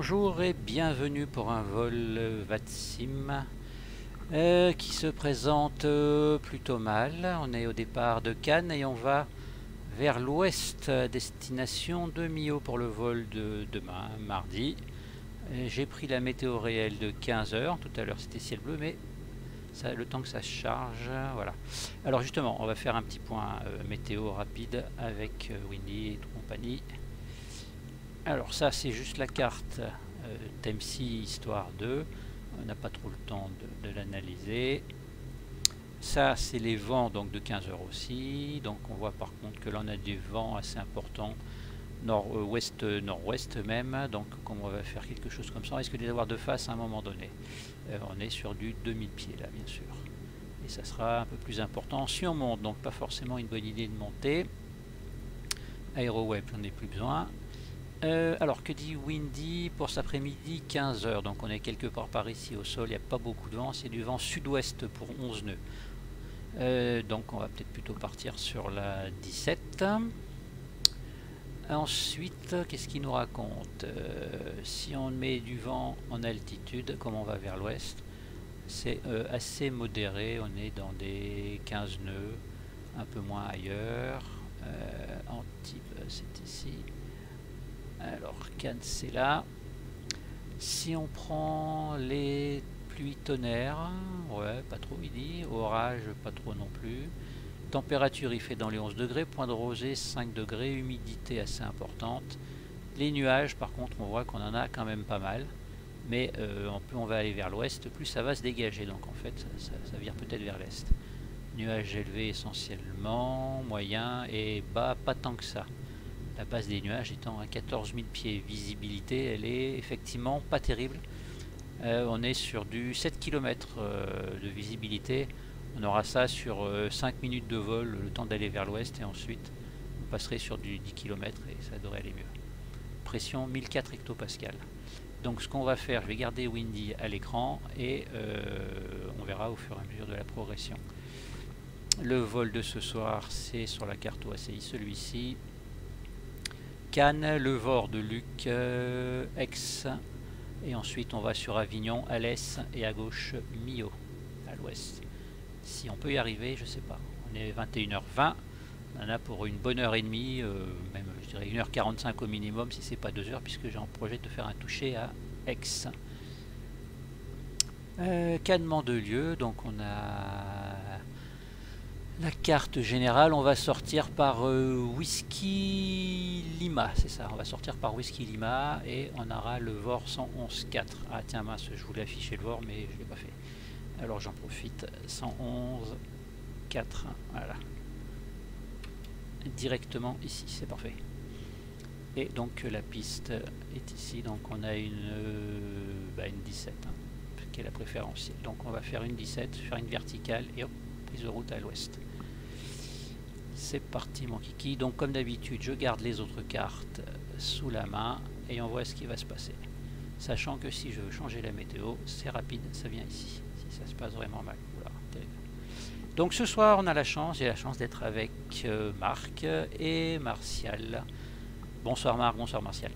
Bonjour et bienvenue pour un vol VATSIM euh, qui se présente euh, plutôt mal. On est au départ de Cannes et on va vers l'ouest, destination de Millau pour le vol de demain, mardi. J'ai pris la météo réelle de 15h, tout à l'heure c'était ciel bleu, mais le temps que ça charge, voilà. Alors justement, on va faire un petit point euh, météo rapide avec Windy et compagnie. Alors ça c'est juste la carte euh, Histoire 2. On n'a pas trop le temps de, l'analyser. Ça c'est les vents donc de 15 heures aussi. Donc on voit par contre que là on a des vents assez importants nord-ouest, nord-ouest même. Donc comme on va faire quelque chose comme ça, on risque de les avoir de face à un moment donné. Euh, on est sur du 2000 pieds là bien sûr. Et ça sera un peu plus important si on monte. Donc pas forcément une bonne idée de monter. AeroWeb, j'en ai plus besoin. Euh, alors, que dit Windy pour cet après-midi 15h Donc, on est quelque part par ici au sol, il n'y a pas beaucoup de vent. C'est du vent sud-ouest pour 11 nœuds. Euh, donc, on va peut-être plutôt partir sur la 17. Ensuite, qu'est-ce qu'il nous raconte? Euh, Si on met du vent en altitude, comme on va vers l'ouest, c'est assez modéré. On est dans des 15 nœuds, un peu moins ailleurs. Antibes, c'est ici. Alors, Cannes, c'est là. Si on prend les pluies tonnerres, ouais, pas trop dit. Orage, pas trop non plus. Température, il fait dans les 11 degrés. Point de rosée, 5 degrés. Humidité assez importante. Les nuages, par contre, on voit qu'on en a quand même pas mal. Mais euh, plus on va aller vers l'ouest, plus ça va se dégager. Donc en fait, ça, ça vire peut-être vers l'est. Nuages élevés essentiellement, moyens et bas, pas tant que ça la base des nuages étant à 14 000 pieds. Visibilité, elle est effectivement pas terrible. Euh, on est sur du 7 km euh, de visibilité. On aura ça sur 5 euh, minutes de vol, le temps d'aller vers l'ouest, et ensuite on passerait sur du 10 km et ça devrait aller mieux. Pression 1004 hectopascal. Donc ce qu'on va faire, je vais garder Windy à l'écran et on verra au fur et à mesure de la progression. Le vol de ce soir, c'est sur la carte OACI, celui-ci. Le Vort de Luc, euh, Aix, et ensuite on va sur Avignon, Alès et à gauche Millau, à l'ouest. Si on peut y arriver, je sais pas. On est 21h20, on en a pour une bonne heure et demie, euh, même je dirais 1h45 au minimum si c'est pas 2 heures, puisque j'ai en projet de faire un toucher à Aix. Euh, Cannes Mandelieu, donc on a la carte générale, on va sortir par euh, Whisky Lima, c'est ça, on va sortir par Whisky Lima et on aura le VOR 111.4. Ah tiens mince, je voulais afficher le VOR mais je ne l'ai pas fait. Alors j'en profite, 111.4, voilà. Directement ici, c'est parfait. Et donc la piste est ici, donc on a une, euh, bah, 17, hein, qui est la préférentielle. Donc on va faire une 17, faire une verticale et hop, prise de route à l'ouest. C'est parti mon kiki. Donc comme d'habitude, je garde les autres cartes sous la main et on voit ce qui va se passer. Sachant que si je veux changer la météo, c'est rapide, ça vient ici. Si ça se passe vraiment mal. Donc ce soir, on a la chance, j'ai la chance d'être avec euh, Marc et Martial. Bonsoir Marc, bonsoir Martial.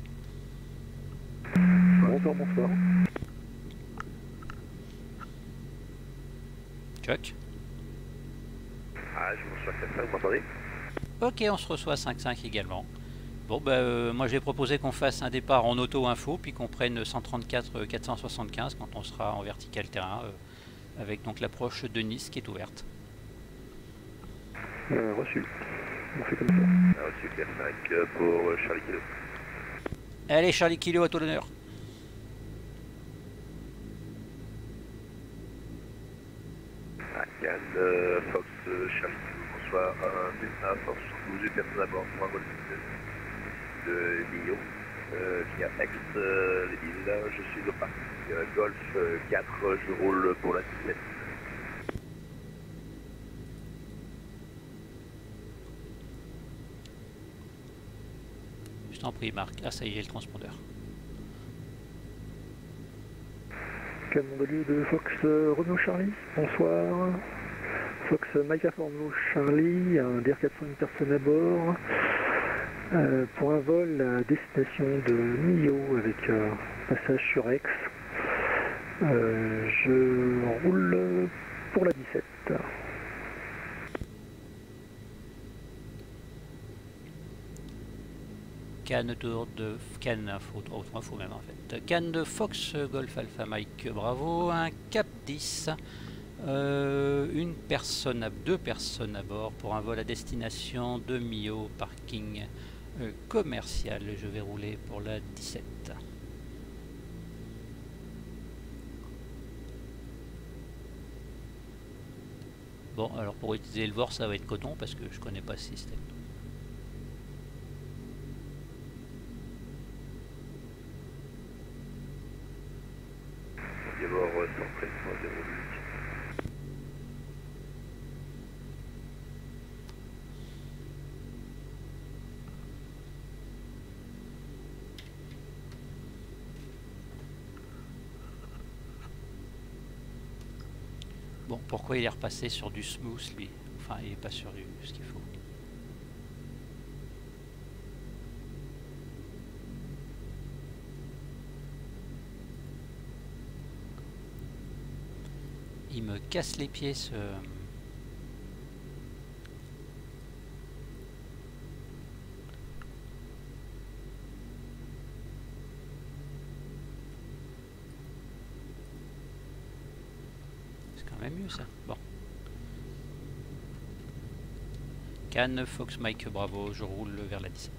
Bonsoir, bonsoir. Chuck ah, je vous reçois 5 vous m'entendez? Ok, on se reçoit 5-5 également. Bon, bah, euh, moi j'ai proposé qu'on fasse un départ en auto-info, puis qu'on prenne 134 475 quand on sera en vertical terrain, euh, avec donc l'approche de Nice qui est ouverte. Euh, reçu. On fait comme ça. Reçu, 4-5 euh, pour Charlie Kilo. Allez, Charlie Kilo, à tout l'honneur. Euh, Fox euh, Charlie, bonsoir, Delta, Fox 12, personne à bord pour un de euh, via Aix, euh, villes, je suis au parc euh, Golf 4, je roule pour la 17. Je t'en prie Marc, ah le transpondeur. Canon de Fox Renault Charlie, bonsoir. Fox Mike Formlo Charlie, un DR400 une personne à bord. Euh, pour un vol à destination de Millau avec euh, passage sur Aix, euh, je roule pour la 17. Canne de, de Canne faux même en fait. Canne de Fox Golf Alpha Mike Bravo, un Cap 10, euh, une personne à deux personnes à bord pour un vol à destination de Mio parking euh, commercial. Je vais rouler pour la 17. Bon, alors pour utiliser le VOR, ça va être coton parce que je connais pas ce système. Il va y avoir euh, 113.08. Bon, pourquoi il est repassé sur du smooth lui? Enfin, il est pas sur du ce qu'il faut. Il me casse les pieds ce. C'est quand même mieux ça. Bon. Fox, Mike, Bravo, je roule vers la 17.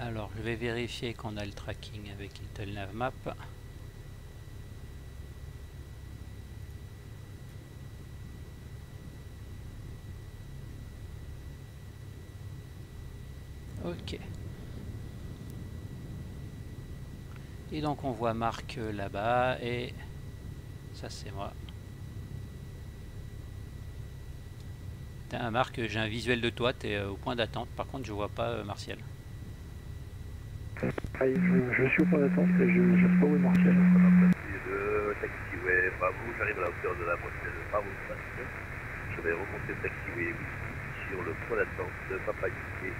Alors, je vais vérifier qu'on a le tracking avec Little Navmap. Ok. Et donc on voit Marc euh, là-bas et ça c'est moi. Putain, Marc, j'ai un visuel de toi, tu es au point d'attente. Par contre, je vois pas euh, Martial. Ah, je, je suis au point d'attente et je ne sais pas où est Martial. Et le taxiway Bravo, j'arrive à la hauteur de la moitié de Bravo 5. Je vais remonter le taxiway sur le point d'attente de Papa Yuki,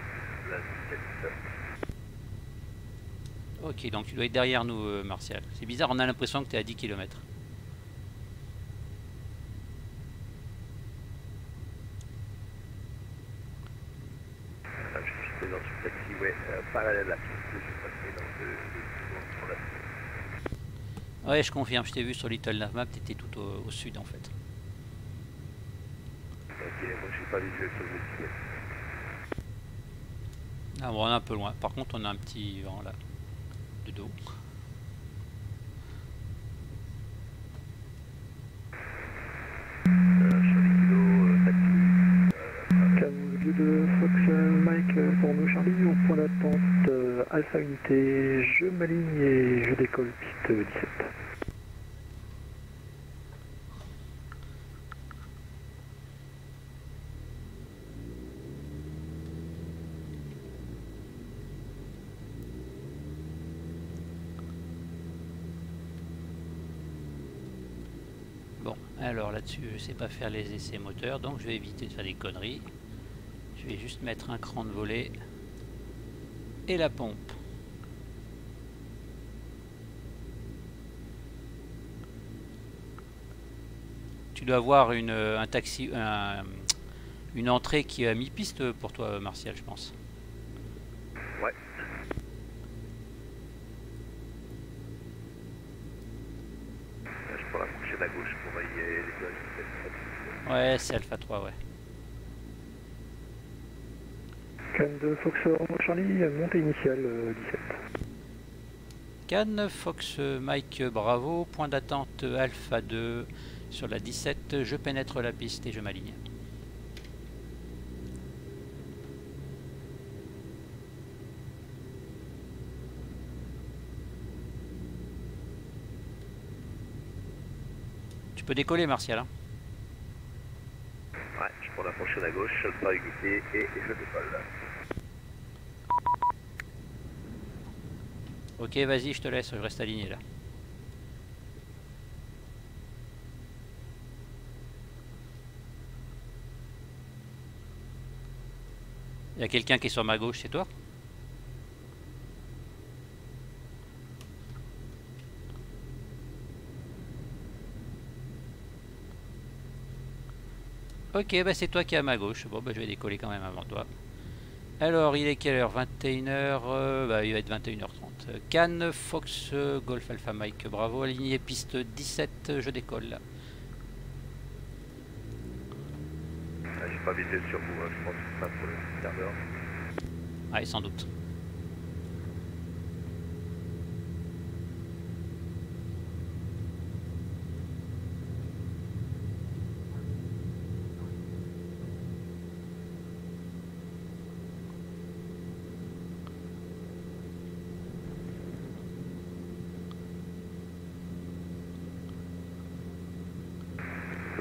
la 17. Ok, donc tu dois être derrière nous, euh, Martial. C'est bizarre, on a l'impression que tu es à 10 km. Je suis présent sur le taxiway euh, Ouais, je confirme, je t'ai vu sur Little Nav Map, tu étais tout au, au sud en fait. Ok, moi je suis pas visuel sur le. Ah bon, on est un peu loin. Par contre, on a un petit vent là, dos. Euh, euh, lieu de Fox euh, Mike euh, pour nous Charlie au point d'attente euh, Alpha Unité, je m'aligne et je décolle piste 17. Bon, alors là-dessus, je sais pas faire les essais moteurs, donc je vais éviter de faire des conneries. Je vais juste mettre un cran de volet et la pompe. Tu dois avoir une, euh, une entrée qui est à mi-piste pour toi, Martial, je pense. Ouais. Euh, Je prends la prochaine à gauche pour rayer les deux. Ouais, c'est Alpha 3, ouais. Cam de Fox Romeo Charlie, euh, montée initiale euh, 17. Cannes, Fox, Mike, Bravo, point d'attente Alpha 2 sur la 17, je pénètre la piste et je m'aligne. Tu peux décoller Martial. hein pour la prochaine à gauche, Alpha Unité et, je décolle. Ok, vas-y, je te laisse, je reste aligné là. Il y a quelqu'un qui est sur ma gauche, c'est toi? Ok, bah c'est toi qui es à ma gauche. Bon, bah je vais décoller quand même avant toi. Alors, il est quelle heure? 21h euh, Bah, il va être 21h30. Euh, Cannes, Fox, euh, Golf Alpha Mike, bravo. Aligné piste 17, je décolle là. Ah, J'ai pas visé sur vous, hein, je pense que c'est pas pour le quart d'heure. Ouais, sans doute.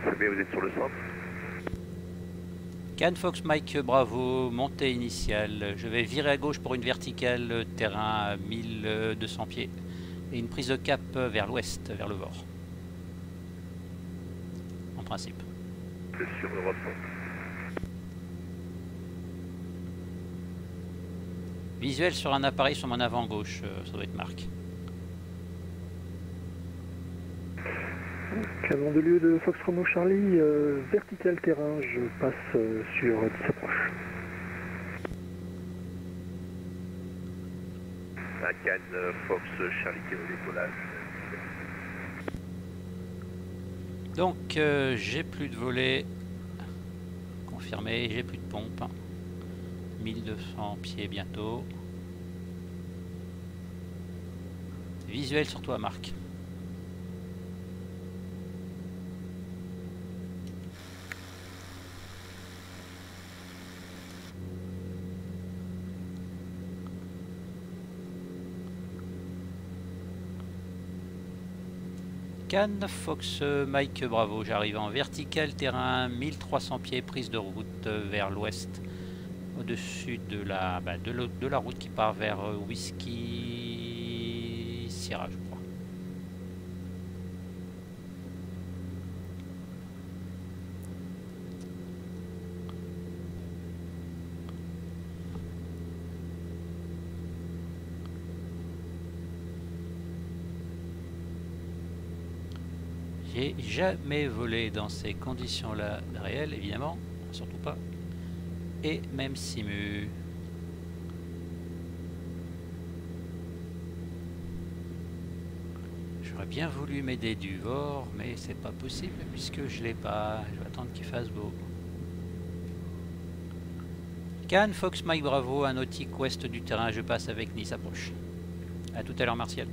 C'est bien, vous êtes sur le centre Cannes, Fox, Mike, bravo. Montée initiale. Je vais virer à gauche pour une verticale, terrain à 1200 pieds. Et une prise de cap vers l'ouest, vers le Vort. En principe. Sur Europe. Visuel sur un appareil sur mon avant gauche, euh, ça doit être Marc. Canon de lieu de Fox Romeo Charlie, euh, vertical terrain, je passe euh, sur 10 approches. Cannes euh, Fox Charlie qui est au décollage. Donc, euh, j'ai plus de volets. Confirmé, j'ai plus de pompe. 1200 pieds bientôt. Visuel sur toi, Marc. Fox, Mike, bravo, j'arrive en vertical, terrain 1300 pieds, prise de route vers l'ouest, au-dessus de la, bah, route qui part vers euh, Whisky Sierra, je crois. J'ai jamais volé dans ces conditions-là réelles, évidemment, surtout pas. Et même simu. J'aurais bien voulu m'aider du VOR, mais c'est pas possible puisque je l'ai pas. Je vais attendre qu'il fasse beau. Cannes, Fox, Mike, Bravo, un nautique ouest du terrain, je passe avec Nice approche. A tout à l'heure, Martial.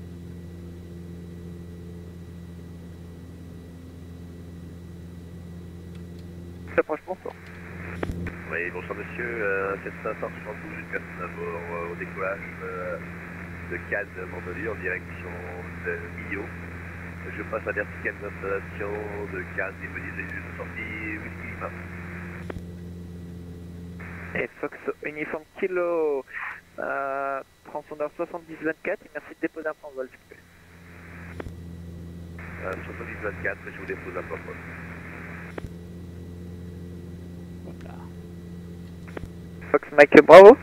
S'approche bonsoir. Oui, bonsoir monsieur, euh, 7572 personnes à bord euh, au décollage euh, de Cannes Mandelieu en direction de Millau. Je passe à verticale d'installation de Cannes et me disais juste sortie Whisky Lima. Et Fox Uniforme Kilo, euh, transpondeur 7024, et merci de déposer un point de vol, s'il vous plaît. Euh, 7024, je vous dépose un peu. Hop Fox Mike Bravo.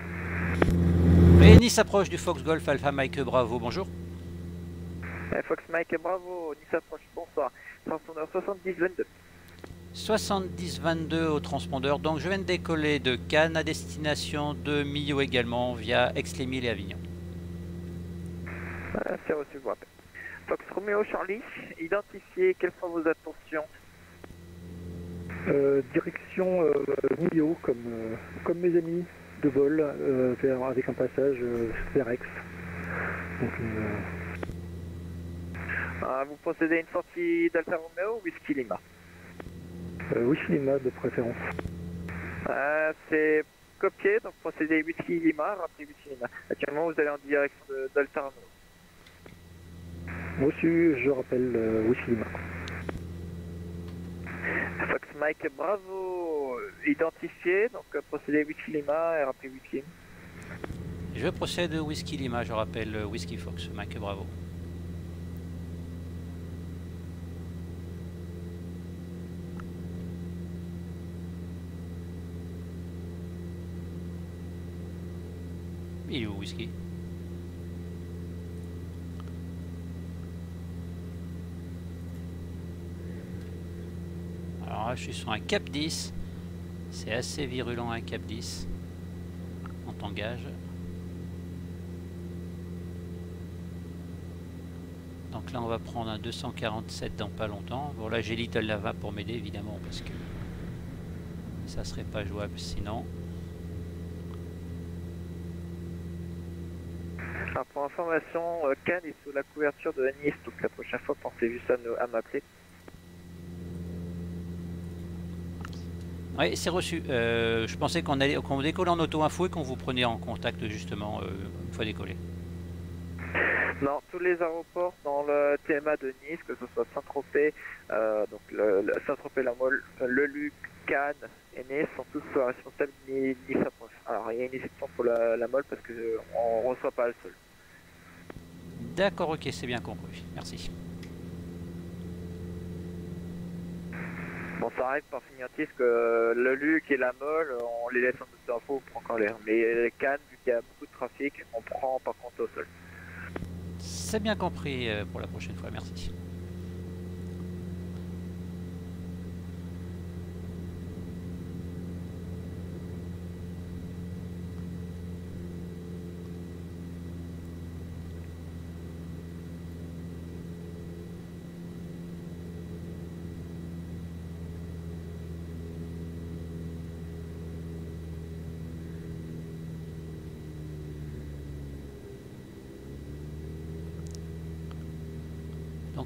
Et Nice approche du Fox Golf Alpha Mike Bravo, bonjour. Et Fox Mike Bravo, Nice approche, bonsoir. Transpondeur 7022. 70-22 au transpondeur. Donc je viens de décoller de Cannes à destination de Millau également via Aix-les-Milles et Avignon. Euh, C'est reçu, je vous rappelle. Fox Romeo Charlie, identifiez quelles sont vos attentions. Euh, direction euh, Millau, comme, euh, comme mes amis de vol, euh, vers, avec un passage euh, vers Aix. Euh, vous procédez à une sortie d'Alfa Romeo ou Whisky Lima? euh, Wishlima de préférence. Euh, C'est copié, donc procédez Whisky Lima, rappelez Whisky Lima. Actuellement, vous allez en direction d'Alfa Romeo. Reçu, je rappelle euh, Wishlima. Fox Mike, bravo identifié, donc euh, procédé Whisky Lima, RAP Whisky. Je procède Whisky Lima, je rappelle euh, Whisky Fox, Mike Bravo. Il est où Whisky? Alors là, je suis sur un cap 10. C'est assez virulent un cap 10. On t'engage. Donc là, on va prendre un 247 dans pas longtemps. Bon, là, j'ai Little Lava pour m'aider, évidemment, parce que ça serait pas jouable sinon. Alors, pour information, euh, Cannes est sous la couverture de Nice, donc la prochaine fois, pensez juste à, à m'appeler. Oui, c'est reçu. Euh, je pensais qu'on allait qu'on décolle en auto-info et qu'on vous prenait en contact, justement, euh, une fois décollé. Non, tous les aéroports dans le TMA de Nice, que ce soit Saint-Tropez, euh, donc le, le- Saint-Tropez, la Mole, euh, le Luc, Cannes et Nice sont tous sous la responsable Nice Approche. Alors il y a une exception pour la, la Mole parce que euh, on reçoit pas le seul. D'accord, ok, c'est bien compris. Merci. Bon, ça arrive par finitis que le Luc et la Mole, on les laisse en dessous info, on prend quand l'air. Mais les Cannes, vu qu'il y a beaucoup de trafic, on prend par contre au sol. C'est bien compris euh, pour la prochaine fois, merci.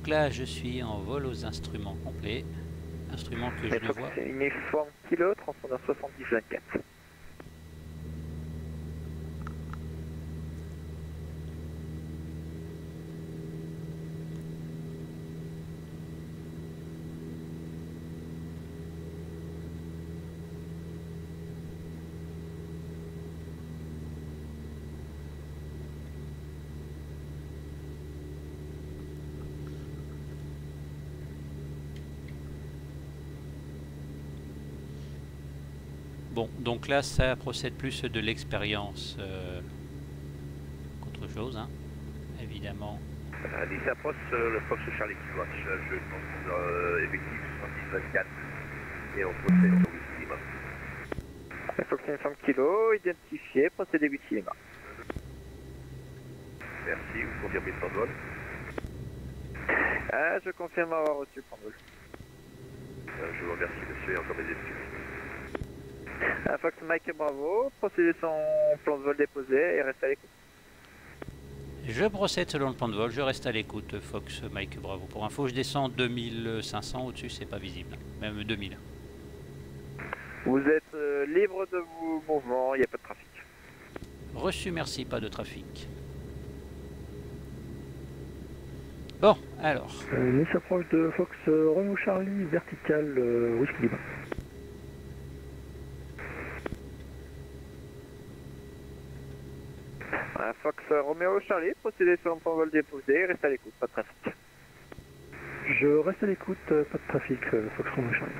Donc là, je suis en vol aux instruments complets. Instruments que je ne vois. C'est une uniforme kilo, transpondeur 70-24. Bon, donc là, ça procède plus de l'expérience euh, qu'autre chose, hein. évidemment. Euh, Nice Approche, euh, le Fox Charlie Kilo, je, je pense euh, effectif 70-24 et on procède sur Whisky Lima. Il faut que c'est une uniforme kilo, identifié, procédé 8 Lima. Merci, vous confirmez le vol. Ah, je confirme avoir reçu le pendule. Euh, je vous remercie monsieur et encore mes excuses. Fox Mike Bravo, procédez son plan de vol déposé et restez à l'écoute. Je procède selon le plan de vol, je reste à l'écoute, Fox, Mike, bravo. Pour info, je descends 2500, au-dessus c'est pas visible, même 2000. Vous êtes euh, libre de vos mouvements, il n'y a pas de trafic. Reçu, merci, pas de trafic. Bon, alors, Euh, Nice approche de Fox euh, Renault Charlie, vertical, euh, Whisky Lima. Romeo Charlie, procédez sur son plan vol déposé et restez à l'écoute, pas de trafic. Je reste à l'écoute, euh, pas de trafic, euh, Fox Renault Charlie.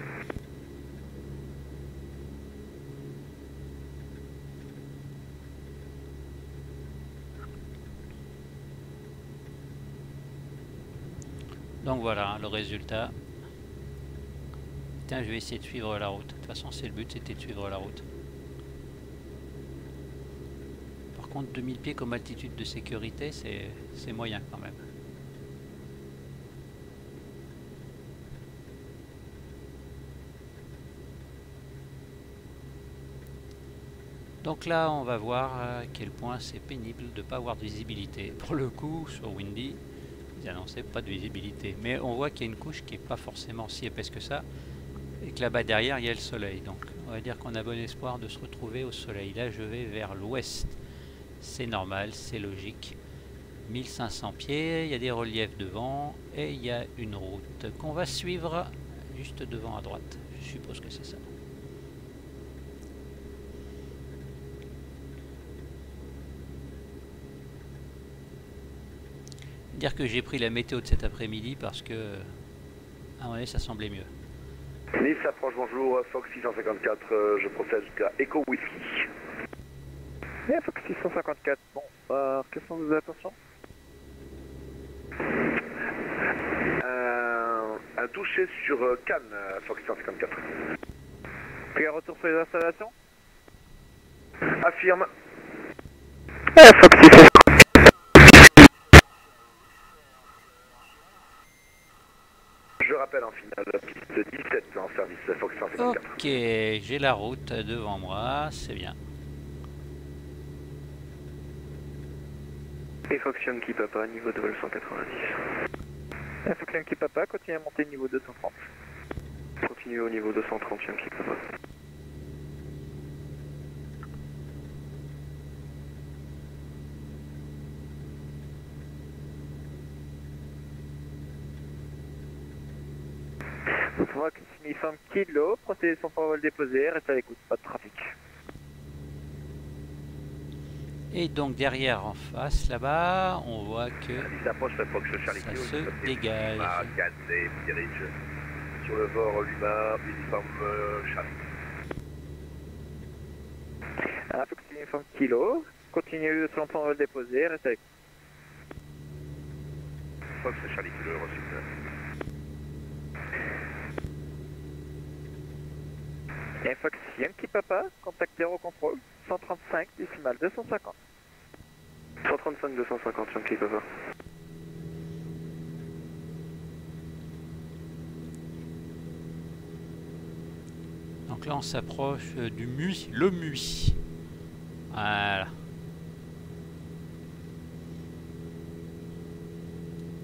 donc voilà le résultat. Tiens, je vais essayer de suivre la route. De toute façon, c'est le but, c'était de suivre la route. Par contre, 2000 pieds comme altitude de sécurité, c'est moyen quand même. Donc là, on va voir à quel point c'est pénible de ne pas avoir de visibilité. Pour le coup, sur Windy, ils annonçaient pas de visibilité. Mais on voit qu'il y a une couche qui n'est pas forcément si épaisse que ça. Et que là-bas derrière, il y a le soleil. Donc on va dire qu'on a bon espoir de se retrouver au soleil. Là, je vais vers l'ouest c'est normal, c'est logique. 1500 pieds, il y a des reliefs devant et il y a une route qu'on va suivre juste devant à droite. Je suppose que c'est ça. Dire que j'ai pris la météo de cet après-midi parce que, à un moment ça semblait mieux. Nice approche, bonjour, Fox 654, euh, je procède à Eco Whisky. Fox 654, bon, euh, quelles sont vos attentions Euh, un touché sur euh, Cannes, euh, Fox 654. Puis un retour sur les installations Affirme. Eh, Fox 654. Je rappelle en finale, piste 17 en service, Fox 654. Ok, j'ai la route devant moi, c'est bien. Et Fox Yankee Papa, niveau de vol 190. Eh, Fox Yankee Papa, continue à monter niveau 230. Continue au niveau 230 Yankee Papa. Fox 100 kg, procédez son vol déposé, reste à l'écoute, pas de trafic. Et donc derrière en face là-bas, on voit que ça Kilo, se dégage. sur le bord Luma, uniforme euh, Charlie. Fox 100 kg, continue son vol déposé, reste l'écoute. Fox Charlie Kilo, reçu. Et Fox Yankee Papa, contactez Eurocontrol, 135 décimal 250. 135 250 Yankee Papa. Donc là on s'approche euh, du MUI, le MUI. Voilà.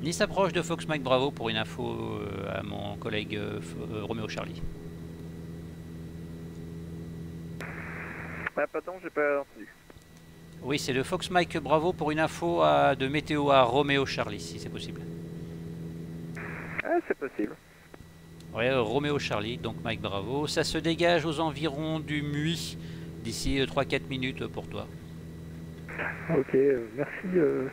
Nice s'approche de Fox Mike Bravo pour une info euh, à mon collègue euh, Roméo Charlie. Ah, pardon, j'ai pas entendu. Oui, c'est le Fox Mike Bravo pour une info à- de météo à Roméo Charlie, si c'est possible. Ah, c'est possible. Ouais, euh, Roméo Charlie, donc Mike Bravo. Ça se dégage aux environs du MUI d'ici euh, 3-4 minutes pour toi. Ok, euh, merci. euh,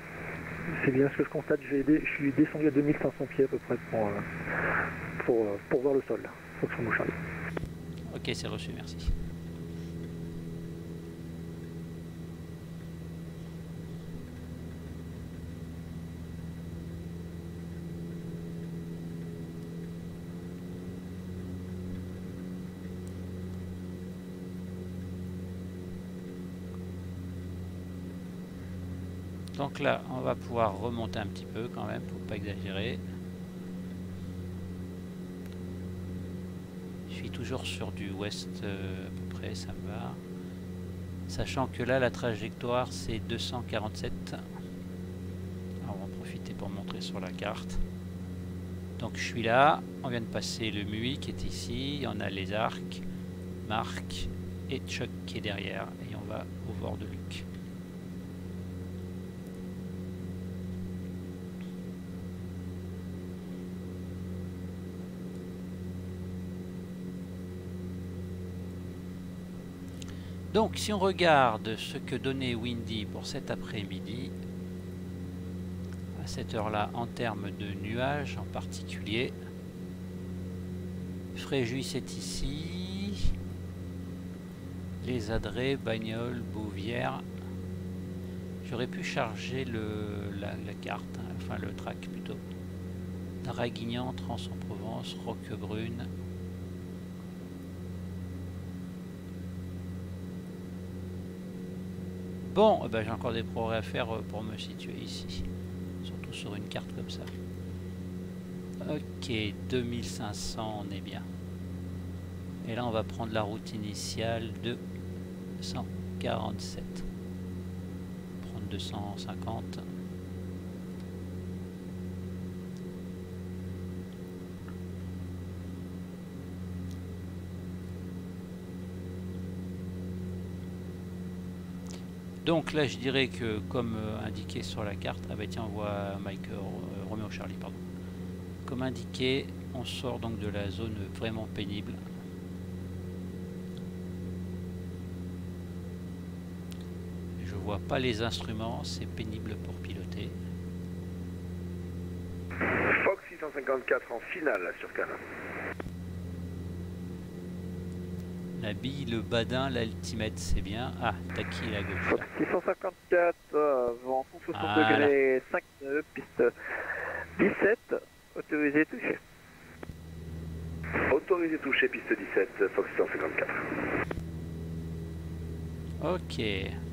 c'est bien ce que je constate. Je suis descendu à 2500 pieds à peu près pour, euh, pour, euh, pour voir le sol. Me charge. Ok, c'est reçu, merci. Donc là, on va pouvoir remonter un petit peu quand même, faut pas exagérer. Je suis toujours sur du ouest euh, à peu près, ça me va. Sachant que là, la trajectoire, c'est 247. Alors, on va en profiter pour montrer sur la carte. Donc je suis là, on vient de passer le MUI qui est ici, on a les arcs, Marc et Chuck qui est derrière, et on va au bord de Luc. Donc, si on regarde ce que donnait Windy pour cet après-midi, à cette heure-là, en termes de nuages en particulier, Fréjus est ici, Les Adrets, Bagnoles, Bouvière. J'aurais pu charger la carte, hein, enfin le track plutôt. Draguignan, Trans-en-Provence, Roquebrune, Bon, eh ben, j'ai encore des progrès à faire euh, pour me situer ici. Surtout sur une carte comme ça. Ok, 2500, on est bien. Et là, on va prendre la route initiale de 147. Prendre 250. Donc là, je dirais que, comme euh, indiqué sur la carte, ah bah tiens, on voit Mike, euh, Roméo Charlie, pardon. Comme indiqué, on sort donc de la zone vraiment pénible. Je vois pas les instruments, c'est pénible pour piloter. 654 en finale sur Cannes. La bille, le badin, l'altimètre, c'est bien. Ah, Taki à gauche. Fox 654, euh, vent 160 Voilà. degrés, 5 nœuds, piste 17, autorisé touché. Autorisé touché, piste 17, Fox 654. Ok.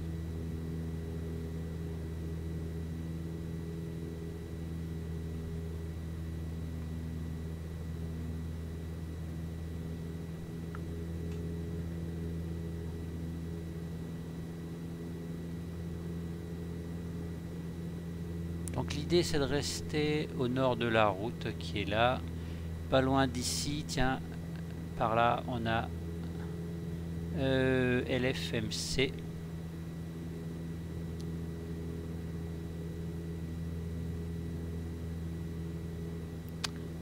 Donc l'idée c'est de rester au nord de la route qui est là, pas loin d'ici. Tiens, par là on a euh, LFMC.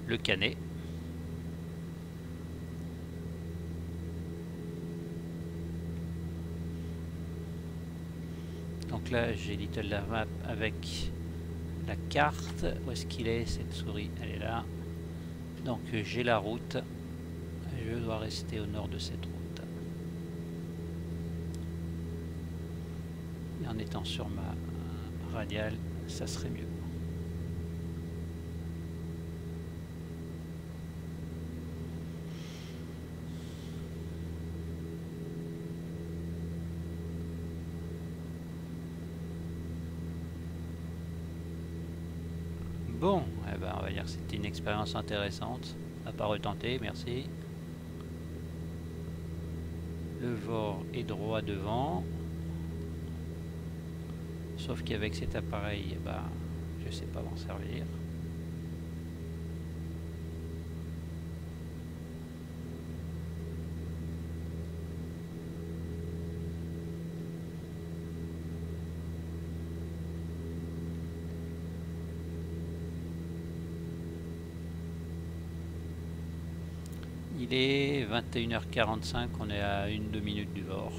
Le Canet. Donc là j'ai Little la map avec la carte. Où est-ce qu'il est cette souris? Elle est là. Donc euh, j'ai la route. Je dois rester au nord de cette route. Et en étant sur ma radiale, ça serait mieux. Bon, eh ben, on va dire que c'était une expérience intéressante. À pas retenter, merci. Le VOR est droit devant. Sauf qu'avec cet appareil, eh ben, je sais pas m'en servir. Est 21h45, on est à une deux minutes du VOR.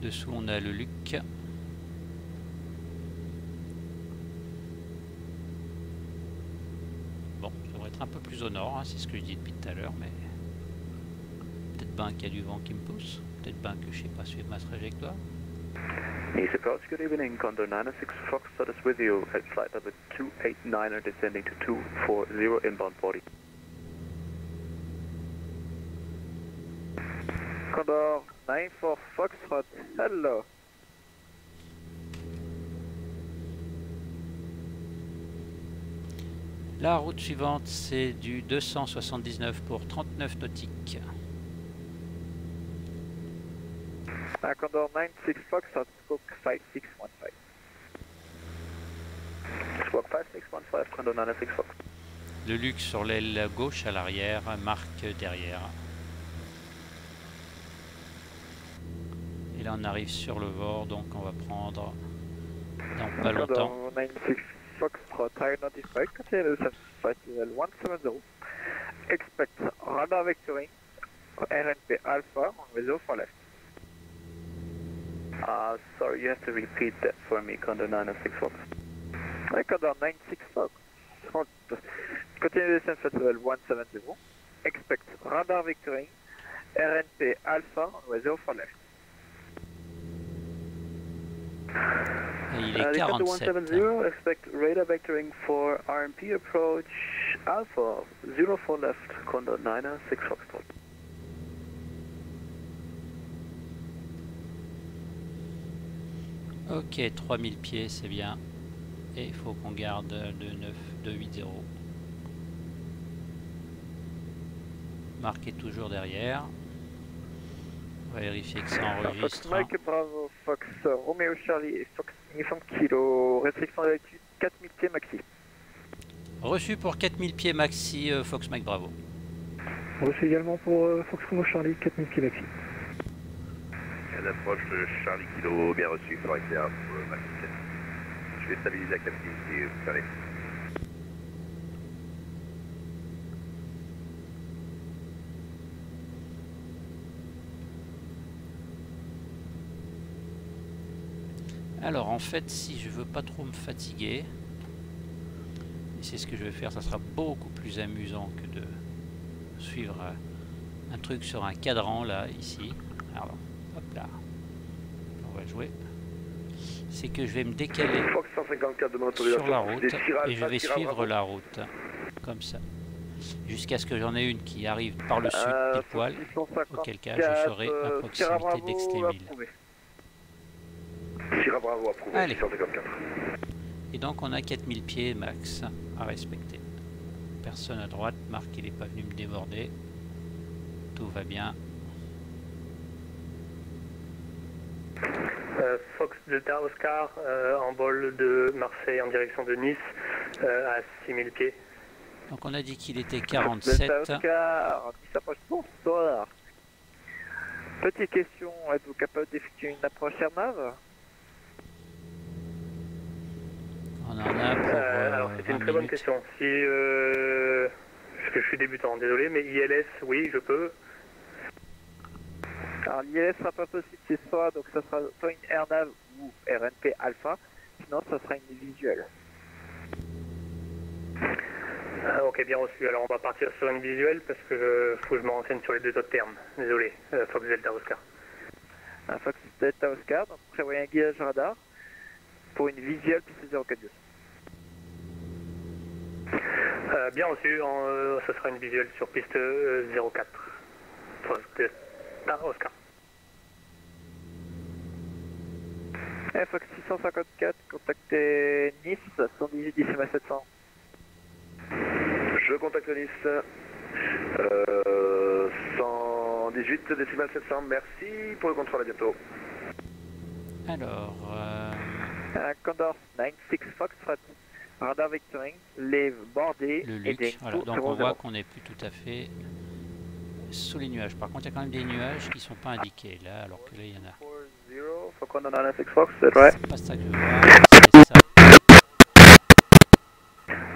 Dessous on a le Luc. Bon, ça devrait être un peu plus au nord, hein, c'est ce que je dis depuis tout à l'heure, mais peut-être bien qu'il y a du vent qui me pousse, peut-être bien que je sais pas suivre ma trajectoire. East approach, good evening, Condor 96 Foxtrot is with you at flight level 289er descending to 240 inbound 40. Condor 94 Foxtrot, hello. La route suivante, c'est du 279 pour 39 nautiques. Uh, Condor 96 Foxtrot, Squawk 5615. Squawk 5615, Condor 96 Fox. Le Luc sur l'aile gauche à l'arrière, marque derrière. Et là on arrive sur le VOR, donc on va prendre dans pas longtemps. Condor 96 High notified, continue the flight level 170. Expect radar vectoring, RNP Alpha on reserve for left. Uh, sorry, you have to repeat that for me, Condor 96 Fox. Hi, Condor 96 Fox. Continue descent flight level 170. Expect radar vectoring, RNP Alpha on reserve for left. Il est Condor 47. 170, expect radar vectoring for RMP approach Alpha 04 left, Condor 96 Foxtrot. Ok, 3000 pieds, c'est bien. Et il faut qu'on garde le 9, 280. Marqué toujours derrière. On va vérifier que ça Fox enregistre. Mike Bravo, Fox Romeo Charlie et Fox Uniform Kilo, restriction d'altitude 4000 pieds maxi. Reçu pour 4000 pieds maxi, euh, Fox Mike Bravo. Reçu également pour euh, Fox Romeo Charlie, 4000 pieds maxi. L'approche de Charlie Kilo, bien reçu, correct, pour le max je vais stabiliser la si vous savez. Alors en fait, si je veux pas trop me fatiguer, et c'est ce que je vais faire, ça sera beaucoup plus amusant que de suivre euh, un truc sur un cadran là, ici. Alors, hop là, on va jouer. C'est que je vais me décaler Fox 154 demande sur la route Des et je vais suivre la route jusqu'à jusqu'à ce que j'en ai une qui arrive par le sud pile poil, 654, auquel cas je serai à proximité approuvé. Sierra Bravo approuvé, Allez. 654. Et donc on a 4000 pieds max à respecter. Personne à droite, Marc il n'est pas venu me déborder. Tout va bien. Euh, Fox Delta Oscar euh, en vol de Marseille en direction de Nice euh, à 6000 pieds. Donc on a dit qu'il était Delta 47. Oscar, qui s'approche bonsoir. Petite question, êtes-vous capable d'effectuer une approche Airnav On en a pour Euh, euh, alors c'est 20 une très bonne minutes. question. Si euh, parce que je suis débutant, désolé, mais ILS, oui, je peux. Alors l'ILS sera pas possible ce soir, donc ça sera soit une AirNav ou RNP Alpha, sinon ça sera une visuelle. Ah, ok, bien reçu. Alors on va partir sur une visuelle parce que je, faut que je me renseigne sur les deux autres termes. Désolé, euh, Fox Delta Oscar. Un Fox Delta Oscar, donc prévoyez un guidage radar pour une visuelle piste 042. Euh, bien reçu, en, euh, ce sera une visuelle sur piste euh, 04. Fox Delta Oscar. Fox 654, contactez Nice, 118 décimal 700. Je contacte Nice. Euh, 118 décimal 700, merci pour le contrôle, à bientôt. Alors, Condor 96 Foxtrot, radar vectoring, lève bordé, le et Luc. Voilà. Donc on 00. voit qu'on n'est plus tout à fait sous les nuages. Par contre, il y a quand même des nuages qui sont pas indiqués là, alors que là il y en a. 40, for Condor 96 Fox, that's right. C'est pas ça que je voir, c'est ça.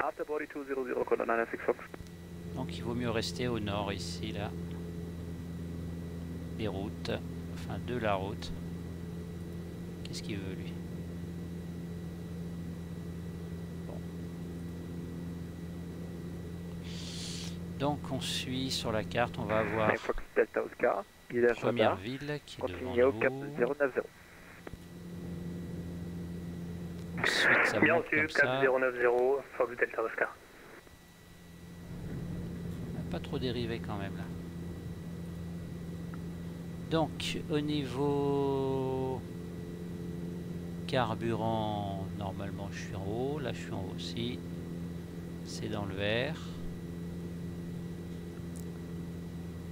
After body 200, Condor 96 Fox. Donc il vaut mieux rester au nord ici là. Des routes, enfin de la route. Qu'est-ce qu'il veut lui Bon. Donc on suit sur la carte, on va avoir Delta Oscar, première ville qui est continuez au cap devant nous. 090. Ensuite ça monte comme ça. 4090, Fox Delta Oscar. On n'a pas trop dérivé quand même là. Donc au niveau carburant, normalement je suis en haut, là je suis en haut aussi. C'est dans le vert.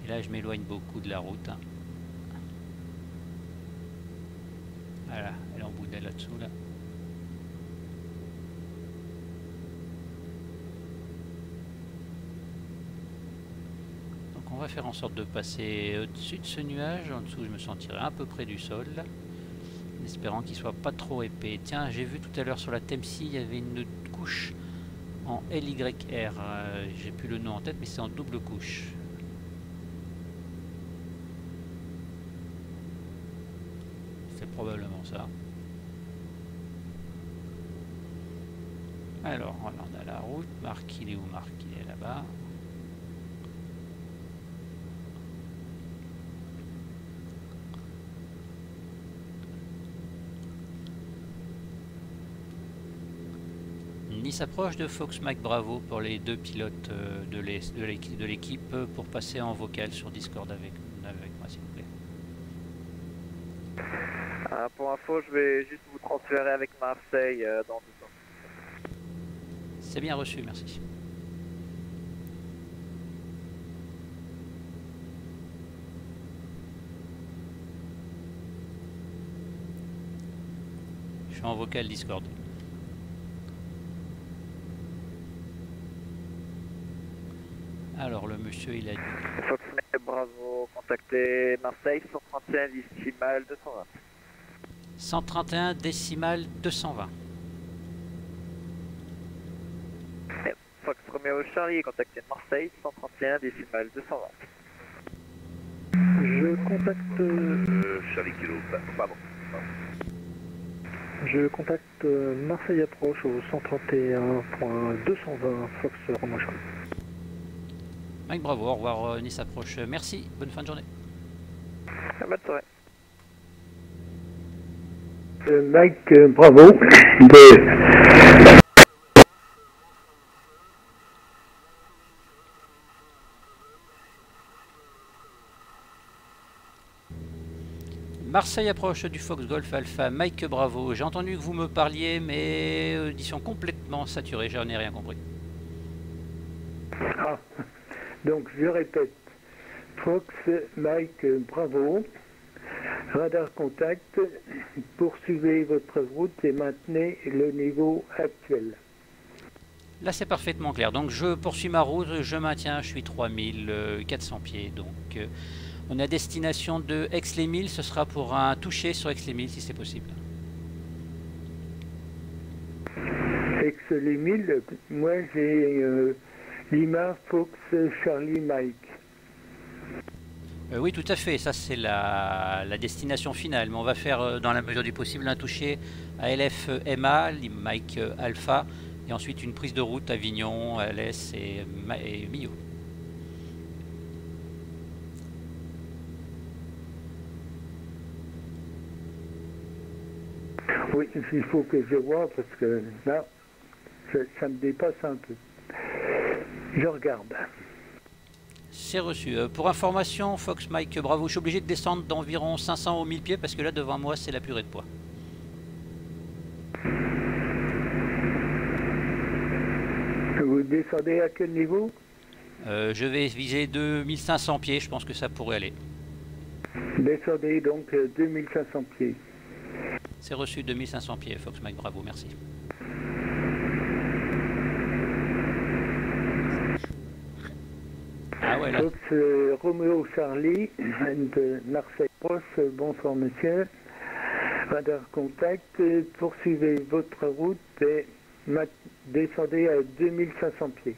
Là je m'éloigne beaucoup de la route. hein. Voilà, elle est en bout d'elle là-dessous là. Donc on va faire en sorte de passer au-dessus de ce nuage. En dessous, je me sentirai un peu près du sol. En espérant qu'il soit pas trop épais. Tiens, j'ai vu tout à l'heure sur la Temsi, il y avait une couche en LYR. Euh, j'ai plus le nom en tête, mais c'est en double couche. C'est probablement ça. Alors, on a la route. Marc, il est où Marc, il est là-bas. Nice approche de Fox Mac Bravo pour les deux pilotes euh, de l'équipe pour passer en vocal sur Discord avec, avec moi s'il vous plaît. Pour info, je vais juste vous transférer avec Marseille euh, dans deux ans. C'est bien reçu, merci. Je suis en vocal Discord. Alors le monsieur il a dit Bravo, contactez Marseille, 131 décimal 220. 131 décimal 220. Fox Romeo Charlie est contacté Marseille, 131 décimal 220. Je contacte... Euh, Charlie Kilo, pardon. Je contacte euh, Marseille Approche au 131.220 Fox Romeo Charlie. Mike Bravo, au revoir euh, Nice Approche, merci, bonne fin de journée. Bonne soirée. Euh, Mike euh, Bravo. De Marseille approche du Fox Golf Alpha, Mike Bravo. J'ai entendu que vous me parliez, mais euh, audition complètement saturée, j'en ai rien compris. Ah, donc je répète, Fox Mike euh, Bravo, radar contact, poursuivez votre route et maintenez le niveau actuel. Là, c'est parfaitement clair. Donc, je poursuis ma route, je maintiens, je suis 3400 pieds. Donc, euh, on est à destination de Aix-les-Milles. Ce sera pour un toucher sur Aix-les-Milles si c'est possible. Ex-les-Milles, moi j'ai euh, Lima Fox Charlie Mike. Euh, oui, tout à fait. Ça, c'est la, la destination finale. Mais on va faire, euh, dans la mesure du possible, un toucher à LF MA, Mike euh, Alpha, et ensuite une prise de route Avignon, LS et, et Millau. Oui, il faut que je vois parce que là, ça, ça me dépasse un peu. Je regarde. C'est reçu. Euh, pour information, Fox Mike Bravo, je suis obligé de descendre d'environ 500 ou 1000 pieds parce que là, devant moi, c'est la purée de poids. Vous descendez à quel niveau? Euh, je vais viser 2500 pieds, je pense que ça pourrait aller. Descendez donc euh, 2500 pieds. C'est reçu 2500 pieds, Fox Mike Bravo, merci. Ah ouais, là, euh, Romeo Charlie de Marseille Proche, bonsoir monsieur. Radar contact, poursuivez votre route et descendez à 2500 pieds.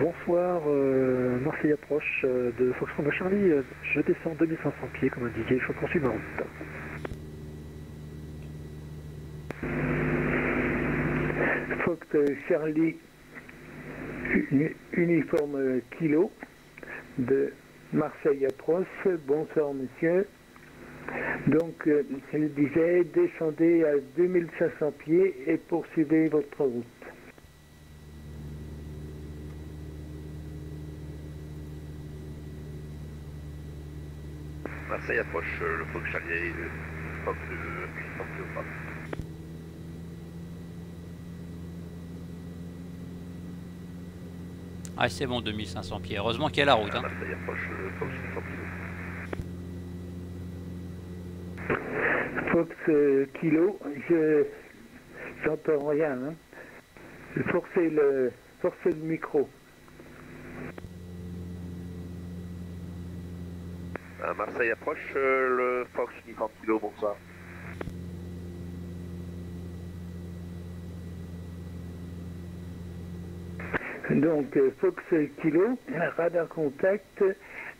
Bonsoir, euh, Marseille Approche euh, de Fox Romeo Charlie. Je descends 2500 pieds comme indiqué, je poursuis ma route. Fox Charlie uniforme kilo de Marseille Approche, bonsoir monsieur. Donc, euh, il disait, descendez à 2500 pieds et poursuivez votre route. Marseille approche le Fox Charlie, euh, Fox euh, Fox Léopard. Ah, c'est bon, 2500 pieds. Heureusement qu'il y a la route. hein. Marseille approche le Fox Kilo. Fox euh, kilo, je j'entends rien. Hein. Forcez le forcez le micro. À Marseille approche euh, le Fox Uniforme Kilo, bonsoir. Donc euh, Fox kilo, radar contact,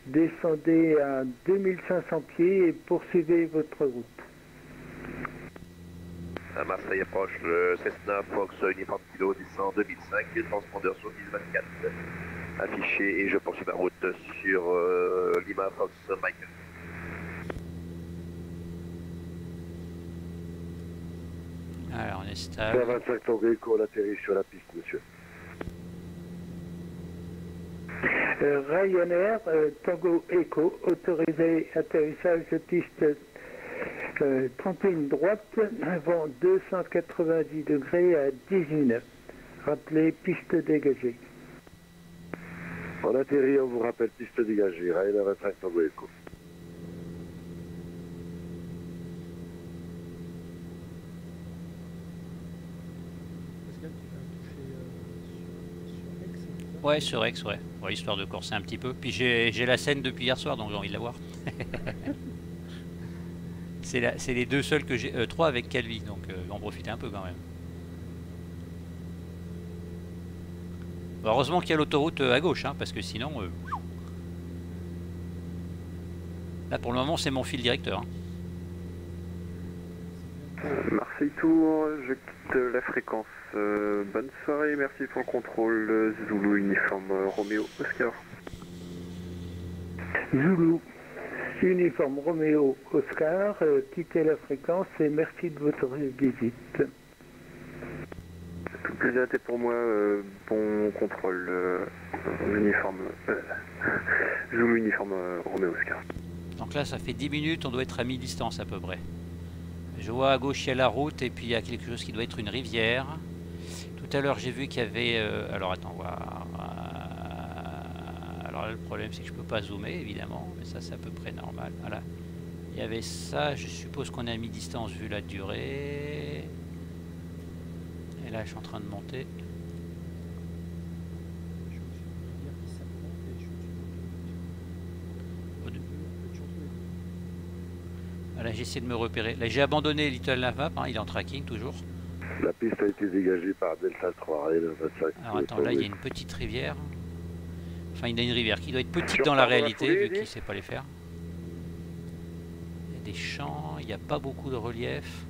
descendez à 2500 pieds et poursuivez votre route. À Marseille approche le Cessna Fox Uniforme Kilo, descend 2005, les transpondeurs sur 1024 affichés et je poursuis ma route sur euh, Lima Fox Michael. Alors, on est stable. 125 Tango Echo, on atterrit sur la piste, monsieur. Euh, Ryanair, euh, Tango Echo, autorisé atterrissage de piste euh, 31 droite, vent 290 degrés à 19. Rappelez piste dégagée. On atterrit, on vous rappelle piste dégagée, Ryanair 25 Tango Echo. Pascal, tu fais un toucher euh, sur, sur X, c'est ça Ouais, sur Rex, ouais. ouais. Histoire de courser un petit peu. Puis j'ai la scène depuis hier soir, donc j'ai envie de la voir. c'est les deux seuls que j'ai. euh, trois avec Calvi, donc euh, on profiter un peu quand même. Bah, heureusement qu'il y a l'autoroute euh, à gauche, hein, parce que sinon... euh, Là, pour le moment, c'est mon fil directeur. hein. Marseille Tour, je quitte la fréquence. Euh, bonne soirée, merci pour le contrôle. euh, Zulu uniforme euh, Roméo Oscar. Zulu, uniforme Roméo Oscar, euh, quittez la fréquence et merci de votre visite. Tout plaisir était pour moi. euh, bon contrôle. euh, uniforme. euh, Zulu uniforme euh, Roméo Oscar. Donc là, ça fait 10 minutes, on doit être à mi-distance à peu près. Je vois à gauche, il y a la route, et puis il y a quelque chose qui doit être une rivière. Tout à l'heure, j'ai vu qu'il y avait... euh, alors, attends, voir... alors là, le problème, c'est que je peux pas zoomer, évidemment, mais ça, c'est à peu près normal. Voilà. Il y avait ça, je suppose qu'on est à mi-distance vu la durée. Et là, je suis en train de monter. Je suis au-dessus d'une rivière qui s'apprend et je suis au-dessus Au d'une de- autoroute. On peut être chancelé. Voilà, j'essaie de me repérer. Là, j'ai abandonné Little Lava, hein, il est en tracking toujours. La piste a été dégagée par Delta 3 Rail 25. Alors attends, là il y a une petite rivière. Enfin, il y a une rivière qui doit être petite Sur dans la réalité, foulée, vu qu'il ne sait pas les faire. Il y a des champs, il n'y a pas beaucoup de relief.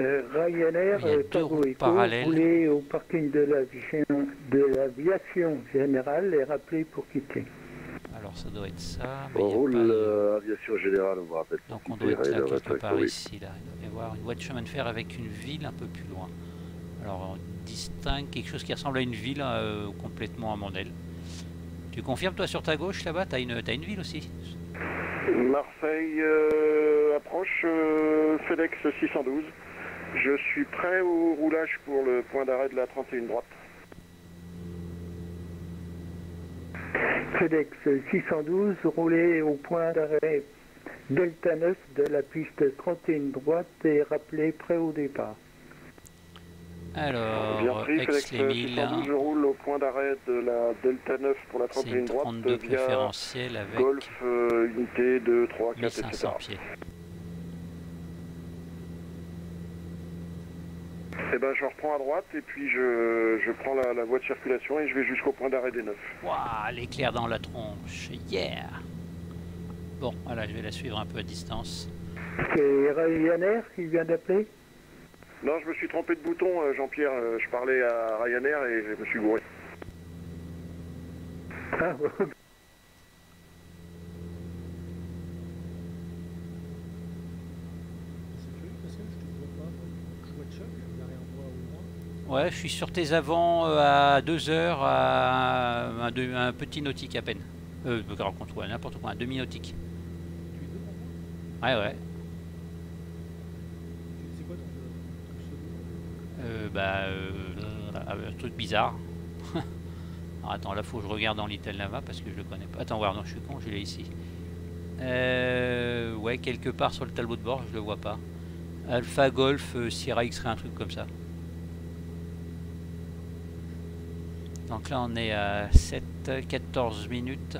Euh, Ryanair, Il y a euh, deux routes parallèles. au parking de l'aviation de l'aviation générale et rappelez pour quitter. Alors ça doit être ça. mais On roule pas de- euh, aviation générale, on vous rappelle. Donc on doit être là quelque 25, part oui. ici. Là. Il doit y avoir une voie de chemin de fer avec une ville un peu plus loin. Alors on distingue quelque chose qui ressemble à une ville euh, complètement à mon aile. Tu confirmes toi sur ta gauche là-bas T'as une, t'as une ville aussi? Marseille euh, approche euh, FedEx 612. Je suis prêt au roulage pour le point d'arrêt de la 31 droite. FedEx 612, roulez au point d'arrêt Delta 9 de la piste 31 droite et rappelez prêt au départ. Bien Alors, pris, FedEx ex-les-milles, 612, je roule au point d'arrêt de la Delta 9 pour la c'est 31 une droite 32 via préférentielle avec Golf, euh, unité 2, 3, 4, etc. 1500 pieds. Eh ben, je reprends à droite et puis je, je prends la, la voie de circulation et je vais jusqu'au point d'arrêt des 9. Waouh, l'éclair dans la tronche, yeah Bon, voilà, je vais la suivre un peu à distance. C'est Ryanair qui vient d'appeler? Non, je me suis trompé de bouton, euh, Jean-Pierre. euh, Je parlais à Ryanair et je me suis gouré. Ah, C'est curieux parce que je te vois pas. moi. Je vois Chuck, derrière moi au loin. Ouais, je suis sur tes avants euh, à 2 heures à un, de- un petit nautique à peine. Euh, je raconte ouais, n'importe quoi, un demi-nautique. Ouais, ouais. C'est quoi ton, pseudo Euh, bah, euh, un truc bizarre. Alors, attends, là faut que je regarde dans Little Lava parce que je le connais pas. Attends, voir, non, je suis con, je l'ai ici. Euh, ouais, quelque part sur le tableau de bord, je le vois pas. Alpha Golf euh, Sierra X-Ray, un truc comme ça. Donc là, on est à 7, 14 minutes.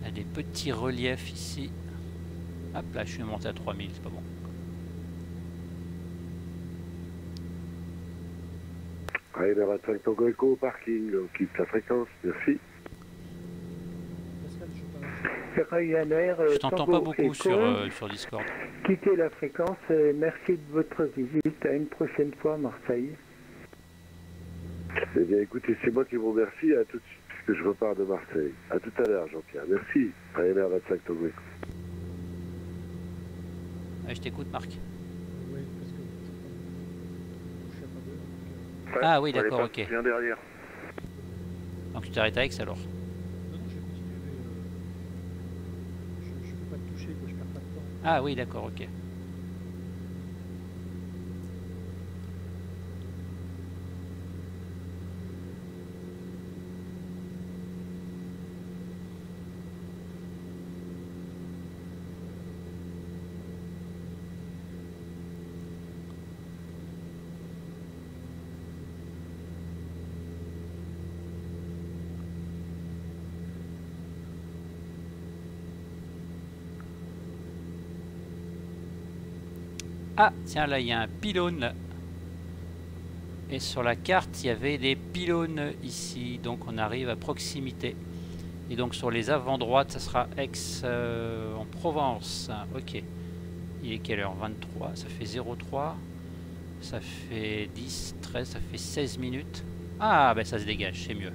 Il y a des petits reliefs ici. Hop là, je suis monté à 3000, c'est pas bon. Rail 25 Tango Echo au parking, on quitte la fréquence, merci. Je parle. Ryanair, euh, Je t'entends pas beaucoup sur, euh, sur Discord. quittez la fréquence et merci de votre visite. À une prochaine fois à Marseille. Eh bien, écoutez, c'est moi qui vous remercie. À tout de suite, puisque je repars de Marseille. À tout à l'heure, Jean-Pierre. Merci. Ryanair 25 Tango Echo. Ouais, je t'écoute, Marc. Ouais, parce que je que je suis à Ah oui, d'accord, ok. Bien derrière. Donc tu t'arrêtes à Aix alors Non, non, je vais continuer, mais euh, je, je peux pas te toucher, quoi, je perds pas de temps. Ah oui, d'accord, ok. Ah, tiens, là, il y a un pylône. là. Et sur la carte, il y avait des pylônes ici. Donc, on arrive à proximité. Et donc, sur les avant-droites, ça sera Aix euh, en Provence. Ok. Il est quelle heure? 23. Ça fait 03. Ça fait 10, 13, ça fait 16 minutes. Ah, ben ça se dégage, c'est mieux.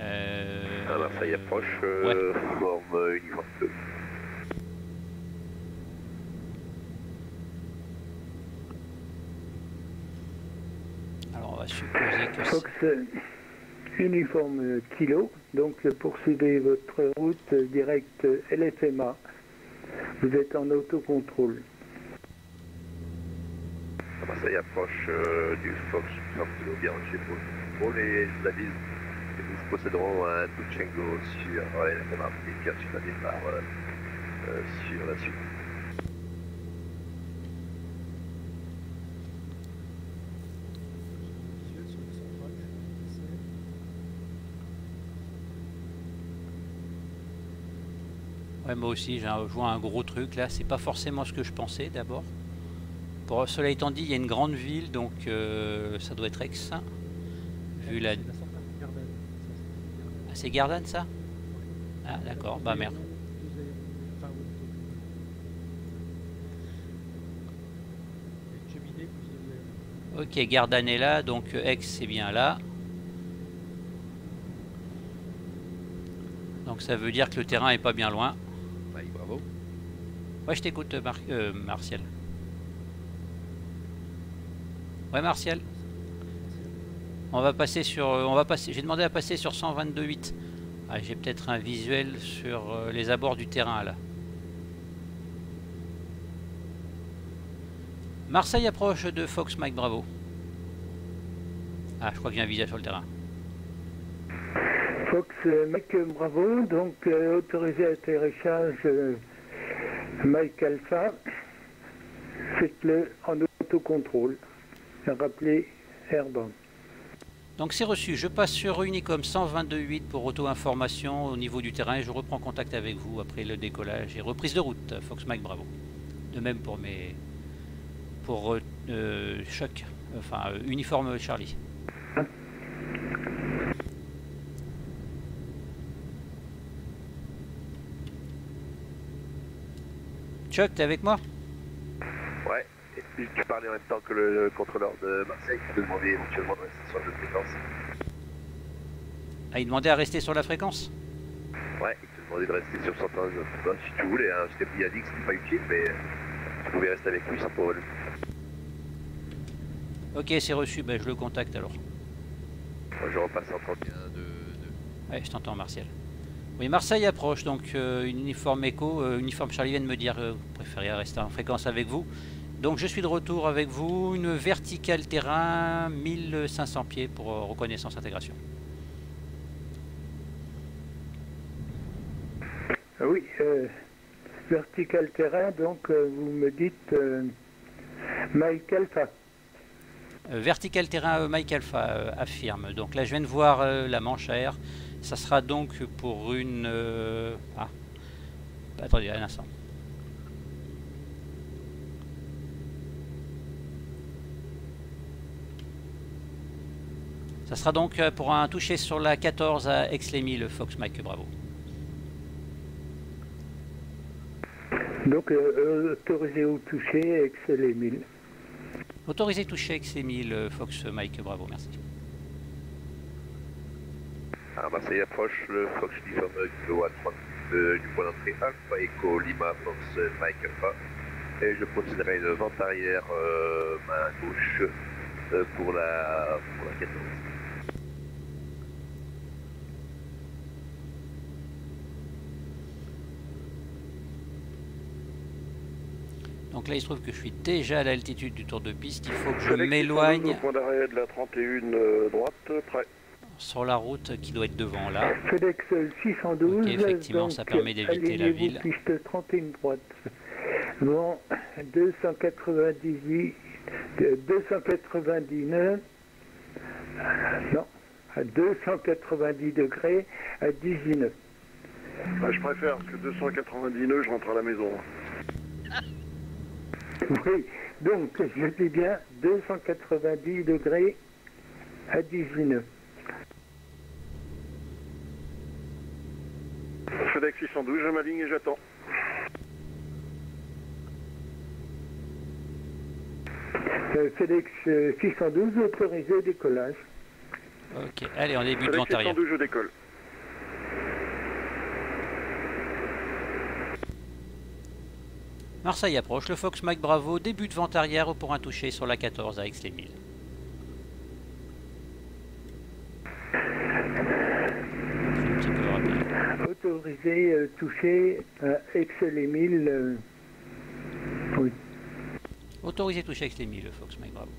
Euh, Ah, Marseille approche, ouais. euh, forme euh, uniforme 2. Alors, on va Fox euh, uniforme euh, kilo, donc euh, poursuivez votre route directe LFMA. Vous êtes en autocontrôle. Marseille approche euh, du Fox uniforme kilo bien reçu pour le contrôle et je vous avise que nous procéderons à un Tuchengo sur démarche et bien la départ euh, sur la suite. Visuel sur le central, je suis passé. Moi aussi, j'ai vois un gros truc là. C'est pas forcément ce que je pensais d'abord. Pour cela étant dit, il y a une grande ville, donc euh, ça doit être Aix. Vu la... Ah, c'est Gardanne ça? Ah, d'accord. Bah merde. Ok, Gardanne est là, donc Aix c'est bien là. Donc ça veut dire que le terrain est pas bien loin. Ouais, je t'écoute, euh, Martial. Ouais, Martial. On va passer sur, euh, on va passer. J'ai demandé à passer sur 122.8. Ah, j'ai peut-être un visuel sur euh, les abords du terrain là. Marseille approche de Fox Mike Bravo. Ah, je crois que j'ai un visuel sur le terrain. Fox euh, Mike Bravo, donc autorisé atterrissage euh, Mike Alpha. Faites-le en autocontrôle. Rappelez Airborne. Donc c'est reçu, je passe sur Unicom 122.8 pour auto-information au niveau du terrain et je reprends contact avec vous après le décollage et reprise de route. Fox Mike Bravo. De même pour mes... pour euh, choc, enfin euh, uniforme Charlie. Chuck, t'es avec moi? Ouais, et puis tu parlais en même temps que le contrôleur de Marseille qui te demandait éventuellement de rester sur la fréquence. Ah, il demandait à rester sur la fréquence? Ouais, il te demandait de rester sur 139. Bah, si tu voulais, hein, je t'ai dit que c'était pas utile, mais tu pouvais rester avec lui sans problème. Ok, c'est reçu, ben, je le contacte alors. Moi, je repasse en 31 de... de... Ouais, je t'entends, Martial. Oui, Marseille approche, donc euh, une uniforme écho, euh, uniforme Charlie vient de me dire euh, vous préfériez rester en fréquence avec vous. Donc je suis de retour avec vous, une verticale terrain, 1500 pieds pour euh, reconnaissance intégration. Ah Oui, euh, vertical terrain, donc euh, vous me dites euh, Mike Alpha. Euh, vertical terrain, euh, Mike Alpha euh, affirme. Donc là je viens de voir euh, la manche à air. Ça sera donc pour une... euh, Ah, attendez un instant. Ça sera donc euh, pour un toucher sur la 14 à Aix-les-Milles, le Fox Mike Bravo. Donc euh, autorisé au toucher, Excel et 1000. Autorisé toucher Aix-les-Milles, euh, Fox Mike Bravo, merci. À Marseille approche le Fox uniforme kilo à 30 euh, du point d'entrée Alpha Echo Lima Fox euh, Mike Alpha. Et je procéderai de vente arrière euh, main gauche euh, pour la pour la 14. Donc là il se trouve que je suis déjà à l'altitude du tour de piste. Il faut que je m'éloigne Au point d'arrêt de la 31 euh, droite, prêt. Sur la route qui doit être devant là. FedEx 612. Ok, effectivement, donc, ça permet d'éviter la ville. piste 31 droite. Bon, 298, euh, 299, non, à 290 degrés à 19. Bah, je préfère que 290 nœuds, je rentre à la maison. Oui, donc je dis bien 290 degrés à 18 nœuds. FedEx 612, je m'aligne et j'attends. Euh, FedEx euh, 612 autorisé au décollage. Ok, allez, en début de FedEx vent arrière. 612, je décolle. Marseille approche, le Fox Mike Bravo, début de vente arrière pour un toucher sur la 14 à Aix-les-Milles. C'est un petit peu rapide. Autorisé euh, touché à Aix-les-Milles. euh, oui. Autorisé toucher Aix-les-Milles, le Fox Mike Bravo.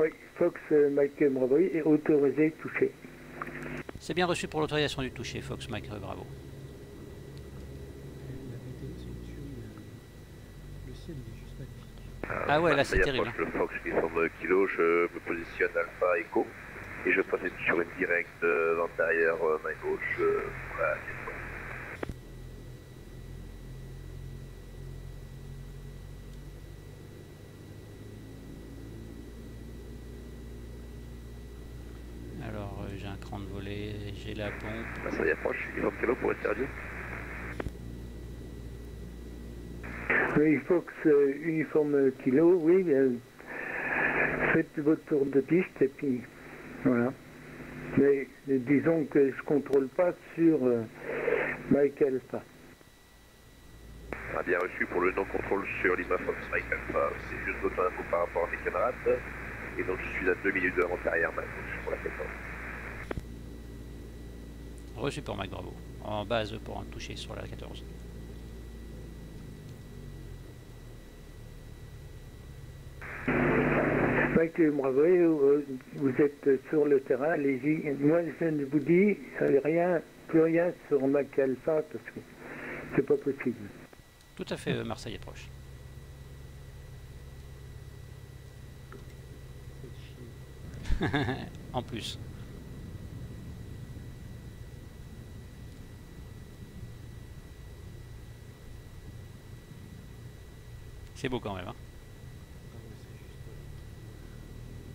Oui, Fox euh, Mike Bravo est autorisé touché. C'est bien reçu pour l'autorisation du toucher, Fox Mike Bravo. Magnifique. Ah ouais, là, c'est Marseille terrible, approche, Le Fox 809 kg, je me positionne Alpha Echo et je passe sur une directe euh, arrière euh, main gauche. Euh, voilà. Alors, euh, j'ai un cran de volée, j'ai la pompe. Marseille approche, uniforme kilo pour être sérieux. Oui, Fox euh, uniforme kilo, oui. euh, faites votre tour de piste et puis voilà. Mais disons que je contrôle pas sur euh, Mike Alpha. Ah, bien reçu pour le non-contrôle sur Lima Fox Alpha. C'est juste votre info par rapport à mes camarades. Et donc je suis à 2 minutes de vente arrière main gauche pour la 14. Reçu pour Mike Bravo. En base pour un toucher sur la 14. Vous êtes sur le terrain, allez-y. Moi, je ne vous dis rien, plus rien sur Alpha parce que c'est pas possible. Tout à fait, euh, Marseille. Faut chier. en plus. C'est beau quand même. Hein. Ah ouais, c'est juste. euh,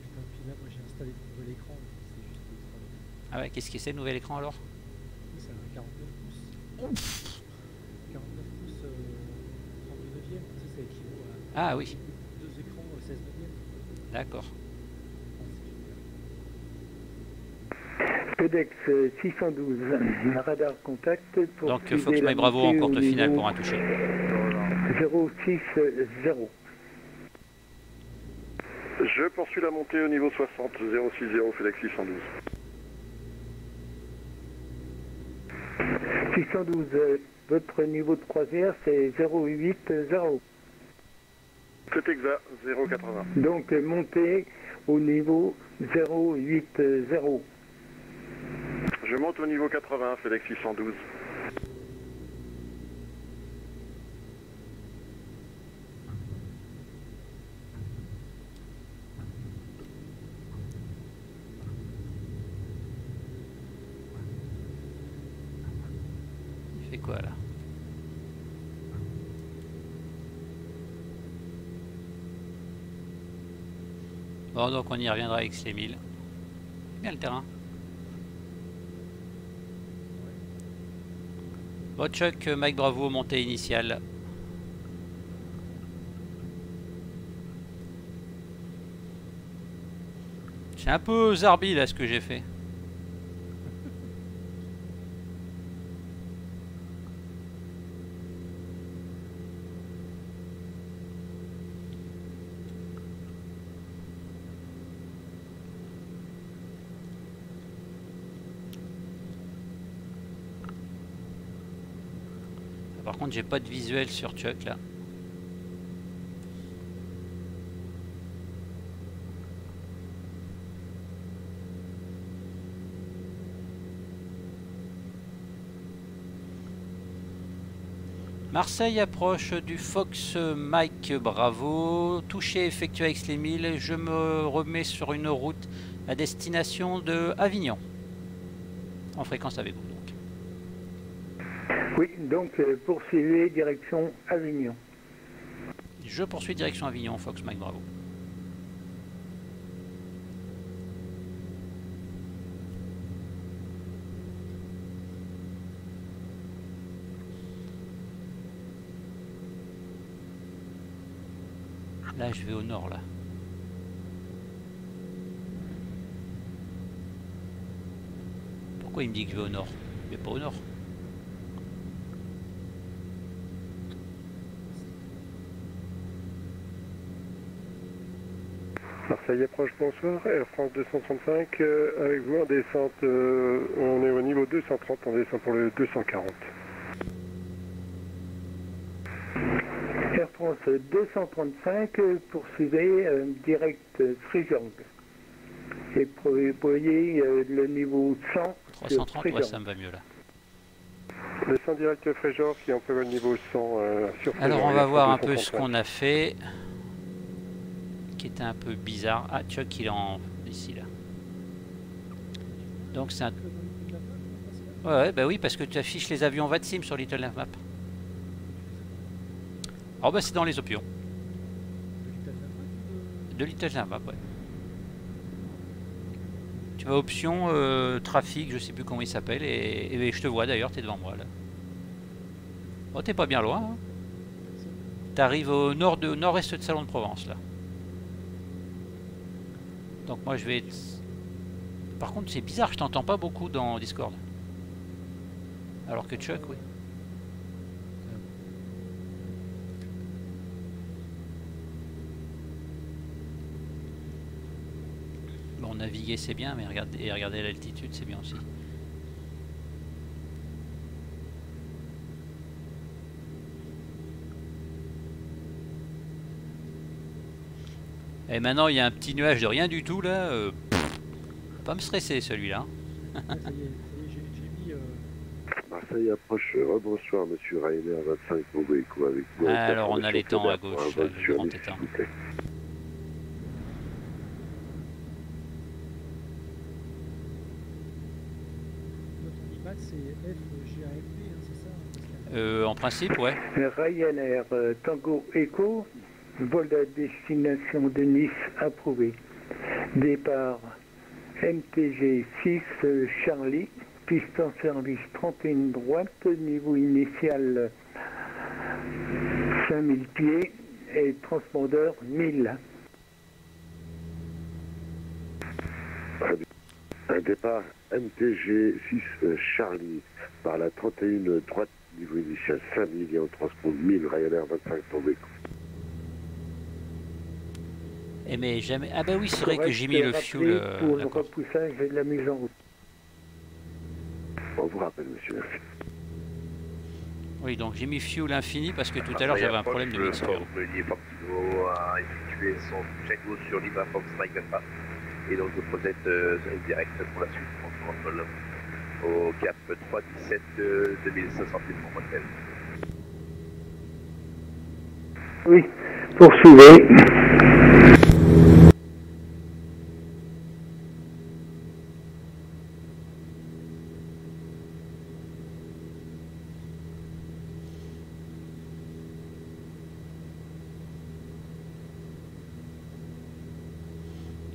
Putain, puis là, moi j'ai installé mon nouvel écran. C'est juste extraordinaire. Ah ouais, qu'est-ce que c'est le nouvel écran alors c'est un 49 pouces. 49 pouces, euh, 32 neuvième. Tu sais, ça équivaut à Ah oui, deux écrans, euh, 16 neuvième. d'accord. Génial. FedEx euh, 612, radar contact. Pour Donc Fox My Bravo en courte finale pour un toucher. 060. Je poursuis la montée au niveau 60, 060 FedEx 612. 612, euh, votre niveau de croisière c'est 080. C'est exact, 080. Donc euh, montez au niveau 080. Je monte au niveau 80, FedEx 612. Bon, donc on y reviendra avec ces 1000. Bien le terrain. Bon, Chuck, Mike Bravo, montée initiale. C'est un peu zarbi là ce que j'ai fait. Par j'ai pas de visuel sur Chuck là. Marseille approche du Fox Mike Bravo. Touché effectué avec les 1000. Je me remets sur une route à destination de Avignon. En fréquence avec vous. Oui, donc euh, poursuivez direction Avignon. Je poursuis direction Avignon, Fox Mike Bravo. Là, je vais au nord, là. Pourquoi il me dit que je vais au nord Je vais pas au nord? Marseille approche, bonsoir. Air France 235, euh, avec vous en descente, euh, on est au niveau 230, on descend pour le 240. Air France 235, euh, poursuivez euh, direct Frigang. Et prévoyez euh, le niveau 100 de 330, ouais, ça me va mieux là. Descend direct Fréjor, qui on peut le niveau 100 euh, sur Alors on va voir un peu ce 235. qu'on a fait. Un peu bizarre. Ah, Chuck il est en... ici là. Donc c'est un... Ouais, bah oui, parce que tu affiches les avions VATSIM sur Little Nav Map. Oh bah c'est dans les options. De Little Nav Map, ouais. Tu vas option, euh, trafic, je sais plus comment il s'appelle, et, et je te vois d'ailleurs, tu es devant moi là. Oh, t'es pas bien loin. Hein. T'arrives au nord de nord-est de Salon de Provence là. Donc moi je vais être... Par contre c'est bizarre, je t'entends pas beaucoup dans Discord. Alors que Chuck, oui. Bon, naviguer c'est bien, mais regarder, et regarder l'altitude c'est bien aussi. Et maintenant il y a un petit nuage de rien du tout là. euh, pff, pas me stresser celui-là. Ah, ça y est, ça y est, j'ai j'ai mis. euh, Marseille approche, euh, rebonsoir monsieur Rainer 25 Mogoïco avec vous. Alors, on a les temps à gauche, le sur grand étang. c'est FGAFP, hein, c'est ça Euh, en principe, ouais. Ryanair euh, Tango Echo, vol à destination de Nice approuvé. Départ MTG 6 euh, Charlie, piste en service 31 droite, niveau initial 5000 pieds et transpondeur 1000. Un départ MTG 6 euh, Charlie par la 31 droite, niveau initial 5000 et transpose 1000 Ryanair 25 Mogoïco. Eh mais jamais. Ah bah oui, c'est vrai que j'ai mis le fuel. euh, Pour le repoussage et de la mise en route. On vous rappelle monsieur. Oui, donc j'ai mis fuel infini parce que tout à l'heure j'avais un problème de Le mixture. port Meunier Foxino a effectué son check-out sur Lima Fox Mike Alpha. Et donc je projette euh, direct pour la suite en contrôle au cap 317 euh, 2500 pieds pour motel. Oui, poursuivez.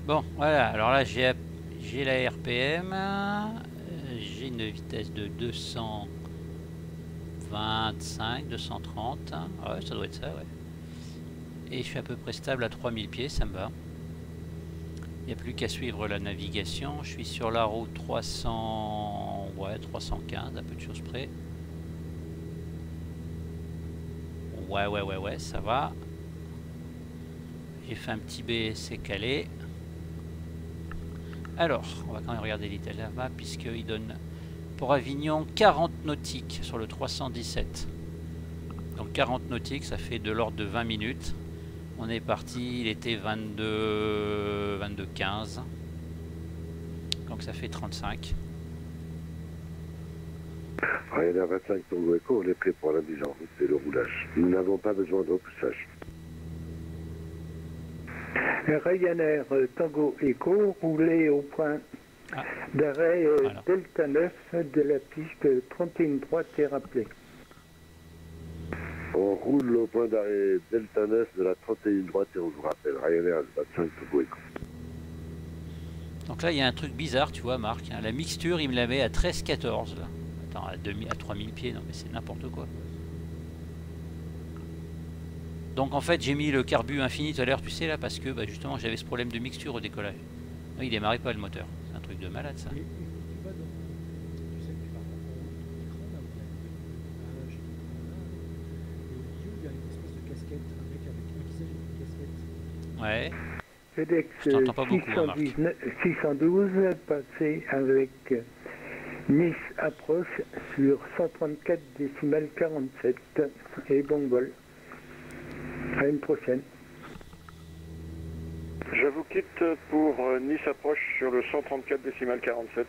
Bon, voilà. Alors là, j'ai la RPM. euh, J'ai une vitesse de 225, 230. Ouais, ça doit être ça, ouais. Et je suis à peu près stable à 3000 pieds, ça me va. Il n'y a plus qu'à suivre la navigation. Je suis sur la route 300... Ouais, 315, à peu de choses près. Ouais, ouais, ouais, ouais, ça va. J'ai fait un petit BSC calé. Alors, on va quand même regarder l'Italie map puisqu'il donne pour Avignon 40 nautiques sur le 317. Donc 40 nautiques, ça fait de l'ordre de 20 minutes. On est parti, il était 22, 22 15. Donc ça fait 35. Ryanair 25 Tango Echo, on est prêt pour la route et le roulage. Nous n'avons pas besoin de repoussage. Ryanair euh, Tango Echo, roulé au point Ah. d'arrêt euh, Voilà. Delta 9 de la piste 31 droite et rappelé. On roule au point d'arrêt Delta 9 de la 31 droite et on vous rappelle Ryanair 25 Togo Echo. Donc là, il y a un truc bizarre, tu vois, Marc. hein. La mixture, il me la met à 13-14, là. Attends, à, 2000, à 3000 pieds, non, mais c'est n'importe quoi. Donc en fait, j'ai mis le carbu infini tout à l'heure, tu sais, là, parce que bah, justement, j'avais ce problème de mixture au décollage. Il démarrait pas le moteur. C'est un truc de malade, ça. Ouais. FedEx Je t'entends pas beaucoup, hein, Marc. 619 612, passé avec Nice approche sur 134 décimales 47 et bon vol. À une prochaine. Je vous quitte pour euh, Nice approche sur le 134 décimal 47.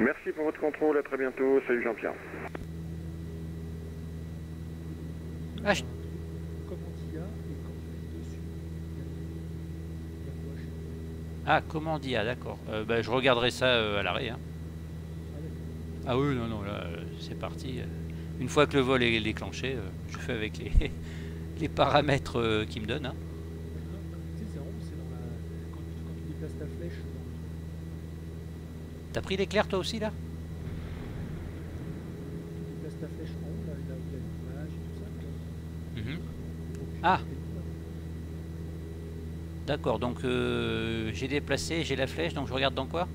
Merci pour votre contrôle, à très bientôt. Salut Jean-Pierre. Ah, je- Ah, comment dit Ah, d'accord. Euh, bah, je regarderai ça euh, à l'arrêt. hein. Ah. Ah oui, non, non, là, euh, c'est parti. Une fois que le vol est déclenché, euh, je fais avec les, les paramètres euh, qu'il me donne. hein. T'as pris l'éclair toi aussi là? Mhm. Ah. D'accord, donc euh, j'ai déplacé, j'ai la flèche, donc je regarde dans quoi?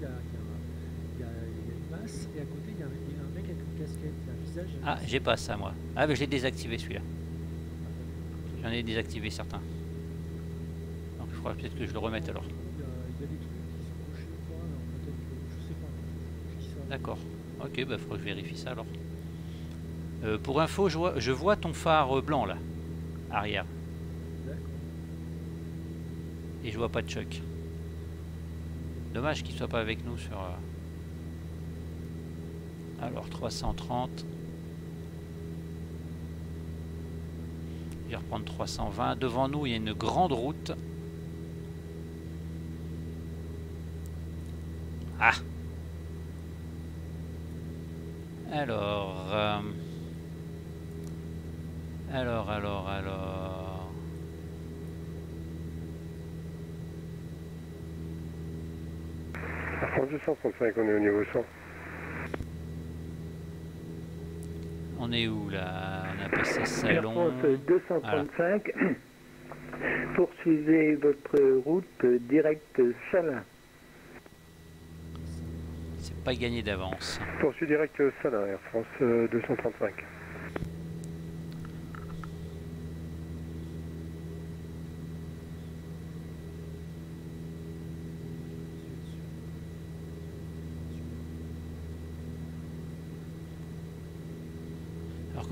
Il y a, une masse, et à côté, il y a un, mec avec une casquette, visage. Ah, j'ai pas ça moi. Ah, mais je l'ai désactivé celui-là. J'en ai désactivé certains. Donc il faudra peut-être que je le remette alors. Il y, a, il y a des trucs qui sont cochés ou pas, alors peut-être que. Je sais pas. Je dis ça. D'accord. Ok, bah faudra que je vérifie ça alors. Euh, pour info, je vois, je vois ton phare euh, blanc là, arrière, D'accord. et je vois pas de choc. Dommage qu'il soit pas avec nous sur. euh, Alors 330. Je vais reprendre 320. Devant nous, il y a une grande route. Ah Alors... euh, Alors, alors, alors... France 235, on est au niveau 100. On est où là? On a passé Air Salon. France 235, poursuivez votre route directe Salin. C'est pas gagné d'avance. Poursuit direct Salin, Air France euh, 235.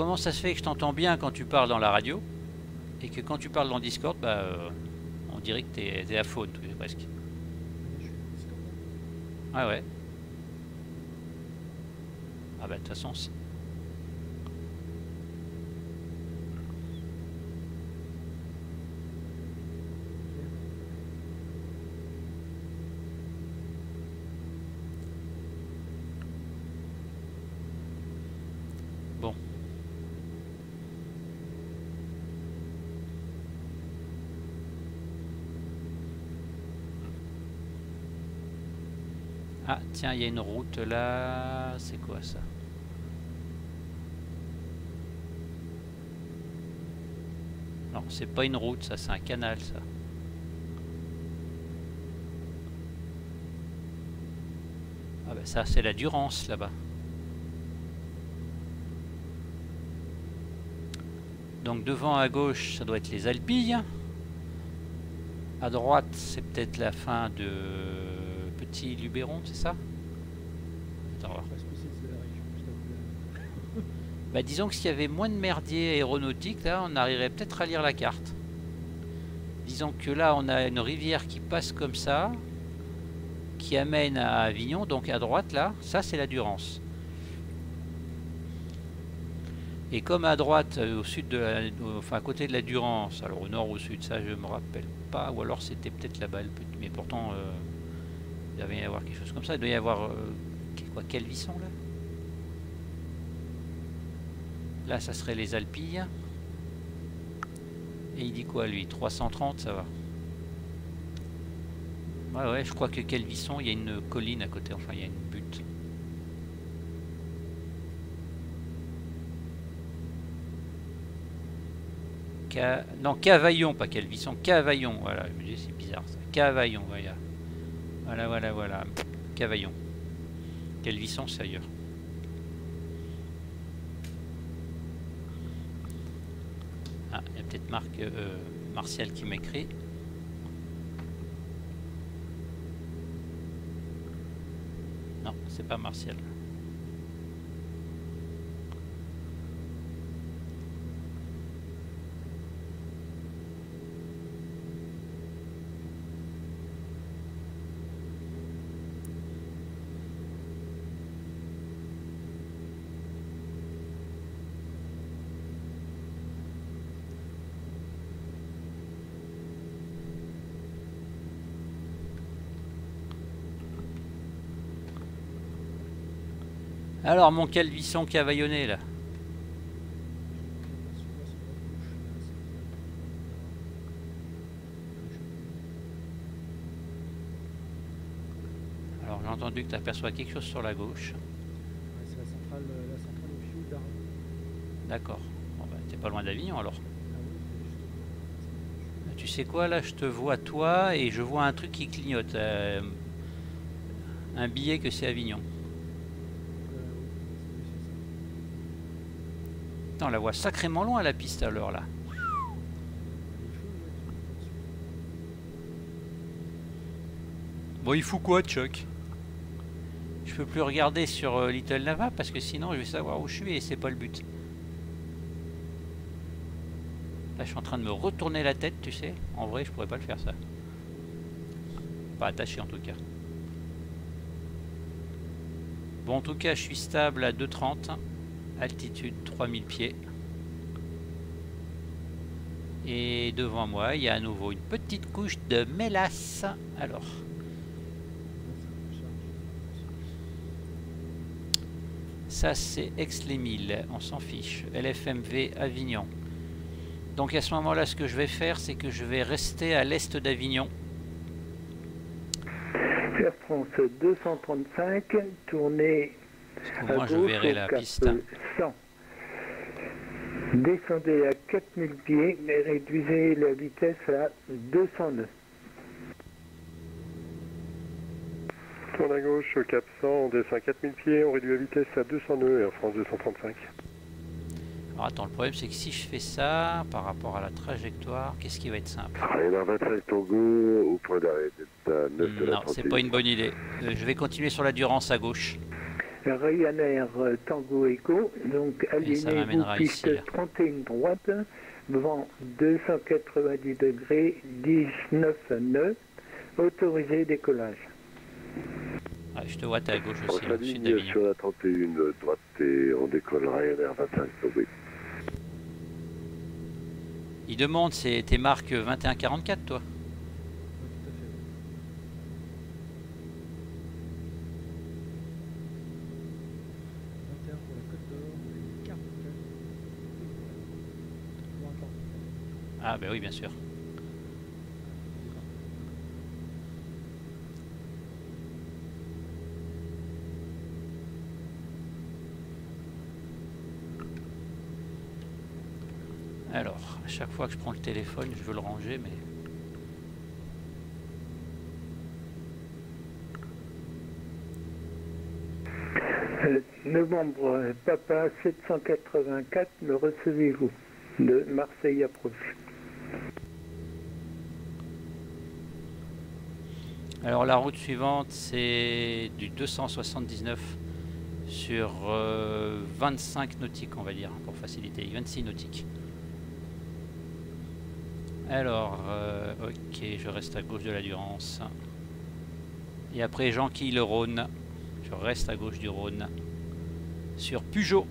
Comment ça se fait que je t'entends bien quand tu parles dans la radio et que quand tu parles dans Discord, bah, euh, on dirait que t'es es à faune presque. Ah ouais. Ah bah de toute façon. c'est- Bon. Ah tiens, il y a une route là. C'est quoi ça? Non, c'est pas une route, ça, c'est un canal, ça. Ah bah ça, c'est la Durance là-bas. Donc devant à gauche, ça doit être les Alpilles. À droite, c'est peut-être la fin de Petit Luberon, c'est ça? Bah disons que s'il y avait moins de merdier aéronautique, là, on arriverait peut-être à lire la carte. Disons que là, on a une rivière qui passe comme ça, qui amène à Avignon, donc à droite, là, ça c'est la Durance. Et comme à droite, euh, au sud de la, enfin à côté de la Durance, alors au nord ou au sud, ça je me rappelle pas, ou alors c'était peut-être là-bas, mais pourtant euh, il devait y avoir quelque chose comme ça. Il doit y avoir euh, qu- quoi, quel Visson là Là, ça serait les Alpilles. Et il dit quoi, lui? 330, ça va. Ouais, ouais, je crois que Calvisson, il y a une colline à côté. Enfin, il y a une butte. Ca... Non, Cavaillon, pas Calvisson. Cavaillon, voilà. Je me dis, c'est bizarre ça. Cavaillon, voilà. Voilà, voilà, voilà. Cavaillon. Calvisson, c'est ailleurs. Ah, il y a peut-être Marc euh, Martial qui m'écrit. Non, c'est pas Martial. Alors mon calvisson cavaillonné là. Alors j'ai entendu que tu aperçois quelque chose sur la gauche. Ouais, c'est la centrale, euh, la centrale au fioul. D'accord. Bon bah t'es pas loin d'Avignon alors. Ah oui, Tu sais quoi là je te vois toi et je vois un truc qui clignote. euh, un billet que c'est Avignon. Euh, oui, c'est- c'est ça. On la voit sacrément loin la piste l'heure là. Bon il fout quoi Chuck? Je peux plus regarder sur euh, Little Nava parce que sinon je vais savoir où je suis et c'est pas le but. Là je suis en train de me retourner la tête tu sais. En vrai je pourrais pas le faire ça. Pas attaché en tout cas. Bon en tout cas je suis stable à 2,30. Altitude 3000 pieds. Et devant moi il y a à nouveau une petite couche de mélasse. Alors. Ça c'est Aix-les-Milles, on s'en fiche. LFMV Avignon. Donc à ce moment-là, ce que je vais faire, c'est que je vais rester à l'est d'Avignon. Air France 235, tournez Au à moins, je verrai la piste. 100. Descendez à 4000 pieds et réduisez la vitesse à 209. Tourne à gauche, cap 100, on descend à 4000 pieds, on réduit la vitesse à 200 nœuds, Air France 235. Alors attends, le problème, c'est que si je fais ça, par rapport à la trajectoire, qu'est-ce qui va être simple? Ryanair 25 Tango au point d'arrêt Delta 9 de Non, c'est pas une bonne idée. Euh, je vais continuer sur la Durance à gauche. Ryanair euh, Tango Echo, donc alignez-vous piste ici, là. 31 droite, vent 290 degrés, 19 nœuds, autorisé décollage. Ouais, je te vois, t'es à gauche aussi, là, au sud d'Avignon. sur la 31 droite et on décolle Ryanair 25 Tango. Il demande, c'est tes marques 2144, toi Ouais, tout à fait. ouais. 21 pour la Côte d'Or et 44 pour un temps. Ah, ben oui, bien sûr. Alors, à chaque fois que je prends le téléphone, je veux le ranger, mais... Novembre, Papa 784, le recevez-vous De Marseille approche. Alors la route suivante, c'est du 279 sur euh, 25 nautiques, on va dire, pour faciliter, 26 nautiques. Alors, euh, ok, je reste à gauche de la Durance. Et après Jean-Quille le Rhône, je reste à gauche du Rhône. Sur Peugeot.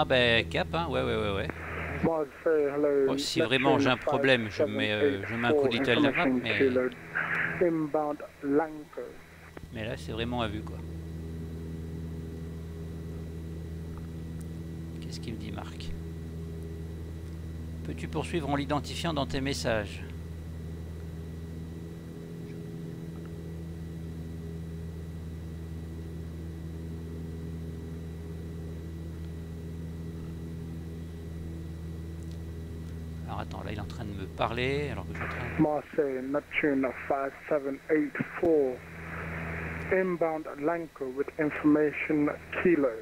Ah ben cap, hein, ouais, ouais, ouais, ouais. Bon, si vraiment j'ai un problème, je mets, euh, je mets un coup d'Ital là mais, Inbound Lanka. mais là c'est vraiment à vue quoi. Qu'est-ce qu'il me dit Marc? Peux-tu poursuivre en l'identifiant dans tes messages Alors attends, là il est en train de me parler, c'est Neptune 5784. Inbound Lanka with information kilo.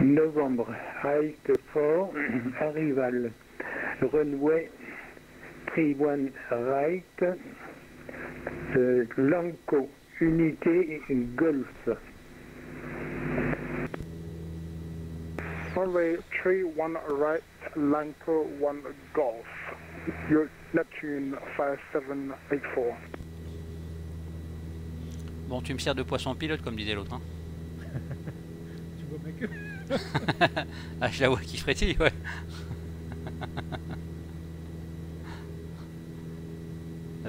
Novembre, Hike 4, arrival, runway 31 right, euh, Lanco, unité Golf. Runway 31 right, Lanco 1 Golf. Your Neptune 5784. Bon, tu me sers de poisson pilote comme disait l'autre. Hein. Tu vois ma queue? Ah, je la vois qui frétille, ouais.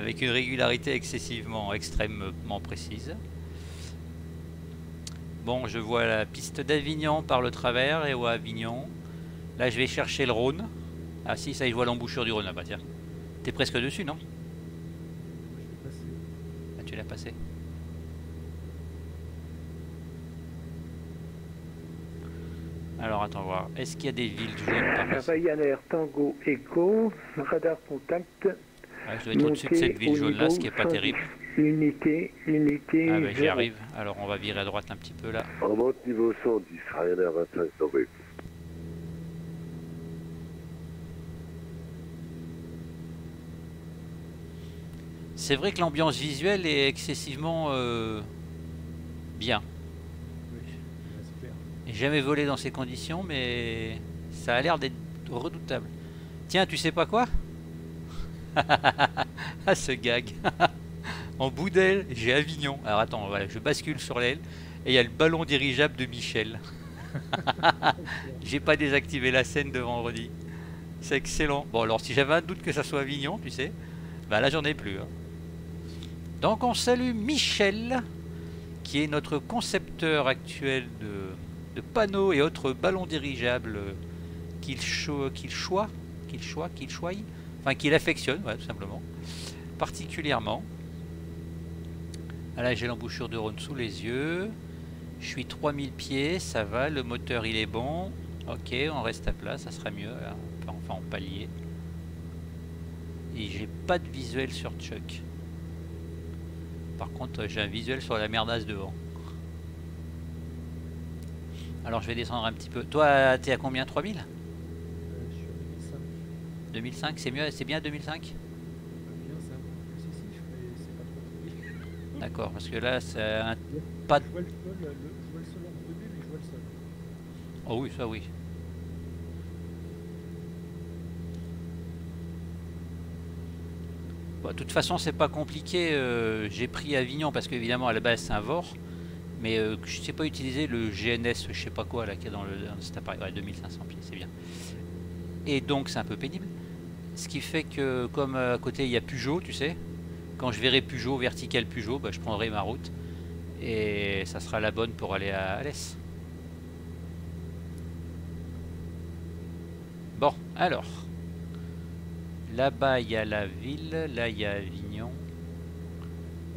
Avec une régularité excessivement, extrêmement précise. Bon, je vois la piste d'Avignon par le travers et au Avignon. Là, je vais chercher le Rhône. Ah si, ça je vois l'embouchure du Rhône là-bas, tiens. T'es presque dessus, non? Ah, tu l'as passé. Alors, attends voir. Est-ce qu'il y a des villes ici Ryanair Tango Echo, radar contact, Ouais, je dois être au-dessus de cette ville jaune là, ce qui est pas terrible. unité, unité. Ah ben j'y arrive. Alors on va virer à droite un petit peu là. En monte niveau 110, Ryanair 25 Tango Echo. C'est vrai que l'ambiance visuelle est excessivement euh, bien. Oui. J'ai jamais volé dans ces conditions, mais ça a l'air d'être redoutable. Tiens, tu sais pas quoi? Ah ce gag En bout d'aile, j'ai Avignon. Alors attends, voilà, je bascule sur l'aile et il y a le ballon dirigeable de Michel. j'ai pas désactivé la scène de vendredi. C'est excellent. Bon alors si j'avais un doute que ça soit Avignon, tu sais, bah là j'en ai plus. hein. Donc on salue Michel, qui est notre concepteur actuel de, panneaux et autres ballons dirigeables euh, qu'il cho- qu'il choisit, qu'il choisit, enfin qu'il affectionne, ouais, tout simplement, particulièrement. Là j'ai l'embouchure de Rhône sous les yeux. Je suis 3000 pieds, ça va, le moteur il est bon. Ok, on reste à plat, ça sera mieux, peut enfin en palier. Et j'ai pas de visuel sur Chuck. Par contre, j'ai un visuel sur la merdasse devant. Alors je vais descendre un petit peu. Toi, t'es à combien? 3000 Euh, je suis à 2005. 2005 C'est mieux, c'est bien 2005 Pas bien, c'est un peu excessif, mais c'est pas trop trop. D'accord, parce que là, c'est un... Pas de- vois le sol, le- je vois le sol en 2D, mais je vois le sol. Oh oui, ça oui. Bon, de toute façon, c'est pas compliqué. euh, J'ai pris Avignon parce qu'évidemment, à la base, c'est un VOR. Mais euh, je sais pas utiliser le GNS, je sais pas quoi, là, qui est dans, le, dans cet appareil. Ouais, 2500 pieds, c'est bien. Et donc, c'est un peu pénible. Ce qui fait que, comme à côté, il y a Peugeot, tu sais, quand je verrai Peugeot, vertical Peugeot, bah, je prendrai ma route. Et ça sera la bonne pour aller à Alès. Bon, alors. Là-bas, il y a la ville. Là, il y a Avignon.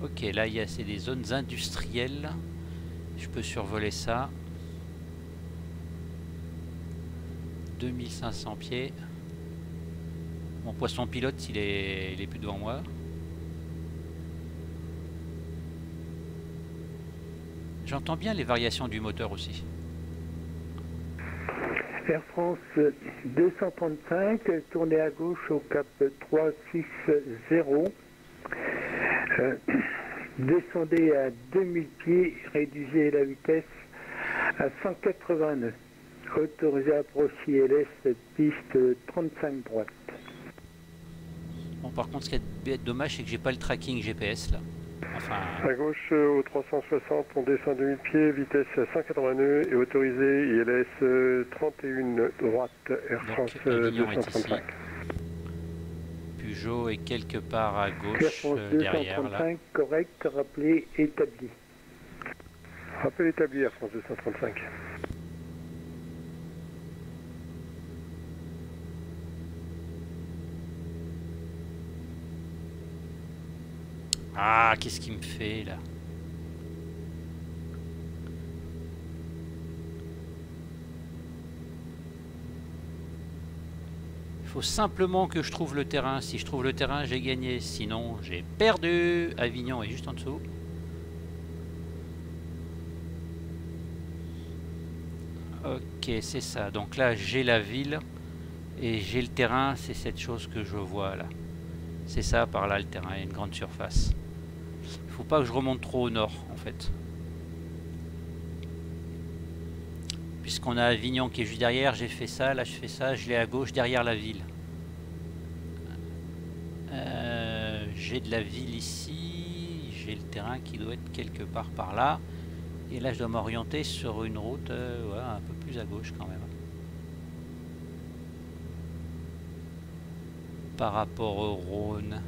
Ok, là, il y a c'est des zones industrielles. Je peux survoler ça. 2500 pieds. Mon poisson pilote, il est, il est plus devant moi. J'entends bien les variations du moteur aussi. Air France 235, tournez à gauche au cap 360. Euh, descendez à 2000 pieds, réduisez la vitesse à 180 nœuds. Autorisé à approcher l'est, piste 35 droite. Par contre, ce qui est dommage, c'est que j'ai pas le tracking GPS là. Enfin, À gauche euh, au 360, on descend 2000 pieds, vitesse 180 nœuds et autorisé ILS euh, 31 droite Air France euh, Avignon est 235. Peugeot est quelque part à Air gauche France euh, derrière là. 235, correct, rappelé, établi. Rappel établi Air France 235. Ah, qu'est-ce qu'il me fait là Il faut simplement que je trouve le terrain. Si je trouve le terrain, j'ai gagné. Sinon, j'ai perdu. Avignon est juste en dessous. Ok, c'est ça. Donc là, j'ai la ville et j'ai le terrain. C'est cette chose que je vois là. C'est ça par là le terrain. Il y a une grande surface. Faut pas que je remonte trop au nord en fait. Puisqu'on a Avignon qui est juste derrière, j'ai fait ça, là je fais ça, je l'ai à gauche derrière la ville. Euh, j'ai de la ville ici, j'ai le terrain qui doit être quelque part par là. Et là je dois m'orienter sur une route euh, un peu plus à gauche quand même. Par rapport au Rhône.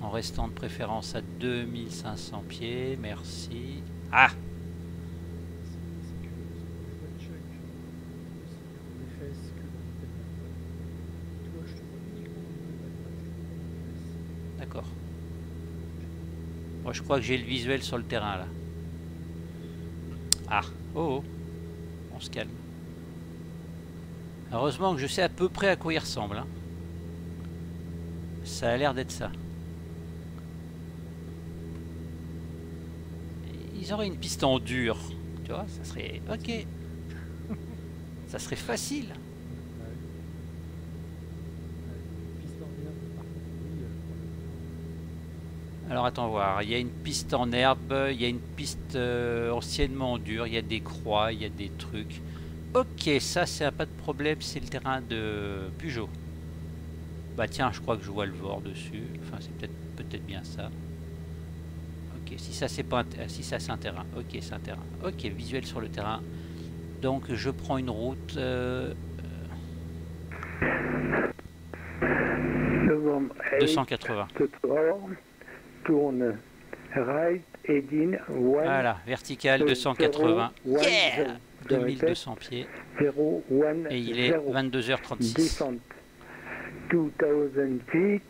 En restant de préférence à 2500 pieds, merci. Ah. D'accord. Moi je crois que j'ai le visuel sur le terrain là. Ah, oh, oh. on se calme. Heureusement que je sais à peu près à quoi il ressemble. hein. Ça a l'air d'être ça. Ils auraient une piste en dur. Tu vois, ça serait... Ok. ça serait facile. Alors attends voir, il y a une piste en herbe, il y a une piste euh, anciennement en dur, il y a des croix, il y a des trucs. Ok, ça c'est pas de problème, c'est le terrain de Peugeot. Bah tiens, je crois que je vois le VOR dessus. Enfin, c'est peut-être peut-être bien ça. Ok, si ça c'est pas un, euh, si ça c'est un terrain. Ok, c'est un terrain. Ok, visuel sur le terrain. Donc je prends une route. euh, Novembre 8, 280. tourne right, heading 1, Voilà, vertical 280. Yeah 2200 pieds. 0, 1, Et il est 22h36. Descente 2000 feet,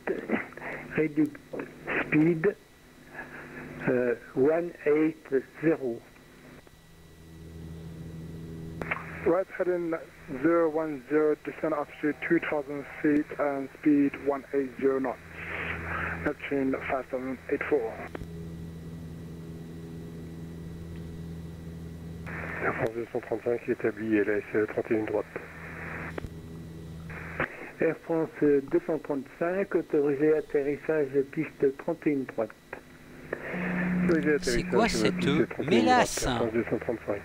reduce speed uh, 180. Right heading 010, descend altitude 2000 feet and speed 180 knots. Neptune 5784. Air France 235 établi LS 31 droite. Air France 235, autorisé atterrissage piste 31 droite. C'est quoi cette piste 31 mélasse droite, Air France 235.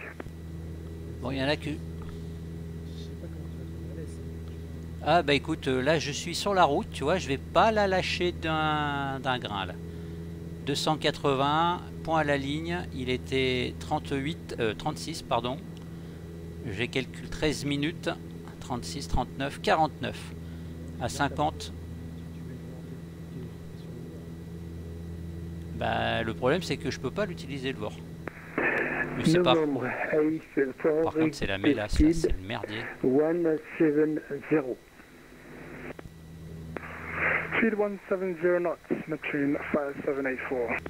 Bon, il y en a que... Ah bah écoute, euh, là je suis sur la route, tu vois, je vais pas la lâcher d'un d'un grain là. 280, point à la ligne, il était 38, euh, 36 pardon. J'ai calculé 13 minutes, 36, 39, 49. À 50, Tu, tu vas être orienté sur le bord. Bah le problème c'est que je peux pas l'utiliser le sais pas. Novembre 8, Par contre c'est la mélasse c'est le merdier. 170. Speed 170 knots, Neptune 5784.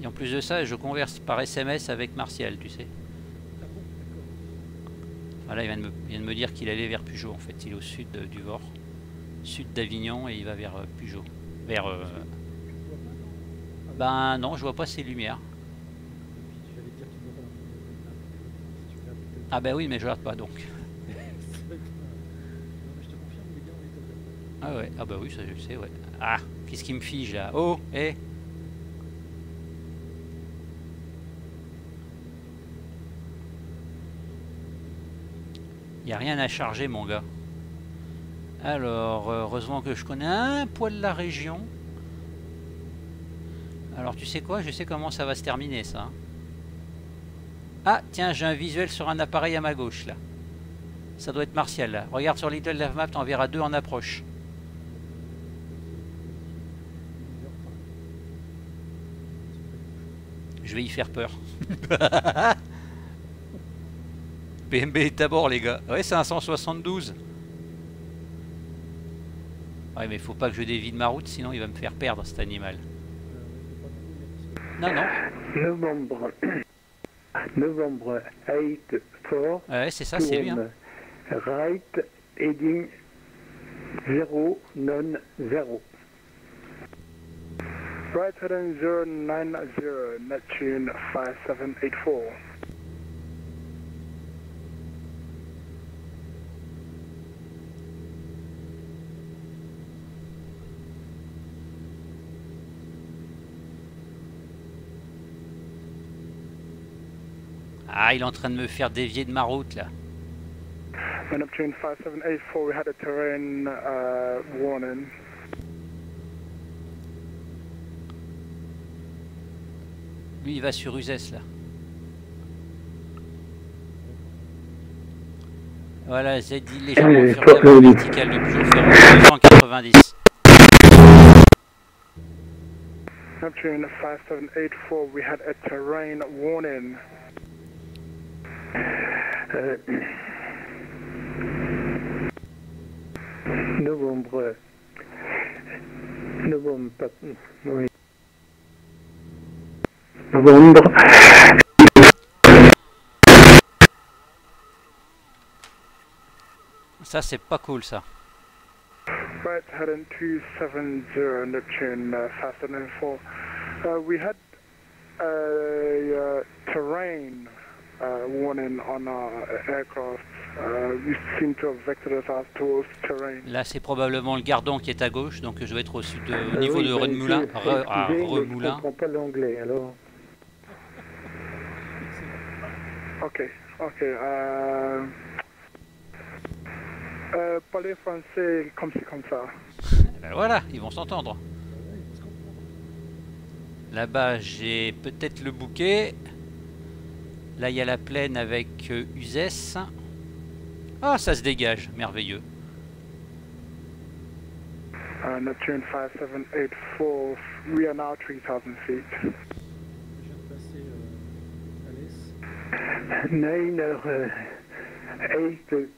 Et en plus de ça, je converse par SMS avec Martial, tu sais. Ah. Voilà, il vient de me, il vient de me dire qu'il allait vers Peugeot en fait. Il est au sud euh, du Vor, sud d'Avignon et il va vers euh, Peugeot. Vers. euh, Ben non, je vois pas ses lumières. Ah ben oui, mais je regarde pas donc. Ah ouais, ah bah oui, ça je le sais, ouais. Ah, qu'est-ce qui me fige là? Oh, hé Il a rien à charger, mon gars. Alors, euh, heureusement que je connais un poil la région. Alors, tu sais quoi? Je sais comment ça va se terminer, ça. Ah, tiens, j'ai un visuel sur un appareil à ma gauche, là. Ça doit être Martial. Regarde sur Little Love Map, t'en verras deux en approche. Je vais y faire peur. PMB est d'abord, les gars. Ouais, c'est un 172. Ouais, mais faut pas que je dévide ma route, sinon il va me faire perdre cet animal. Non, non. Novembre. Novembre 8 4. Ouais, c'est ça, c'est. Hein. Right heading 0 non 0. Right heading 090 Neptune 5784. Ah, il est en train de me faire dévier de ma route là. Neptune 5784, we had a terrain uh, warning. Lui, il va sur Uzès là. Voilà, Z dit légèrement faut- la verticale depuis je fais 290. Neptune 5784, we had a terrain warning. Euh, novembre. Novembre. pas- Oui. Novembre. Ça, c'est pas cool ça. Right heading 270 Neptune uh, 5784. Uh, we had a uh, terrain uh, warning on our aircraft. Uh, we seem to have vectored us out towards terrain. Là, c'est probablement le gardon qui est à gauche, donc je vais être au, sud de, au Euh, niveau oui, de Remoulin. Re, ah, mais Je Remoulin. comprends pas l'anglais, alors. Ok, ok. Euh, euh, parler français comme ci, comme ça. Ben voilà, ils vont s'entendre. Là-bas, j'ai peut-être le bouquet. Là, il y a la plaine avec euh, Uzès. Ah, ça se dégage, merveilleux. Uh, Neptune 5784, we are now 3000 feet. Passer euh, Alès. Nine euh, eight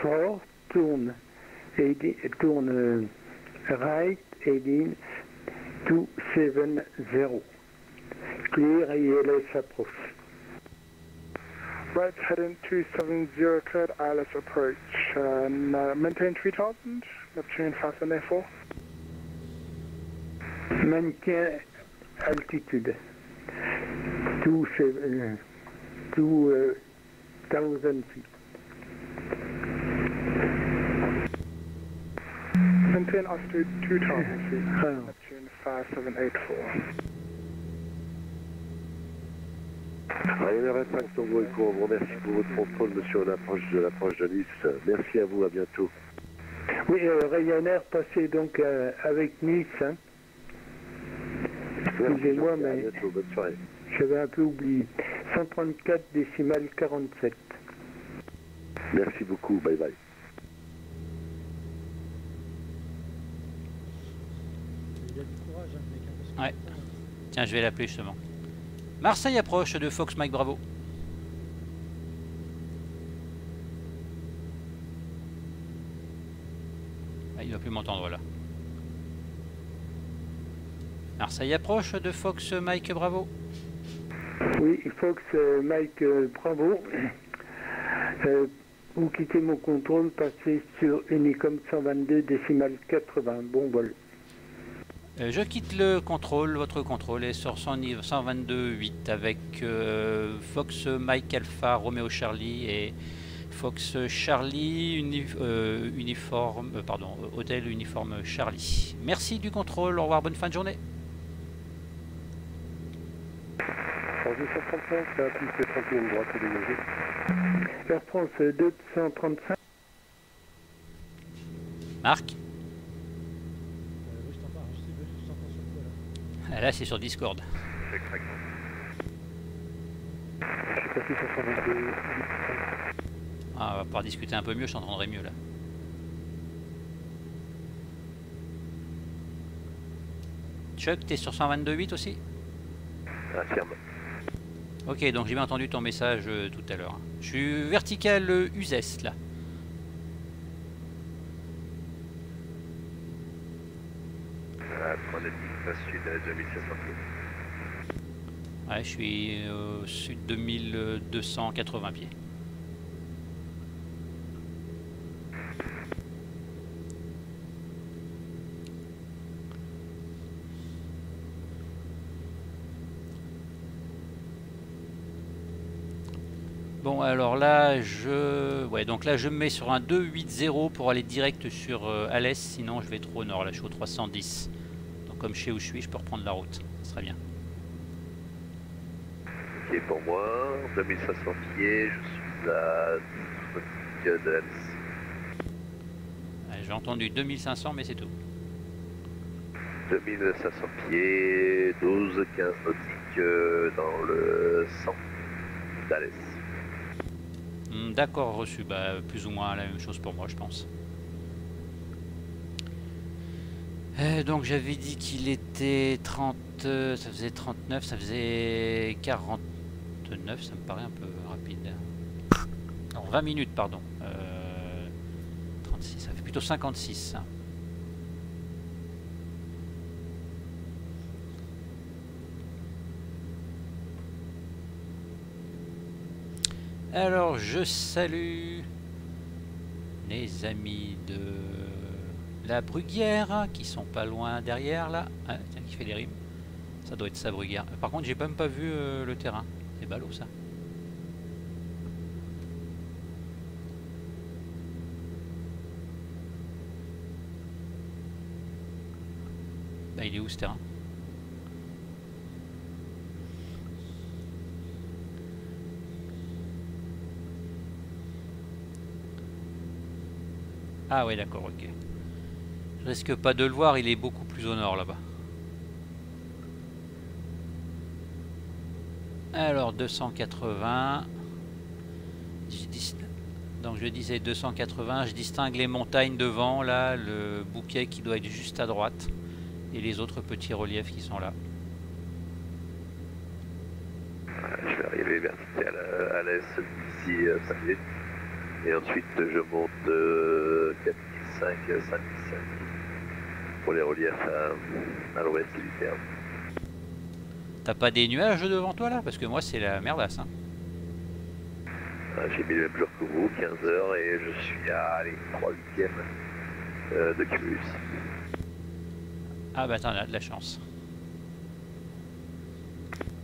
four tourne heading, tourne euh, right heading 270. Clear ILS approach. Right heading 270, cleared ILS approach. Uh, and, uh, maintain 3000, Neptune 5784. Maintain altitude. Two seven, two uh, thousand feet. Maintain altitude 2000 feet, Neptune 5784. Ryanair 25 Tango Echo, on vous remercie pour votre contrôle, monsieur, à l'approche de l'approche de Nice. Merci à vous, à bientôt. oui, euh, Ryanair passait donc euh, avec Nice. hein. Excusez-moi, mais bientôt, bonne soirée. j'avais un peu oublié. 134 décimales 47. Merci beaucoup, bye bye. Il a du courage, hein, mec. hein, Ouais. Tiens, je vais l'appeler justement. Marseille approche de Fox Mike Bravo. Ah, il ne va plus m'entendre là. Marseille approche de Fox Mike Bravo. Oui, euh, Mike Bravo, euh, vous quittez mon contrôle, passez sur Unicom 122 décimales 80. Bon vol. Euh, je quitte le contrôle, votre contrôle est sur 122.8 avec euh, Fox Mike Alpha Romeo Charlie et Fox Charlie euh, uniforme, pardon, hôtel uniforme Charlie. Merci du contrôle, au revoir, bonne fin de journée. France 235, la piste 31 droite est dégagée. Air France 235. Marc Euh, oui, je t'en parle, je sais pas, je t'entends sur quoi là c'est sur Discord. C'est craquant. Je suis passé sur 122. Ah, on va pouvoir discuter un peu mieux, je t'entendrai mieux là. Chuck, t'es sur 122.8 aussi? Affirme. Ok, donc j'ai bien entendu ton message euh, tout à l'heure. Je suis vertical euh, USES là. À 3 sud à 2700 Ouais, je suis au sud de 1280 pieds. Bon alors là je ouais donc là je me mets sur un 280 pour aller direct sur euh, Alès. Sinon je vais trop au nord. Là je suis au 310 donc comme je sais où je suis je peux reprendre la route ça serait bien Ok pour moi, 2500 pieds, je suis à 10 de. Ouais, j'ai entendu 2500 mais c'est tout 2500 pieds, 12, 15 nautiques euh, dans le 100 d'Alès. Hmm, D'accord, reçu. Bah, plus ou moins la même chose pour moi, je pense. Euh, donc j'avais dit qu'il était 30, euh, ça faisait 39, ça faisait 49, ça me paraît un peu rapide. Non, 20 minutes, pardon. Euh, 36, ça fait plutôt 56. hein. Alors, je salue les amis de la Bruguière qui sont pas loin derrière là. Ah, tiens, qui fait des rimes. Ça doit être ça, Bruguière. Par contre, j'ai même pas vu euh, le terrain. C'est ballot ça. Bah, il est où ce terrain? Ah oui d'accord, ok. Je risque pas de le voir, il est beaucoup plus au nord là-bas. Alors 280. Je dis- Donc je disais 280, je distingue les montagnes devant, là, le bouquet qui doit être juste à droite, et les autres petits reliefs qui sont là. Je vais arriver vertical à, à l'est d'ici 5 minutes. Et ensuite, je monte de 4005 à 5005 pour les reliefs à, à l'ouest du terme. T'as pas des nuages devant toi là? Parce que moi c'est la merdasse. Hein. Ah, J'ai mis le même jour que vous, 15 heures, et je suis à allez, 3 huitièmes euh, de Cumulus. Ah bah t'en as de la chance.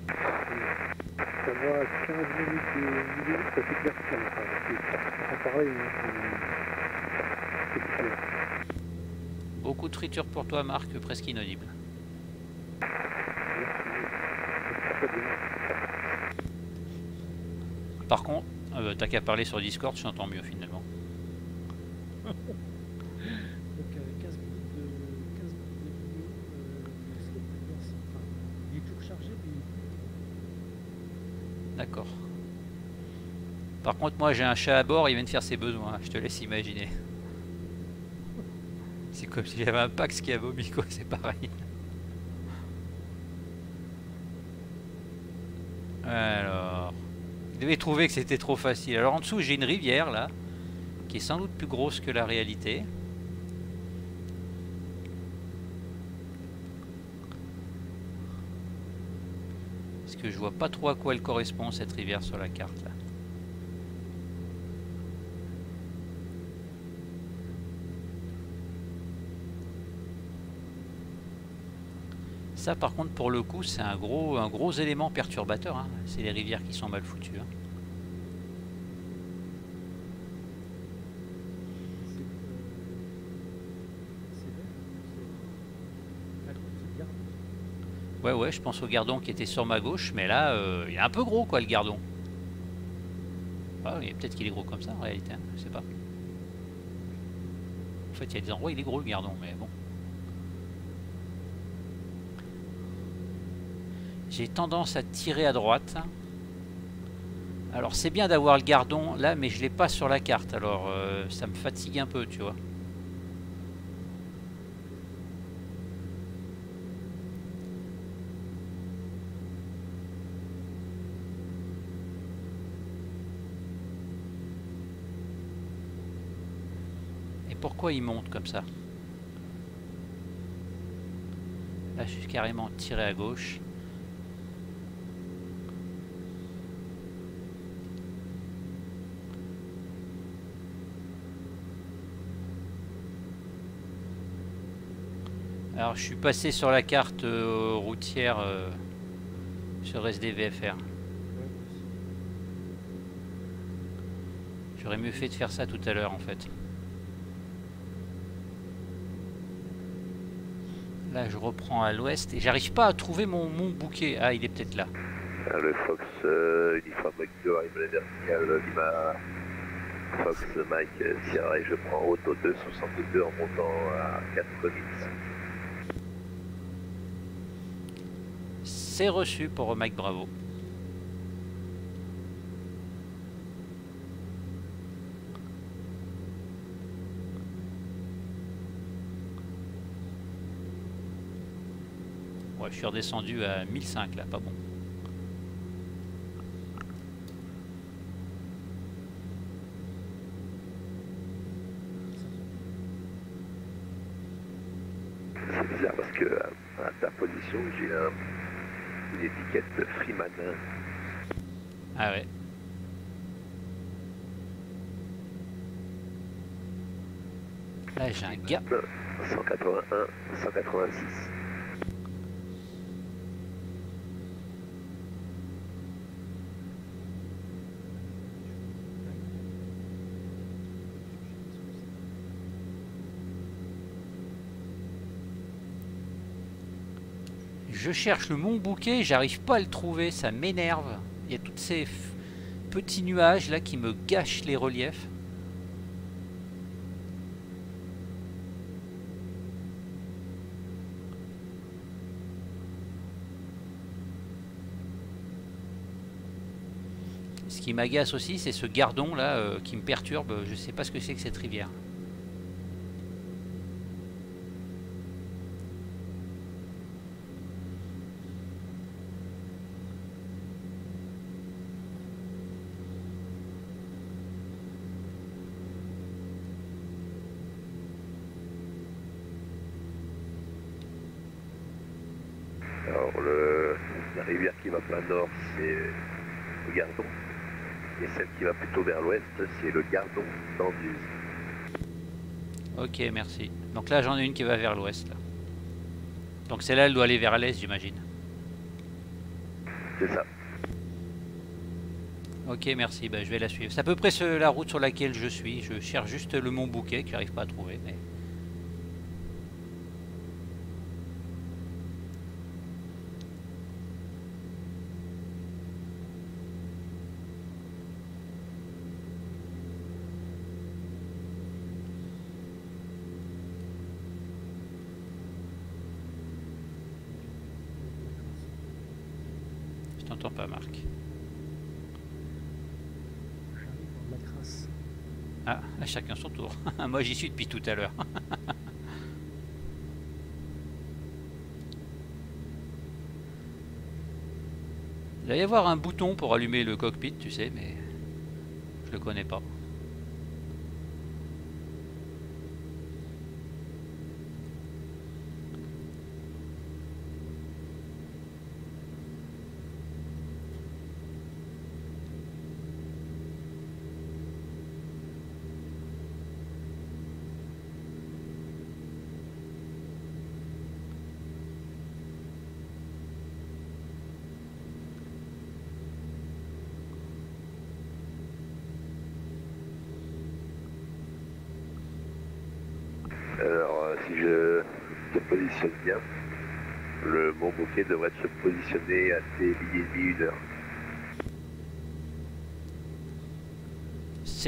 Ça va à 15 minutes de ça s'éclaircit. Enfin, c'est c'est pareil. hein, c'est- c'est clair. Beaucoup de friture pour toi Marc, presque inaudible. Par contre, euh, t'as qu'à parler sur Discord, je t'entends mieux finalement. Donc euh, 15 minutes de 15 minutes de vidéo, euh, Enfin, il est mais est plus. D'accord. Par contre, moi j'ai un chat à bord, il vient de faire ses besoins, je te laisse imaginer. Comme si j'avais un Pax qui a vomi, quoi, c'est pareil. Alors, il devait trouver que c'était trop facile. Alors en dessous, j'ai une rivière là, qui est sans doute plus grosse que la réalité. Parce que je vois pas trop à quoi elle correspond cette rivière sur la carte là. Ça par contre pour le coup c'est un gros, un gros élément perturbateur. hein. C'est les rivières qui sont mal foutues. hein. Ouais, ouais, je pense au gardon qui était sur ma gauche, mais là, euh, il est un peu gros, quoi, le gardon. Ah, peut-être qu'il est gros comme ça, en réalité, hein, je sais pas. En fait, il y a des endroits il est gros, le gardon, mais bon. J'ai tendance à tirer à droite. Alors, c'est bien d'avoir le gardon là, mais je l'ai pas sur la carte, alors euh, ça me fatigue un peu, tu vois. Et pourquoi il monte comme ça? Là, je suis carrément tiré à gauche. Alors je suis passé sur la carte euh, routière euh, sur SDVFR. J'aurais mieux fait de faire ça tout à l'heure en fait. Là je reprends à l'ouest et j'arrive pas à trouver mon, bouquet. Ah il est peut-être là. Ah, Le Fox euh, uniforme arrive à la verticale Lima. Fox Mike Sierra et je prends auto 262 en montant à 4000. C'est reçu pour Mike Bravo. Ouais, je suis redescendu à 1005 là, pas bon. C'est bizarre parce que à, à ta position, j'ai un, une étiquette Freeman. Ah ouais. Là j'ai un gars. 181, 186. Je cherche le mon bouquet, j'arrive pas à le trouver, ça m'énerve. Il y a tous ces petits nuages là qui me gâchent les reliefs. Ce qui m'agace aussi, c'est ce gardon là euh, qui me perturbe. Je sais pas ce que c'est que cette rivière. Alors le, la rivière qui va plein nord, c'est le Gardon. Et celle qui va plutôt vers l'ouest, c'est le Gardon d'Anduze. Ok, merci. Donc là, j'en ai une qui va vers l'ouest. Donc celle-là, elle doit aller vers l'est, j'imagine. C'est ça. Ok, merci. Bah, je vais la suivre. C'est à peu près ce- la route sur laquelle je suis. Je cherche juste le mont Bouquet que j'arrive pas à trouver. Mais... Je t'entends pas, Marc. J'arrive la. Ah, à chacun son tour. Moi, j'y suis depuis tout à l'heure. Il va y avoir un bouton pour allumer le cockpit, tu sais, mais je le connais pas. Alors euh, si je te positionne bien, Le Mont Bouquet devrait se positionner à tes milliers de une heure.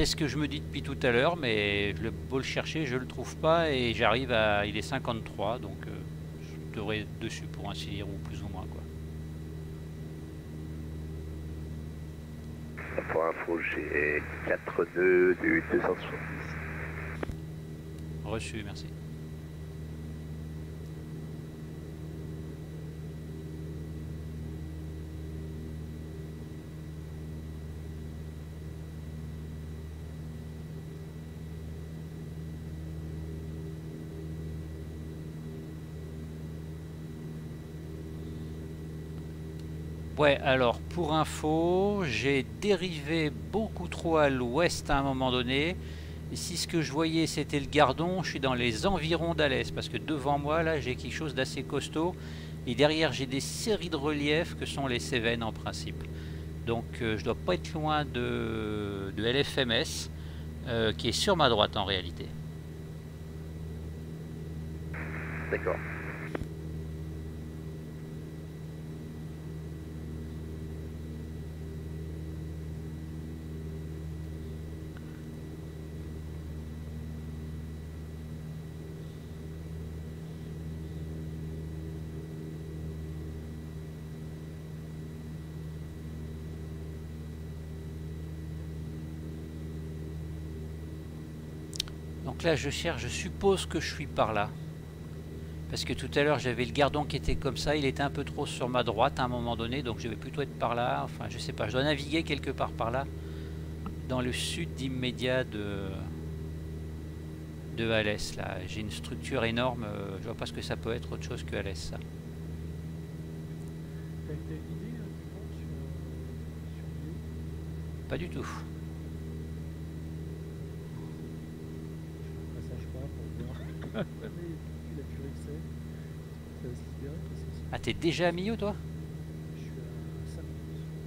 C'est ce que je me dis depuis tout à l'heure, mais le beau le chercher, je le trouve pas et j'arrive à. Il est 53, donc euh, je devrais être dessus pour ainsi dire, ou plus ou moins quoi. Pour info, j'ai 4 nœuds du 270. Reçu, merci. Ouais, alors pour info, j'ai dérivé beaucoup trop à l'ouest à un moment donné. Et si ce que je voyais c'était le Gardon, je suis dans les environs d'Alès parce que devant moi là j'ai quelque chose d'assez costaud et derrière j'ai des séries de reliefs que sont les Cévennes en principe. Donc euh, je dois pas être loin de, de LFMS euh, qui est sur ma droite en réalité. D'accord. Donc là je cherche, je suppose que je suis par là. Parce que tout à l'heure j'avais le gardon qui était comme ça, il était un peu trop sur ma droite à un moment donné, donc je vais plutôt être par là, enfin je sais pas, je dois naviguer quelque part par là, dans le sud immédiat de, de Alès là. J'ai une structure énorme, euh, je vois pas ce que ça peut être autre chose que Alès ça. Pas du tout. Je fais un passage bas pour voir. Ouais, mais vu la durée que c'est, ça va se libérer parce que Ah t'es déjà à Millau toi? Je suis à 5 minutes.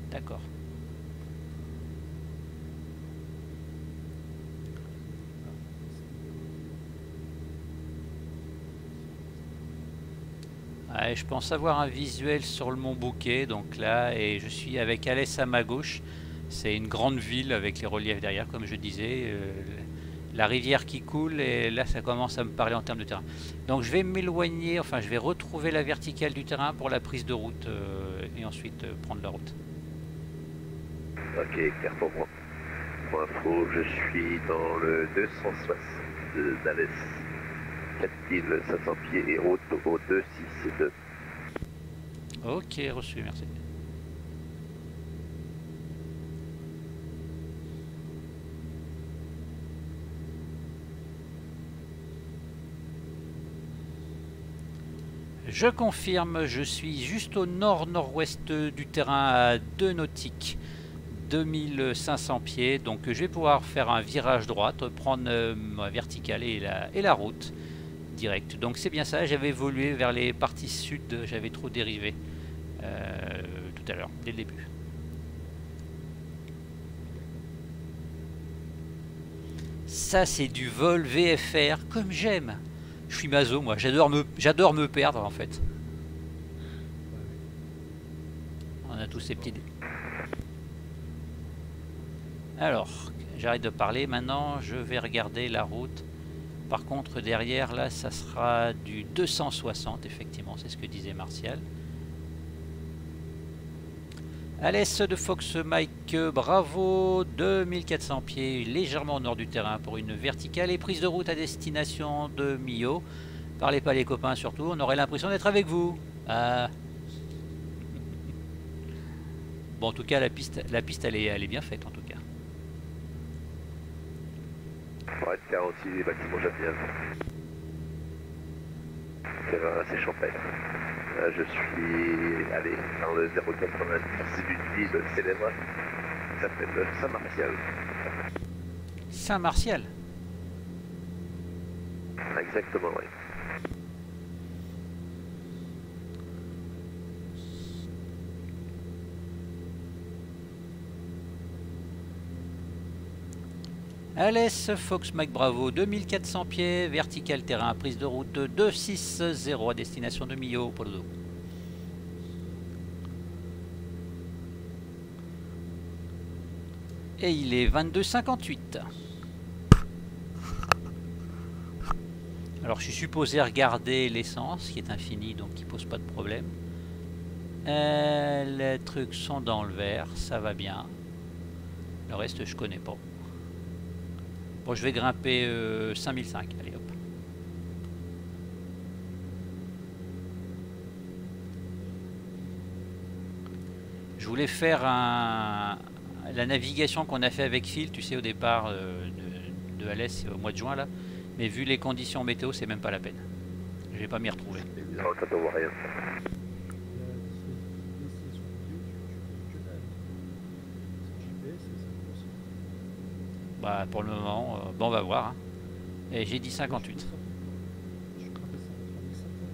D'accord. Je pense avoir un visuel sur le Mont Bouquet, donc là, et je suis avec Alès à ma gauche. C'est une grande ville avec les reliefs derrière, comme je disais. euh, la rivière qui coule, et là, ça commence à me parler en termes de terrain. Donc je vais m'éloigner, enfin, je vais retrouver la verticale du terrain pour la prise de route, euh, et ensuite euh, prendre la route. Ok, clair pour moi. Pour info, je suis dans le 260 de d'Alès. 4500 pieds et route au 262. Ok, reçu, merci. Je confirme, je suis juste au nord-nord-ouest du terrain à 2 nautiques, 2500 pieds, donc je vais pouvoir faire un virage droite, prendre euh, ma verticale et la, route direct. Donc c'est bien ça, j'avais évolué vers les parties sud, j'avais trop dérivé euh, tout à l'heure, dès le début. Ça c'est du vol VFR comme j'aime. Je suis maso moi, j'adore me, perdre en fait. On a tous ces petits... Alors, j'arrête de parler, maintenant je vais regarder la route. Par contre, derrière, là, ça sera du 260, effectivement, c'est ce que disait Martial. À l'est de Fox Mike, bravo, 2400 pieds, légèrement au nord du terrain pour une verticale et prise de route à destination de Millau. Parlez pas les copains surtout, on aurait l'impression d'être avec vous. Ah. Bon, en tout cas, la piste, la piste elle, est, bien faite, en tout cas. Pour être 46 des bâtiments Javier. Terrain assez champêtre. Là, je suis allé dans le 090 d'une ville célèbre qui s'appelle Saint-Martial. Saint-Martial Exactement, oui. Alès Fox Mac Bravo 2400 pieds, vertical terrain, prise de route 260 à destination de Millau, Bordeaux. Et il est 22,58. Alors je suis supposé regarder l'essence qui est infinie donc qui pose pas de problème. Euh, les trucs sont dans le vert, ça va bien. Le reste je connais pas. Bon je vais grimper 5005, allez hop. Je voulais faire la navigation qu'on a fait avec Phil, tu sais, au départ euh, de, de au mois de juin, là. Mais vu les conditions météo, c'est même pas la peine. Je vais pas m'y retrouver. Non, ça ne voit rien. Bah, pour le moment, euh, bon, on va voir. hein. Et j'ai dit 58. Je crains de ça, on est certain,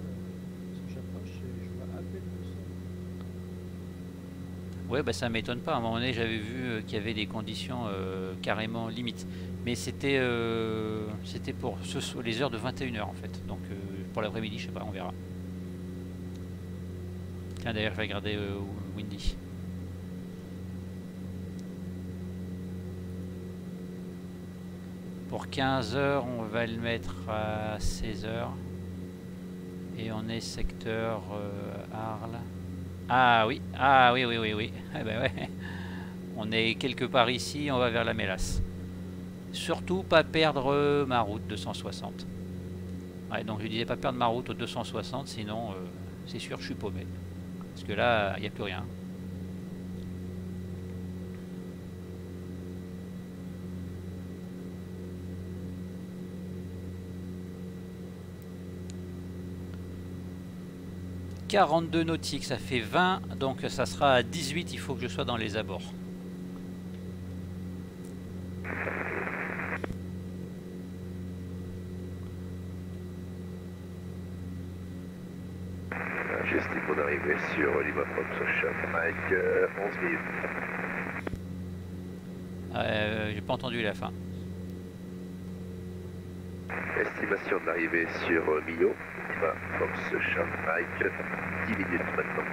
parce que j'approche et je vois à peine le son. Ouais, bah ça m'étonne pas. À un moment donné, j'avais vu euh, qu'il y avait des conditions euh, carrément limites. Mais c'était euh, c'était pour ce, les heures de 21h en fait. Donc euh, pour l'après-midi, je sais pas, on verra. Tiens, d'ailleurs, je vais regarder euh, Windy. Pour 15h, on va le mettre à 16h. Et on est secteur euh, Arles. Ah oui, ah oui, oui, oui, oui. Eh ben ouais. On est quelque part ici, on va vers la mélasse. Surtout pas perdre euh, ma route 260. Ouais, donc je disais pas perdre ma route au 260, sinon euh, c'est sûr je suis paumé. Parce que là, il n'y a plus rien. « 42 nautiques, ça fait 20, donc ça sera à 18, il faut que je sois dans les abords. Euh, J'estime mon arrivée sur Lima Fox Ocean Mike, euh, 11 minutes. Euh, J'ai pas entendu la fin. Estimation de l'arrivée sur euh, Millau, Lima Fox Mike, 10 minutes maintenant.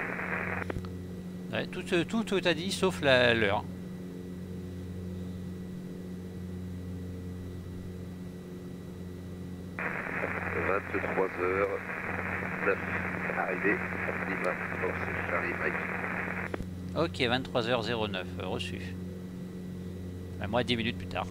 Ouais, tout, euh, tout, tout a dit sauf l'heure. h 23h09. Arrivée, Lima Fox Charlie Mike. Ok, 23h09, euh, reçu. Euh, moi, 10 minutes plus tard.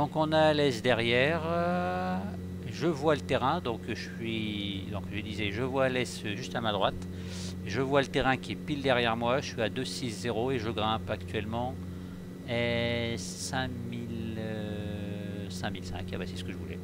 Donc on a l'Est derrière. euh, Je vois le terrain, donc je suis. Donc je disais, je vois l'Est juste à ma droite. Je vois le terrain qui est pile derrière moi. Je suis à 260 et je grimpe actuellement et 5000, euh, 5005. Ah bah c'est ce que je voulais.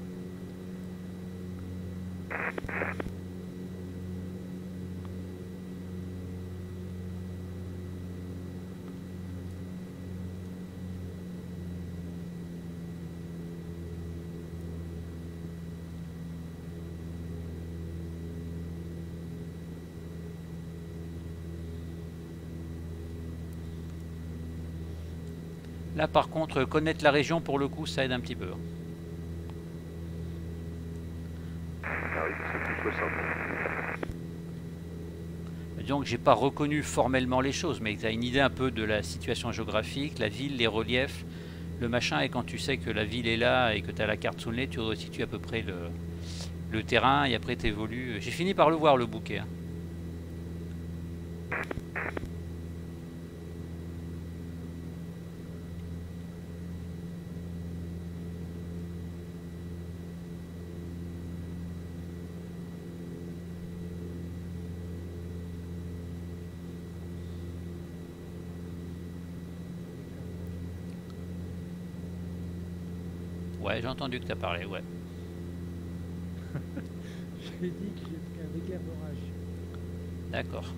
Là par contre, connaître la région pour le coup, ça aide un petit peu. Ah plus 60. Donc j'ai pas reconnu formellement les choses, mais tu as une idée un peu de la situation géographique, la ville, les reliefs, le machin, et quand tu sais que la ville est là et que tu as la carte sous le nez, tu resitues à peu près le, le terrain et après tu évolues. J'ai fini par le voir le bouquet. hein. j'ai entendu que t'as parlé, ouais. J'ai dit que j'ai pris un méga forage. D'accord.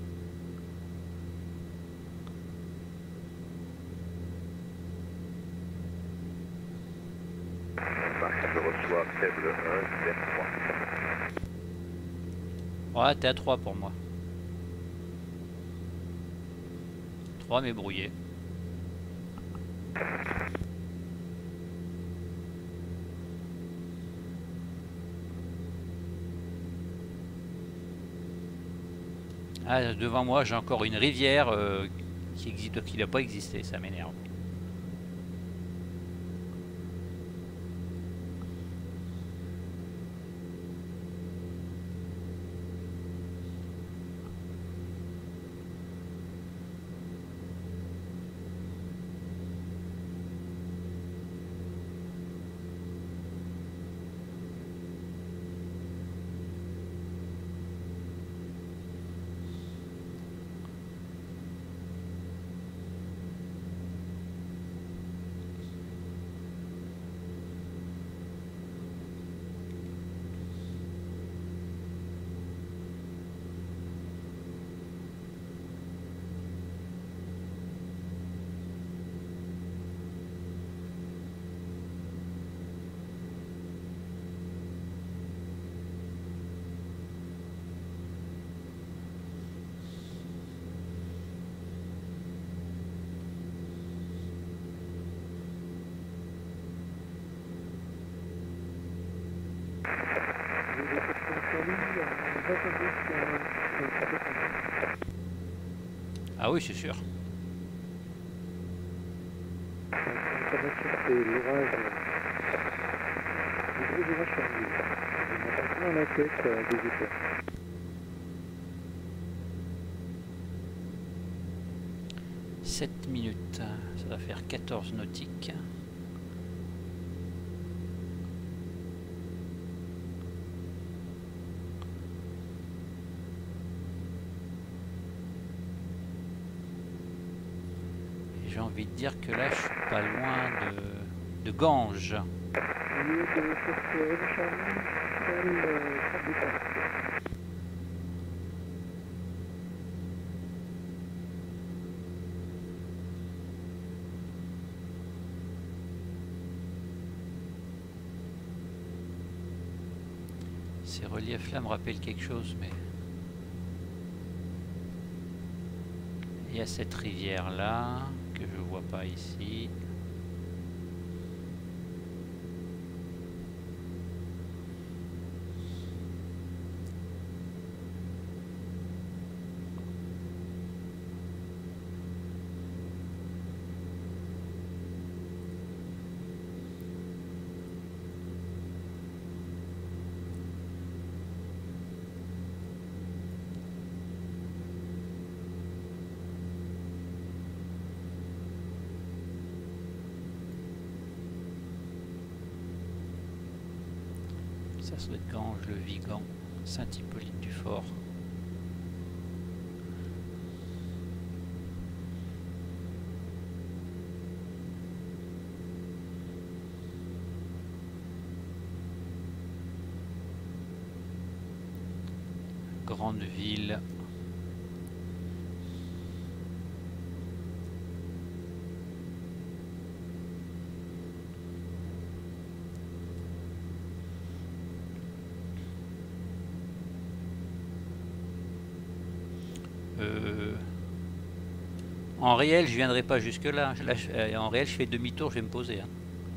Je reçois faible 1, 3. Ouais, t'es à 3 pour moi. 3 mais brouillé. Ah, devant moi, j'ai encore une rivière euh, qui n'a pas existé, ça m'énerve. Tête euh, des étoiles. Sept minutes, ça va faire 14 nautiques. Et J'ai envie de dire que là, je suis pas loin de, de. Ces reliefs-là me rappellent quelque chose, mais... Il y a cette rivière-là, vois pas ici. Ça, ça doit être Ganges, le Vigan, Saint-Hippolyte-du-Fort. Grande ville. Euh, en réel, je viendrai pas jusque là. Là, je- euh, en réel, je fais demi-tour, je vais me poser. Hein.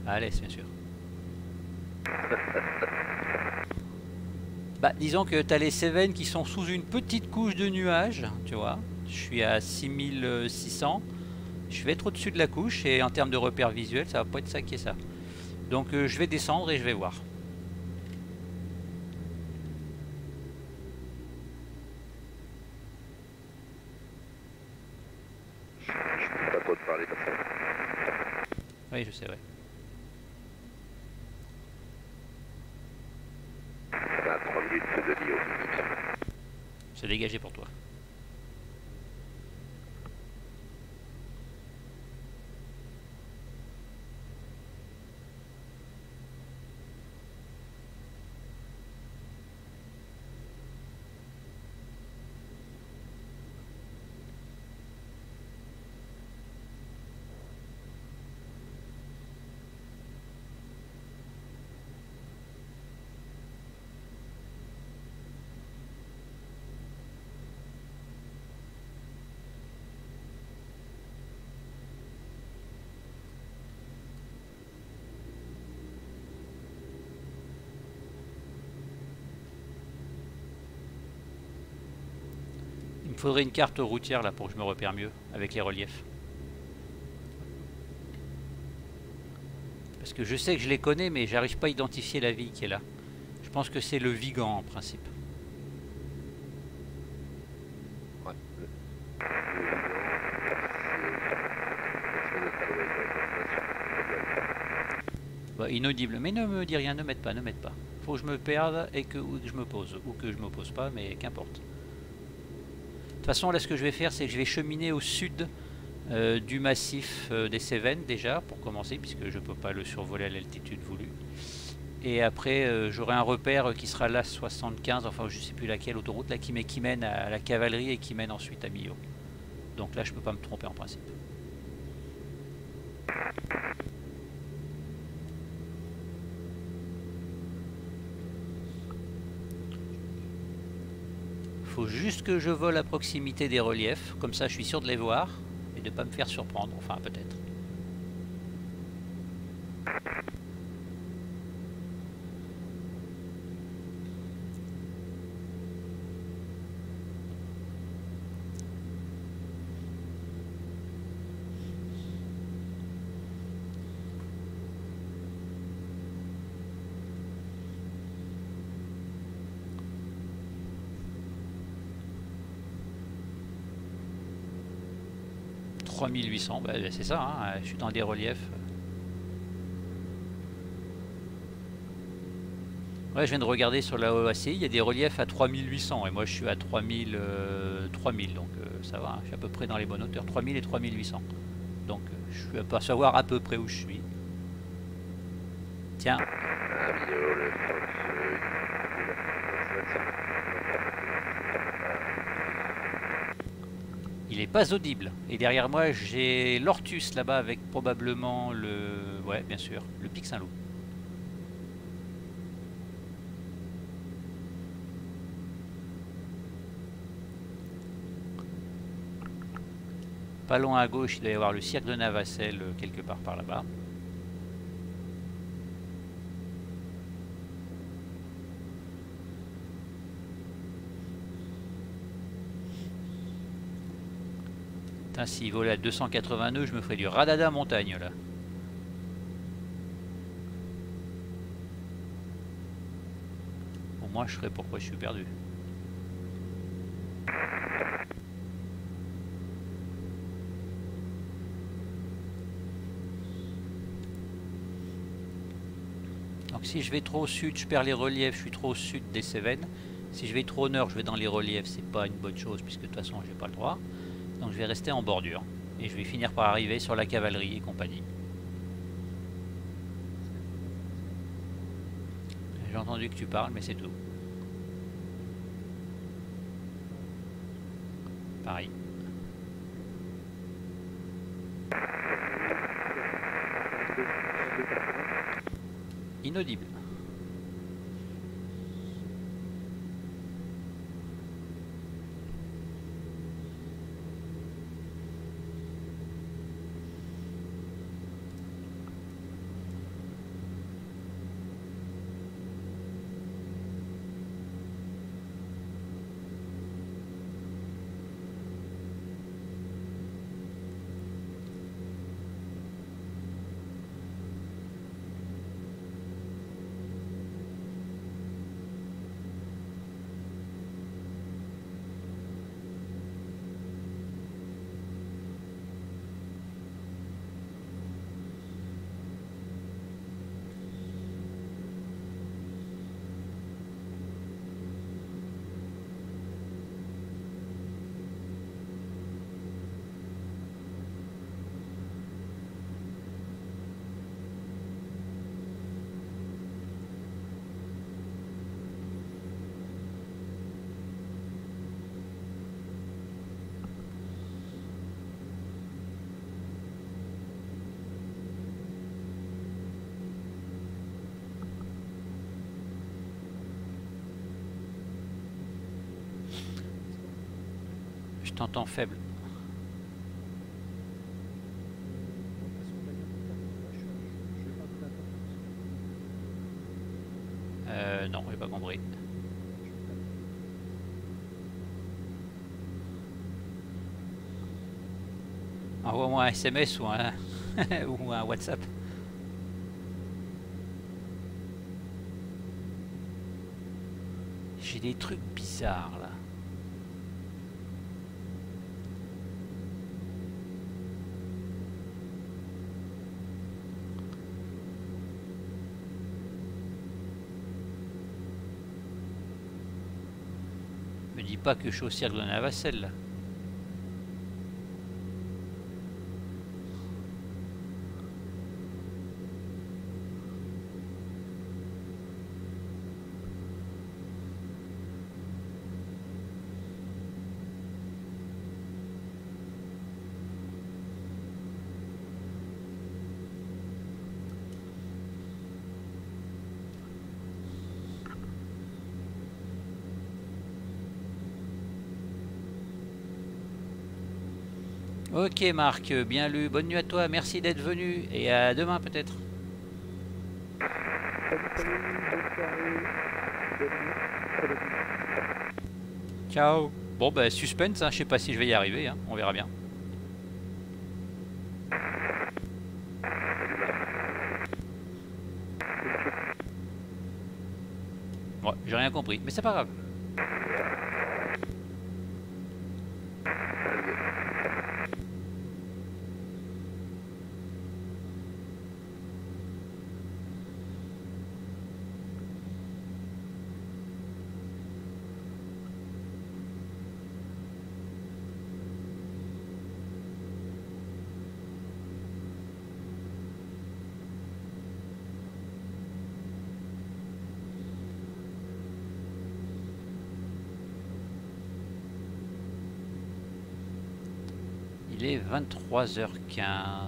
À l'aise, bien sûr. Bah, disons que tu as les Cévennes qui sont sous une petite couche de nuages, tu vois. Je suis à 6600. Je vais être au-dessus de la couche et en termes de repères visuels, ça va pas être ça qui est ça. Donc euh, je vais descendre et je vais voir. Faudrait une carte routière là pour que je me repère mieux avec les reliefs. Parce que je sais que je les connais, mais j'arrive pas à identifier la ville qui est là. Je pense que c'est le Vigan en principe. Bah, inaudible. Mais ne me dis rien, ne m'aide pas, ne m'aide pas. Faut que je me perde et que, que je me pose. Ou que je me pose pas, mais qu'importe. De toute façon, là, ce que je vais faire, c'est que je vais cheminer au sud euh, du massif euh, des Cévennes, déjà, pour commencer, puisque je peux pas le survoler à l'altitude voulue. Et après, euh, j'aurai un repère qui sera là 75, enfin, je sais plus laquelle autoroute, là, qui, qui mène à la cavalerie et qui mène ensuite à Millau. Donc là, je peux pas me tromper en principe. Faut juste que je vole à proximité des reliefs, comme ça je suis sûr de les voir et de pas me faire surprendre, enfin peut-être. « 3800, bah, c'est ça, hein, je suis dans des reliefs. Ouais, je viens de regarder sur la OACI, il y a des reliefs à 3800 et moi je suis à 3000, euh, 3000 donc euh, ça va, hein, je suis à peu près dans les bonnes hauteurs, 3000 et 3800. Donc euh, je vais pas savoir à peu près où je suis. Tiens, Pas audible. Et derrière moi j'ai l'Ortus là-bas avec probablement le... Ouais, bien sûr, le Pic Saint-Loup. Pas loin à gauche, il doit y avoir le cirque de Navacelle euh, quelque part par là-bas. Putain, s'il volait à 280 nœuds, je me ferais du radada montagne là. Au moins, je serais pourquoi je suis perdu. Donc si je vais trop au sud, je perds les reliefs, je suis trop au sud des Cévennes. Si je vais trop au nord, je vais dans les reliefs, c'est pas une bonne chose puisque de toute façon j'ai pas le droit. Donc je vais rester en bordure. Et je vais finir par arriver sur la cavalerie et compagnie. J'ai entendu que tu parles, mais c'est tout. Pareil. Inaudible. T'entends faible. Euh, non, j'ai pas compris. Envoie-moi un SMS ou un, ou un WhatsApp. J'ai des trucs bizarres là. Me dis pas que je suis au cirque de Ok Marc, bien lu, bonne nuit à toi, merci d'être venu et à demain peut-être. Ciao. Bon bah suspense, hein, je sais pas si je vais y arriver, hein, on verra bien. Ouais, j'ai rien compris, mais c'est pas grave. 3h15.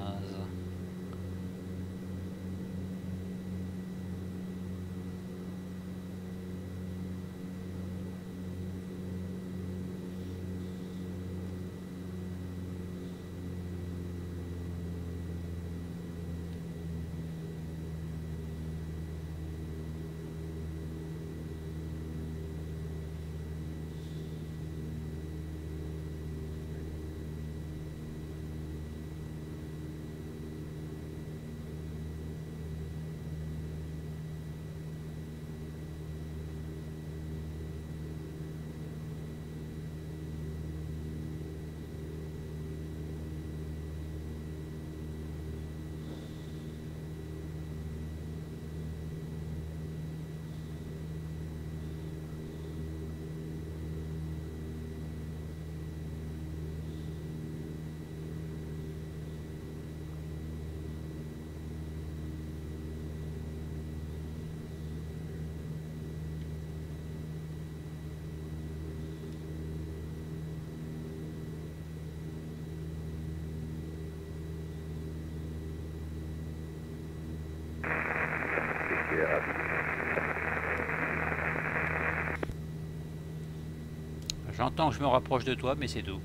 J'entends que je me rapproche de toi, mais c'est tout.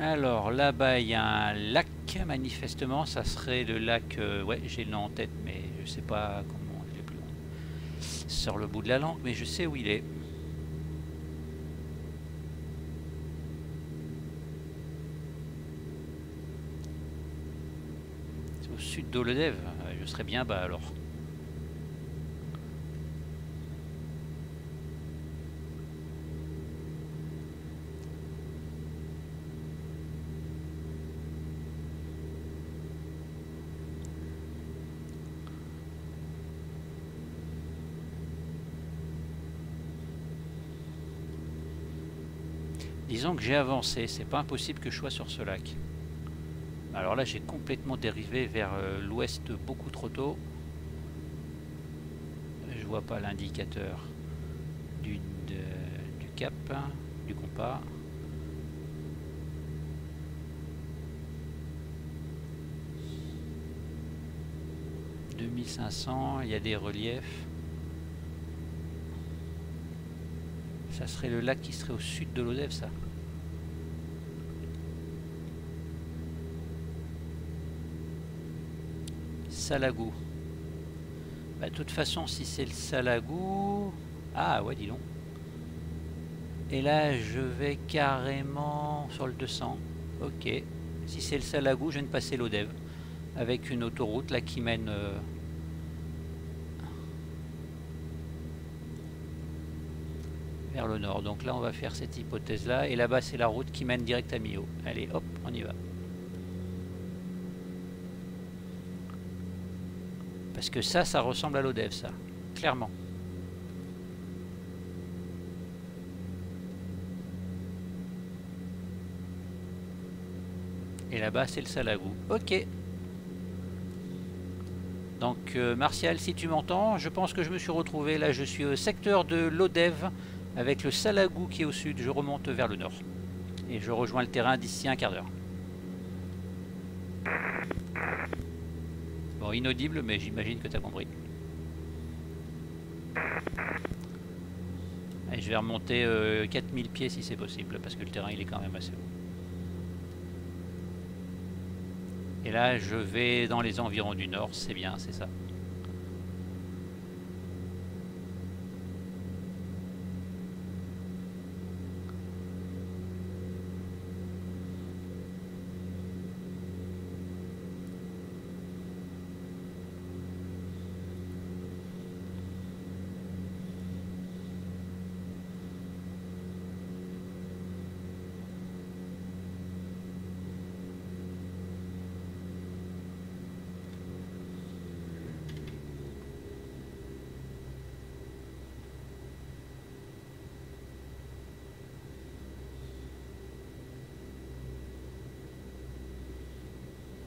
Alors là-bas il y a un lac manifestement ça serait le lac euh, ouais j'ai le nom en tête mais je sais pas comment je l'ai plus loin. Sur le bout de la langue mais je sais où il est. C'est au sud d'Oledev. Je serais bien bas alors Que j'ai avancé, c'est pas impossible que je sois sur ce lac. Alors là j'ai complètement dérivé vers euh, l'ouest beaucoup trop tôt. Je vois pas l'indicateur du, du cap, du compas. « 2500, il y a des reliefs. Ça serait le lac qui serait au sud de l'Odev, ça. Salagou. Bah, de toute façon, si c'est le Salagou... Ah ouais, dis donc. Et là, je vais carrément sur le 200. Ok. Si c'est le Salagou, je viens de passer l'Odev. Avec une autoroute là qui mène... euh, vers le nord. Donc là, on va faire cette hypothèse-là. Et là-bas, c'est la route qui mène direct à Millau. Allez, hop, on y va. Parce que ça, ça ressemble à l'Odev, ça. Clairement. Et là-bas, c'est le Salagou. Ok. Donc, euh, Martial, si tu m'entends, je pense que je me suis retrouvé. Là, je suis au secteur de l'Odev avec le Salagou qui est au sud. Je remonte vers le nord. Et je rejoins le terrain d'ici un quart d'heure. Inaudible, mais j'imagine que tu as compris. Je vais remonter euh, 4000 pieds si c'est possible, parce que le terrain il est quand même assez haut. Et là, je vais dans les environs du nord, c'est bien, c'est ça.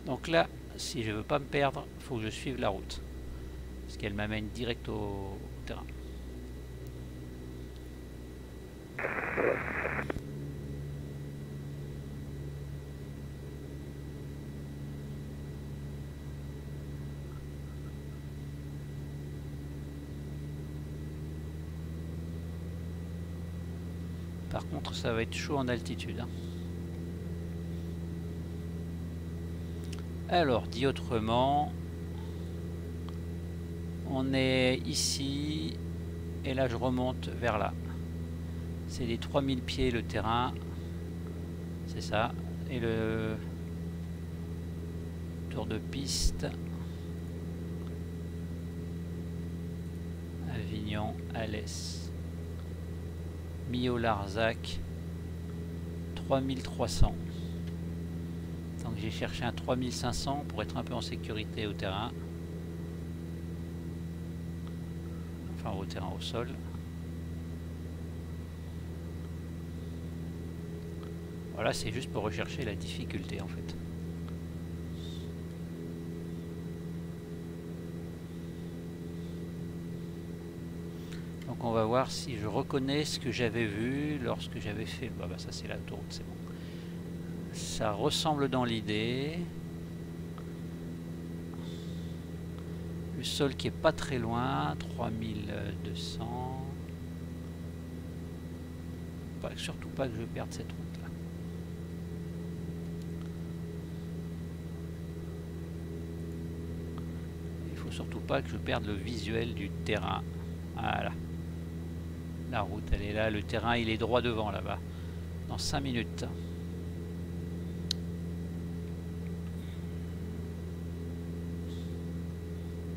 Donc là, si je veux pas me perdre, faut que je suive la route. Parce qu'elle m'amène direct au, au terrain. Par contre, ça va être chaud en altitude. hein. Alors, dit autrement, on est ici, et là je remonte vers là. C'est les 3000 pieds le terrain, c'est ça, et le tour de piste. Avignon, Alès, Millau-Larzac, 3300. J'ai cherché un 3500 pour être un peu en sécurité au terrain. Enfin au terrain au sol. Voilà, c'est juste pour rechercher la difficulté en fait. Donc on va voir si je reconnais ce que j'avais vu lorsque j'avais fait... Bah, bah ça c'est la tour, c'est bon. Ça ressemble dans l'idée. Le sol qui est pas très loin, 3200. Pas, surtout pas que je perde cette route là. Il faut surtout pas que je perde le visuel du terrain. Voilà. La route elle est là, le terrain il est droit devant là-bas. Dans 5 minutes.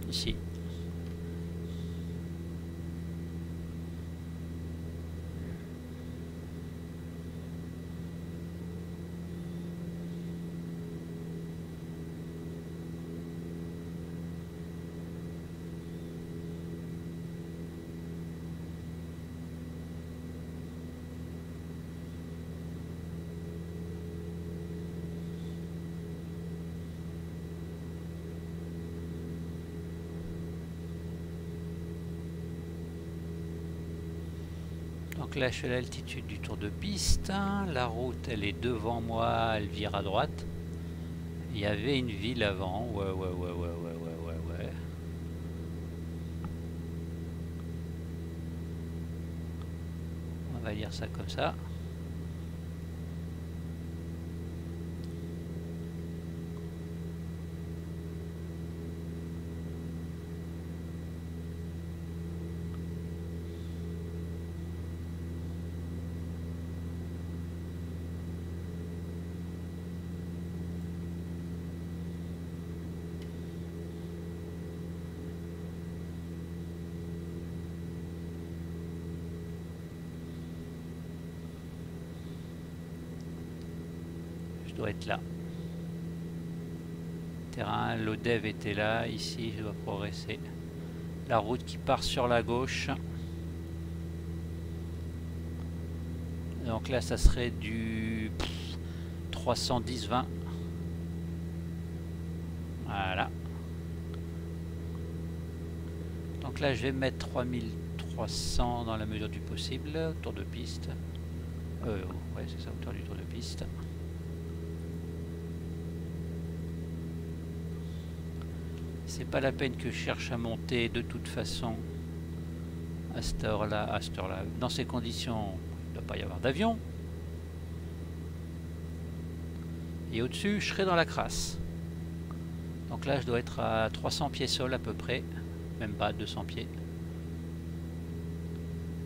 Ici. Suis à l'altitude du tour de piste. La route, elle est devant moi, elle vire à droite. Il y avait une ville avant. Ouais, ouais, ouais, ouais, ouais, ouais, ouais, ouais. On va dire ça comme ça. doit être là. L'ODEV était là. Ici, je dois progresser. La route qui part sur la gauche. Donc là, ça serait du 310-20. Voilà. Donc là, je vais mettre 3300 dans la mesure du possible. Tour de piste. Euh, ouais, c'est ça, autour du tour de piste. C'est pas la peine que je cherche à monter de toute façon à cette heure-là, à cette heure-là. Dans ces conditions, il ne doit pas y avoir d'avion. Et au-dessus, je serai dans la crasse. Donc là, je dois être à 300 pieds sol à peu près, même pas 200 pieds.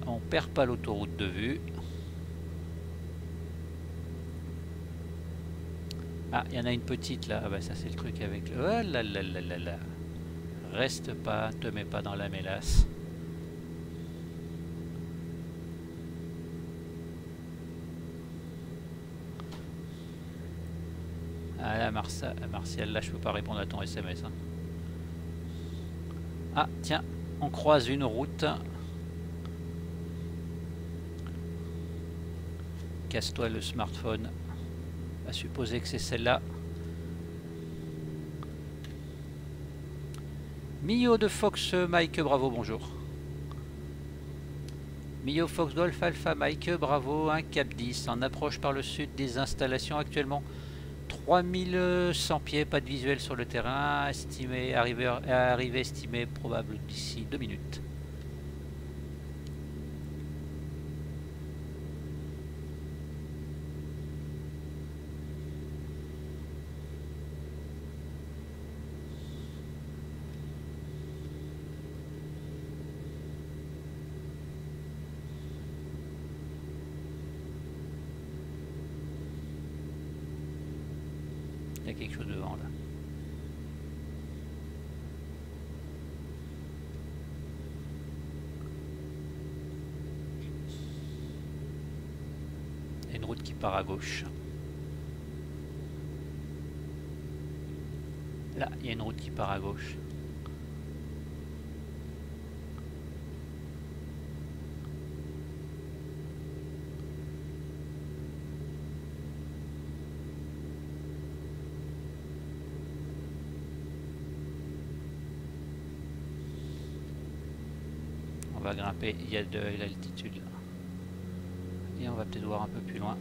On perd pas l'autoroute de vue. Ah, il y en a une petite là. Ah bah ça c'est le truc avec le... Oh là là là là là. Reste pas, te mets pas dans la mélasse. Ah là, Martial, là je peux pas répondre à ton SMS. Hein. Ah, tiens, on croise une route. Casse-toi le smartphone. À supposer que c'est celle-là. Mio de Fox Mike Bravo, bonjour. Mio Fox Golf Alpha Mike Bravo, un cap 10 en approche par le sud des installations actuellement. 3100 pieds, pas de visuel sur le terrain, estimé, probable d'ici 2 minutes. quelque chose devant là. Il y a une route qui part gauche. Là, il y a une route qui part à gauche. grimper, il y a de l'altitude Et on va peut-être voir un peu plus loin.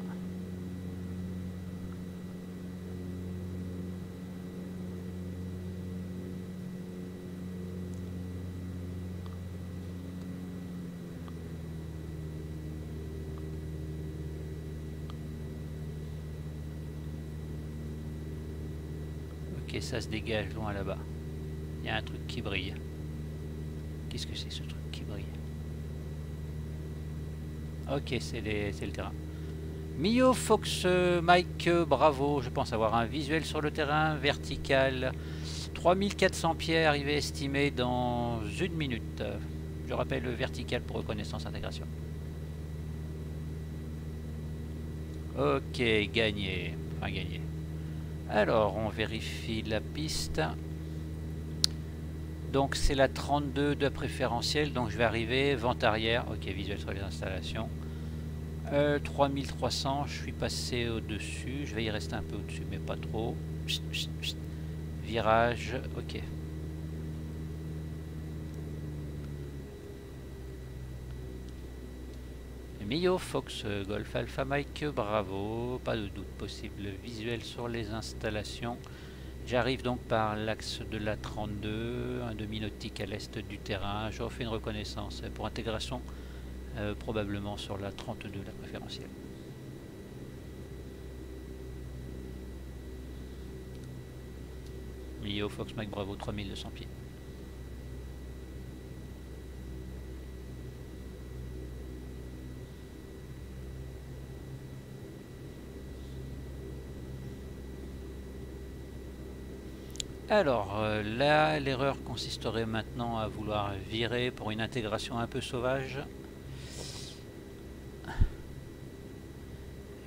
Ok, ça se dégage loin là-bas. Il y a un truc qui brille. Qu'est-ce que c'est ce truc qui brille? Ok, c'est le terrain. Mio Fox Mike Bravo, je pense avoir un visuel sur le terrain vertical. 3400 pieds, arrivé estimé dans une minute. Je rappelle le vertical pour reconnaissance intégration. Ok, gagné. Enfin, gagné. Alors, on vérifie la piste. Donc c'est la 32 de préférentiel, donc je vais arriver, vente arrière, ok visuel sur les installations. 3300, euh, je suis passé au-dessus, je vais y rester un peu au-dessus, mais pas trop. Virage, ok. Mio Fox Golf Alpha Mike, bravo, pas de doute possible. Visuel sur les installations. J'arrive donc par l'axe de la 32, un demi-nautique à l'est du terrain. Je refais une reconnaissance pour intégration Euh, probablement sur la 32, la préférentielle. Mio Fox Mike Bravo 3200 pieds. Alors euh, là, l'erreur consisterait maintenant à vouloir virer pour une intégration un peu sauvage.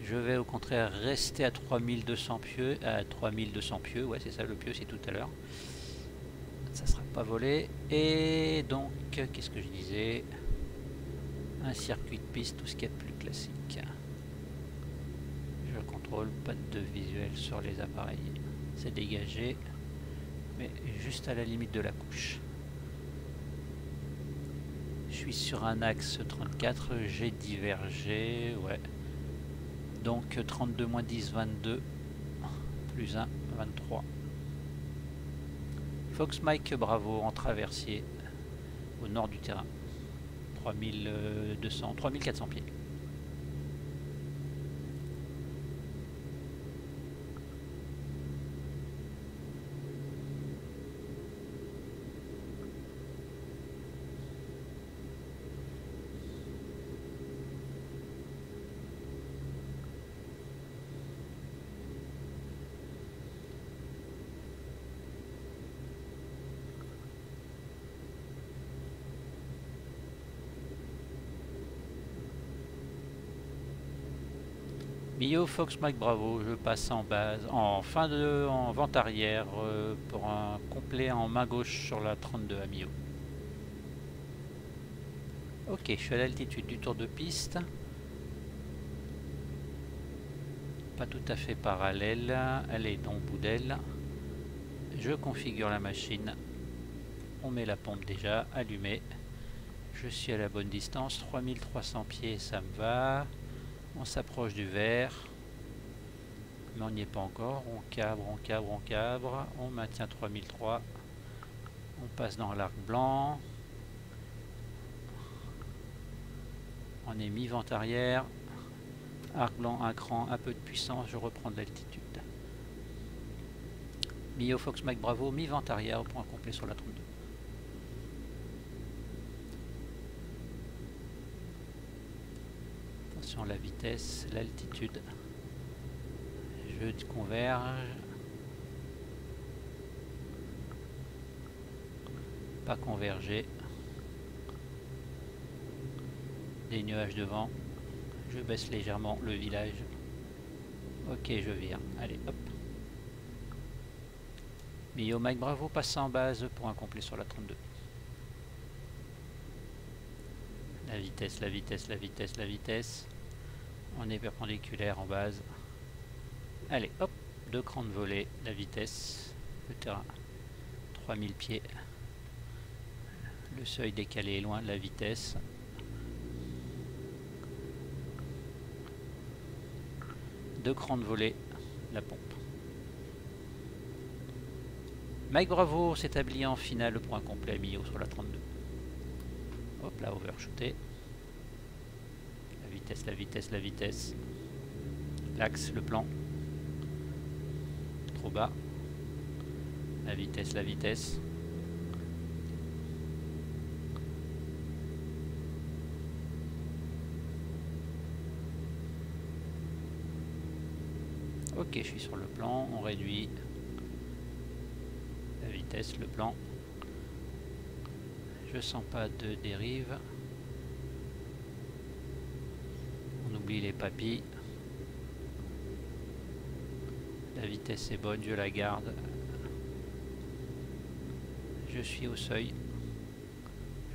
Je vais au contraire rester à 3200 pieux, à 3200 pieux, ouais c'est ça le pieu c'est tout à l'heure. Ça sera pas volé. Et donc, qu'est-ce que je disais? Un circuit de piste, tout ce qui est plus classique. Je contrôle, pas de visuel sur les appareils. C'est dégagé mais juste à la limite de la couche. Je suis sur un axe 34, j'ai divergé, ouais. Donc 32 moins 10, 22, plus 1, 23. Fox Mike Bravo en traversier au nord du terrain. 3200, 3400 pieds. Mio Fox Mike Bravo, je passe en base, en fin de, en vente arrière euh, pour un complet en main gauche sur la 32 à Mio. Ok, je suis à l'altitude du tour de piste. Pas tout à fait parallèle, elle est dans bout d'elle. Je configure la machine. On met la pompe déjà allumée. Je suis à la bonne distance, 3300 pieds, ça me va. On s'approche du vert. Mais on n'y est pas encore. On cabre, on cabre, on cabre. On maintient 3003. On passe dans l'arc blanc. On est mi-vente arrière. Arc blanc, un cran, un peu de puissance. Je reprends de l'altitude. Mio Fox Mac Bravo, mi-vente arrière au point complet sur la 32. la vitesse, l'altitude. Je converge. Pas converger. Des nuages devant. Je baisse légèrement le village. Ok, je viens. Allez, hop. Mio Mike Bravo passe en base pour un complet sur la 32. La vitesse, la vitesse, la vitesse, la vitesse. On est perpendiculaire en base. Allez, hop, deux crans de volée, la vitesse, le terrain, 3000 pieds. Le seuil décalé est loin, la vitesse. Deux crans de volée, la pompe. Mike Bravo s'établit en finale, le point complet à sur la 32. Hop là, overshooté vitesse, la vitesse, la vitesse. L'axe, le plan. Trop bas. La vitesse, la vitesse. Ok, je suis sur le plan, on réduit la vitesse, le plan. Je sens pas de dérive. Les papilles. La vitesse est bonne, je la garde. Je suis au seuil.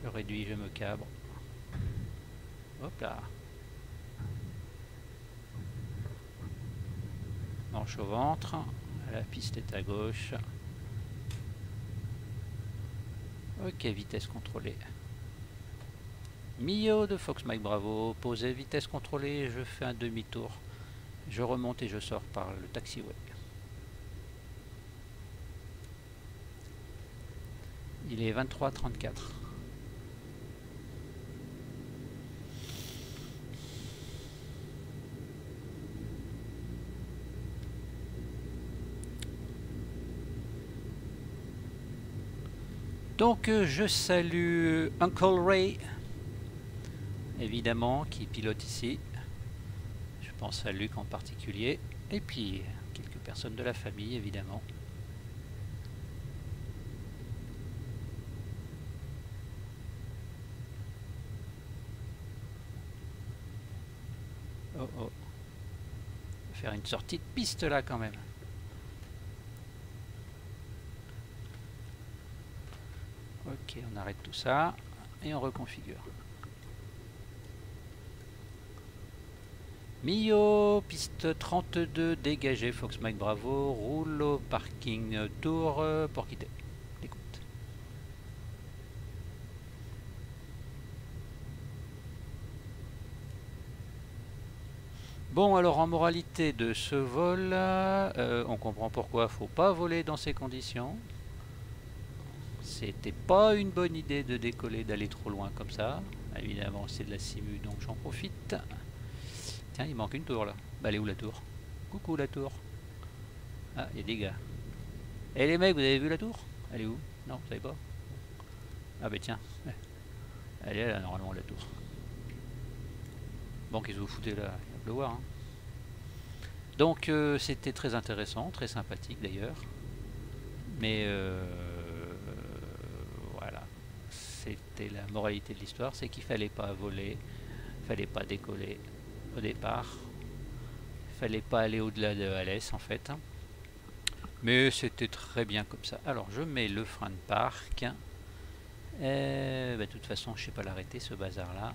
Je réduis, je me cabre. Hop là. Manche au ventre. La piste est à gauche. Ok, vitesse contrôlée. Mio de Fox Mike Bravo, posé, vitesse contrôlée, je fais un demi-tour. Je remonte et je sors par le taxiway. Il est 23h34. Donc euh, je salue Uncle Ray évidemment, qui pilote ici. Je pense à Luc en particulier. Et puis quelques personnes de la famille, évidemment. Oh oh. Faire une sortie de piste là quand même. Ok, on arrête tout ça et on reconfigure. Mio, piste 32 dégagée, Fox Mike Bravo, roule au parking tour euh, pour quitter. Écoute. Bon, alors en moralité de ce vol, euh, on comprend pourquoi faut pas voler dans ces conditions. C'était pas une bonne idée de décoller, d'aller trop loin comme ça. Évidemment, c'est de la simu, donc j'en profite. Il manque une tour là. Bah, elle est où la tour? Coucou la tour. Ah, il y a des gars. Eh les mecs, vous avez vu la tour? Elle est où? Non, vous savez pas? Ah bah tiens. Elle est là normalement la tour. Bon, que vous foutez là? Il va pleuvoir. Hein. Donc euh, c'était très intéressant, très sympathique d'ailleurs. Mais euh, voilà, c'était la moralité de l'histoire, c'est qu'il fallait pas voler, fallait pas décoller au départ. Fallait pas aller au-delà de Alès en fait. Mais c'était très bien comme ça. Alors je mets le frein de parc. Euh, bah, de toute façon je sais pas l'arrêter ce bazar là.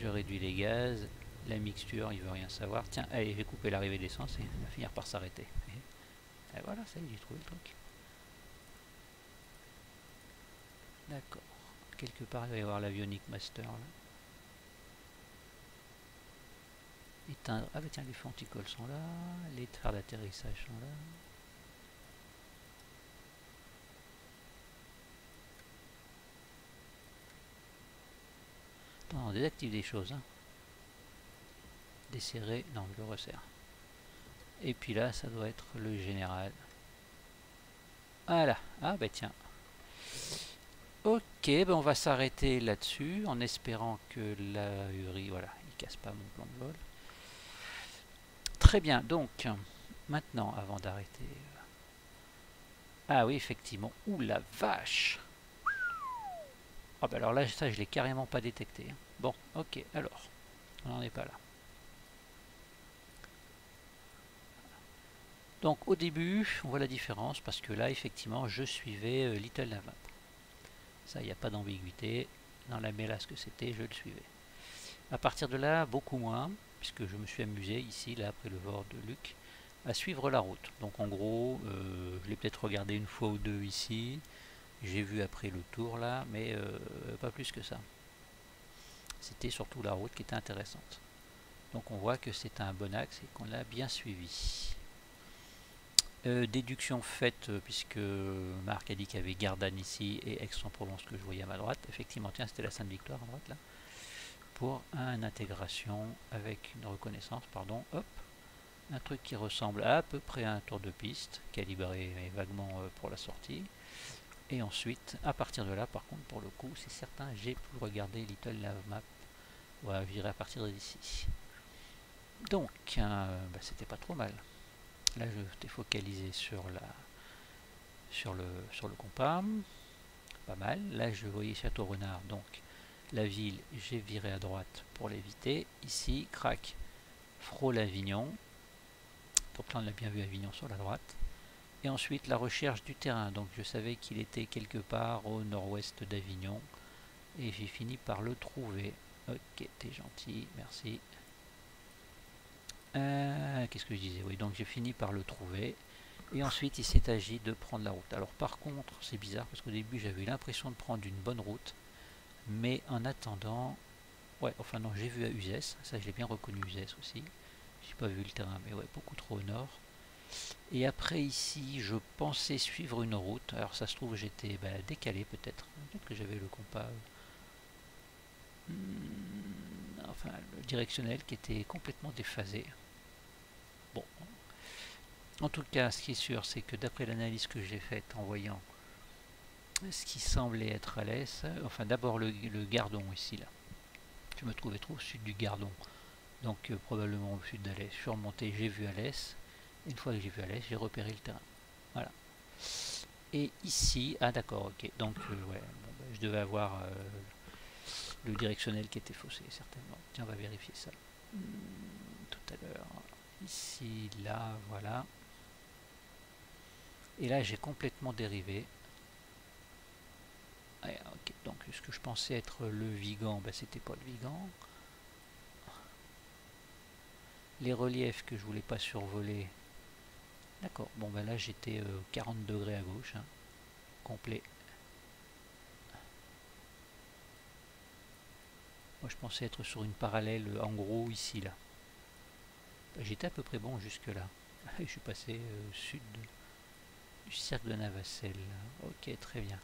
Je réduis les gaz. La mixture il veut rien savoir. Tiens, allez je vais couper l'arrivée d'essence et il va finir par s'arrêter. Et, voilà, ça y est, j'ai trouvé le truc. D'accord. Quelque part il va y avoir l'avionique master là. Ah bah tiens, les fonticoles sont là, les phares d'atterrissage sont là. Attends, on désactive des choses. Hein. Desserrer, non, je le resserre. Et puis là, ça doit être le général. Voilà. Ah bah tiens. Ok, ben on va s'arrêter là-dessus en espérant que la URI, voilà, il casse pas mon plan de vol. Très bien, donc, maintenant, avant d'arrêter... Euh, ah oui, effectivement. Ouh la vache Ah bah alors là, ça, je l'ai carrément pas détecté. Hein. Bon, ok, alors, on n'en est pas là. Donc au début, on voit la différence parce que là, effectivement, je suivais euh, Little Navmap. Ça, il n'y a pas d'ambiguïté. Dans la mélasse que c'était, je le suivais. À partir de là, beaucoup moins puisque je me suis amusé ici, là, après le vol de Luc, à suivre la route. Donc en gros, euh, je l'ai peut-être regardé une fois ou deux ici, j'ai vu après le tour là, mais euh, pas plus que ça. C'était surtout la route qui était intéressante. Donc on voit que c'est un bon axe et qu'on l'a bien suivi. Euh, déduction faite, puisque Marc a dit qu'il y avait Gardanne ici et Aix-en-Provence que je voyais à ma droite. Effectivement, tiens, c'était la Sainte-Victoire à droite là pour une intégration avec une reconnaissance, pardon, hop, un truc qui ressemble à, peu près à un tour de piste, calibré vaguement euh, pour la sortie. Et ensuite, à partir de là, par contre, pour le coup, c'est certain, j'ai pu regarder Little Lave Map. On va virer à partir d'ici. Donc, euh, bah, c'était pas trop mal. Là, je t'ai focalisé sur la sur le sur le compas. Pas mal. Là, je voyais Château Renard, donc la ville, j'ai viré à droite pour l'éviter. Ici, crac, frôle Avignon. Donc là, on a bien vu Avignon sur la droite. Et ensuite, la recherche du terrain. Donc je savais qu'il était quelque part au nord-ouest d'Avignon. Et j'ai fini par le trouver. Ok, t'es gentil, merci. Euh, qu'est-ce que je disais? Oui, donc j'ai fini par le trouver. Et ensuite, il s'est agi de prendre la route. Alors par contre, c'est bizarre parce qu'au début, j'avais l'impression de prendre une bonne route. Mais en attendant, ouais, enfin non, j'ai vu à Uzès, ça je l'ai bien reconnu Uzès aussi. J'ai pas vu le terrain, mais ouais, beaucoup trop au nord. Et après ici, je pensais suivre une route. Alors ça se trouve, j'étais bah, décalé peut-être. Peut-être que j'avais le compas. Hmm, enfin, le directionnel qui était complètement déphasé. Bon. En tout cas, ce qui est sûr, c'est que d'après l'analyse que j'ai faite en voyant ce qui semblait être à l'est. Enfin, d'abord le, Gardon ici, là. Je me trouvais trop au sud du Gardon. Donc, euh, probablement au sud d'Alès. Je suis remonté, j'ai vu Alès. Une fois que j'ai vu Alès, j'ai repéré le terrain. Voilà. Et ici, ah d'accord, ok. Donc, euh, ouais, ben, je devais avoir euh, le directionnel qui était faussé, certainement. Tiens, on va vérifier ça. Hmm, tout à l'heure. Ici, là, voilà. Et là, j'ai complètement dérivé. Donc, ce que je pensais être le Vigan, ben, c'était pas le Vigan. Les reliefs que je voulais pas survoler. D'accord, bon ben là j'étais 40 euh, degrés à gauche, hein. complet. Moi je pensais être sur une parallèle en gros ici là. Ben, j'étais à peu près bon jusque là. Je suis passé euh, sud du cercle de Navacelle. Ok, très bien.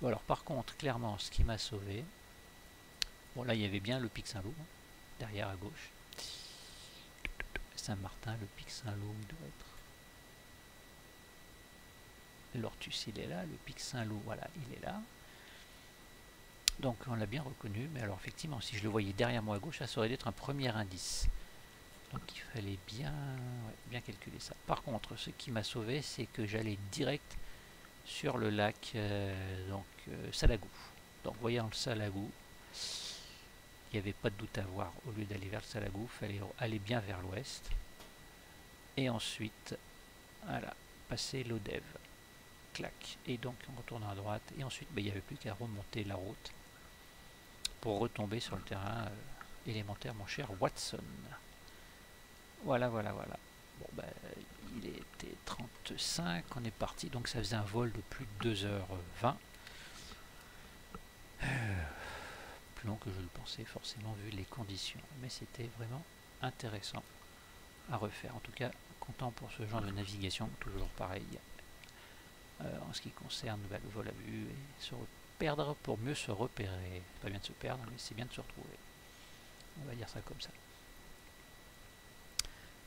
Bon, alors par contre, clairement, ce qui m'a sauvé, bon là il y avait bien le pic Saint-Loup, hein, derrière à gauche. Saint-Martin, le pic Saint-Loup doit être. L'Ortus, il est là, le pic Saint-Loup, voilà, il est là. Donc on l'a bien reconnu, mais alors effectivement, si je le voyais derrière moi à gauche, ça serait d'être un premier indice. Donc il fallait bien, bien calculer ça. Par contre, ce qui m'a sauvé, c'est que j'allais direct sur le lac euh, donc euh, Salagou. Donc voyant le Salagou, il n'y avait pas de doute à avoir. Au lieu d'aller vers le Salagou, il fallait aller bien vers l'ouest. Et ensuite, voilà, passer l'Odev. Clac. Et donc en retournant à droite. Et ensuite, ben, il n'y avait plus qu'à remonter la route pour retomber sur le terrain euh, élémentaire, mon cher Watson. Voilà, voilà, voilà. Bon, ben, il était 35, on est parti, donc ça faisait un vol de plus de 2h20. Euh, plus long que je le pensais, forcément, vu les conditions. Mais c'était vraiment intéressant à refaire. En tout cas, content pour ce genre de navigation, toujours pareil. Euh, en ce qui concerne le vol à vue et se perdre pour mieux se repérer. Pas bien de se perdre, mais c'est bien de se retrouver. On va dire ça comme ça.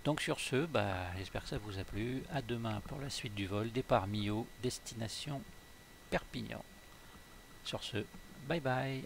Donc sur ce, bah, j'espère que ça vous a plu. À demain pour la suite du vol. Départ Millau, destination Perpignan. Sur ce, bye bye.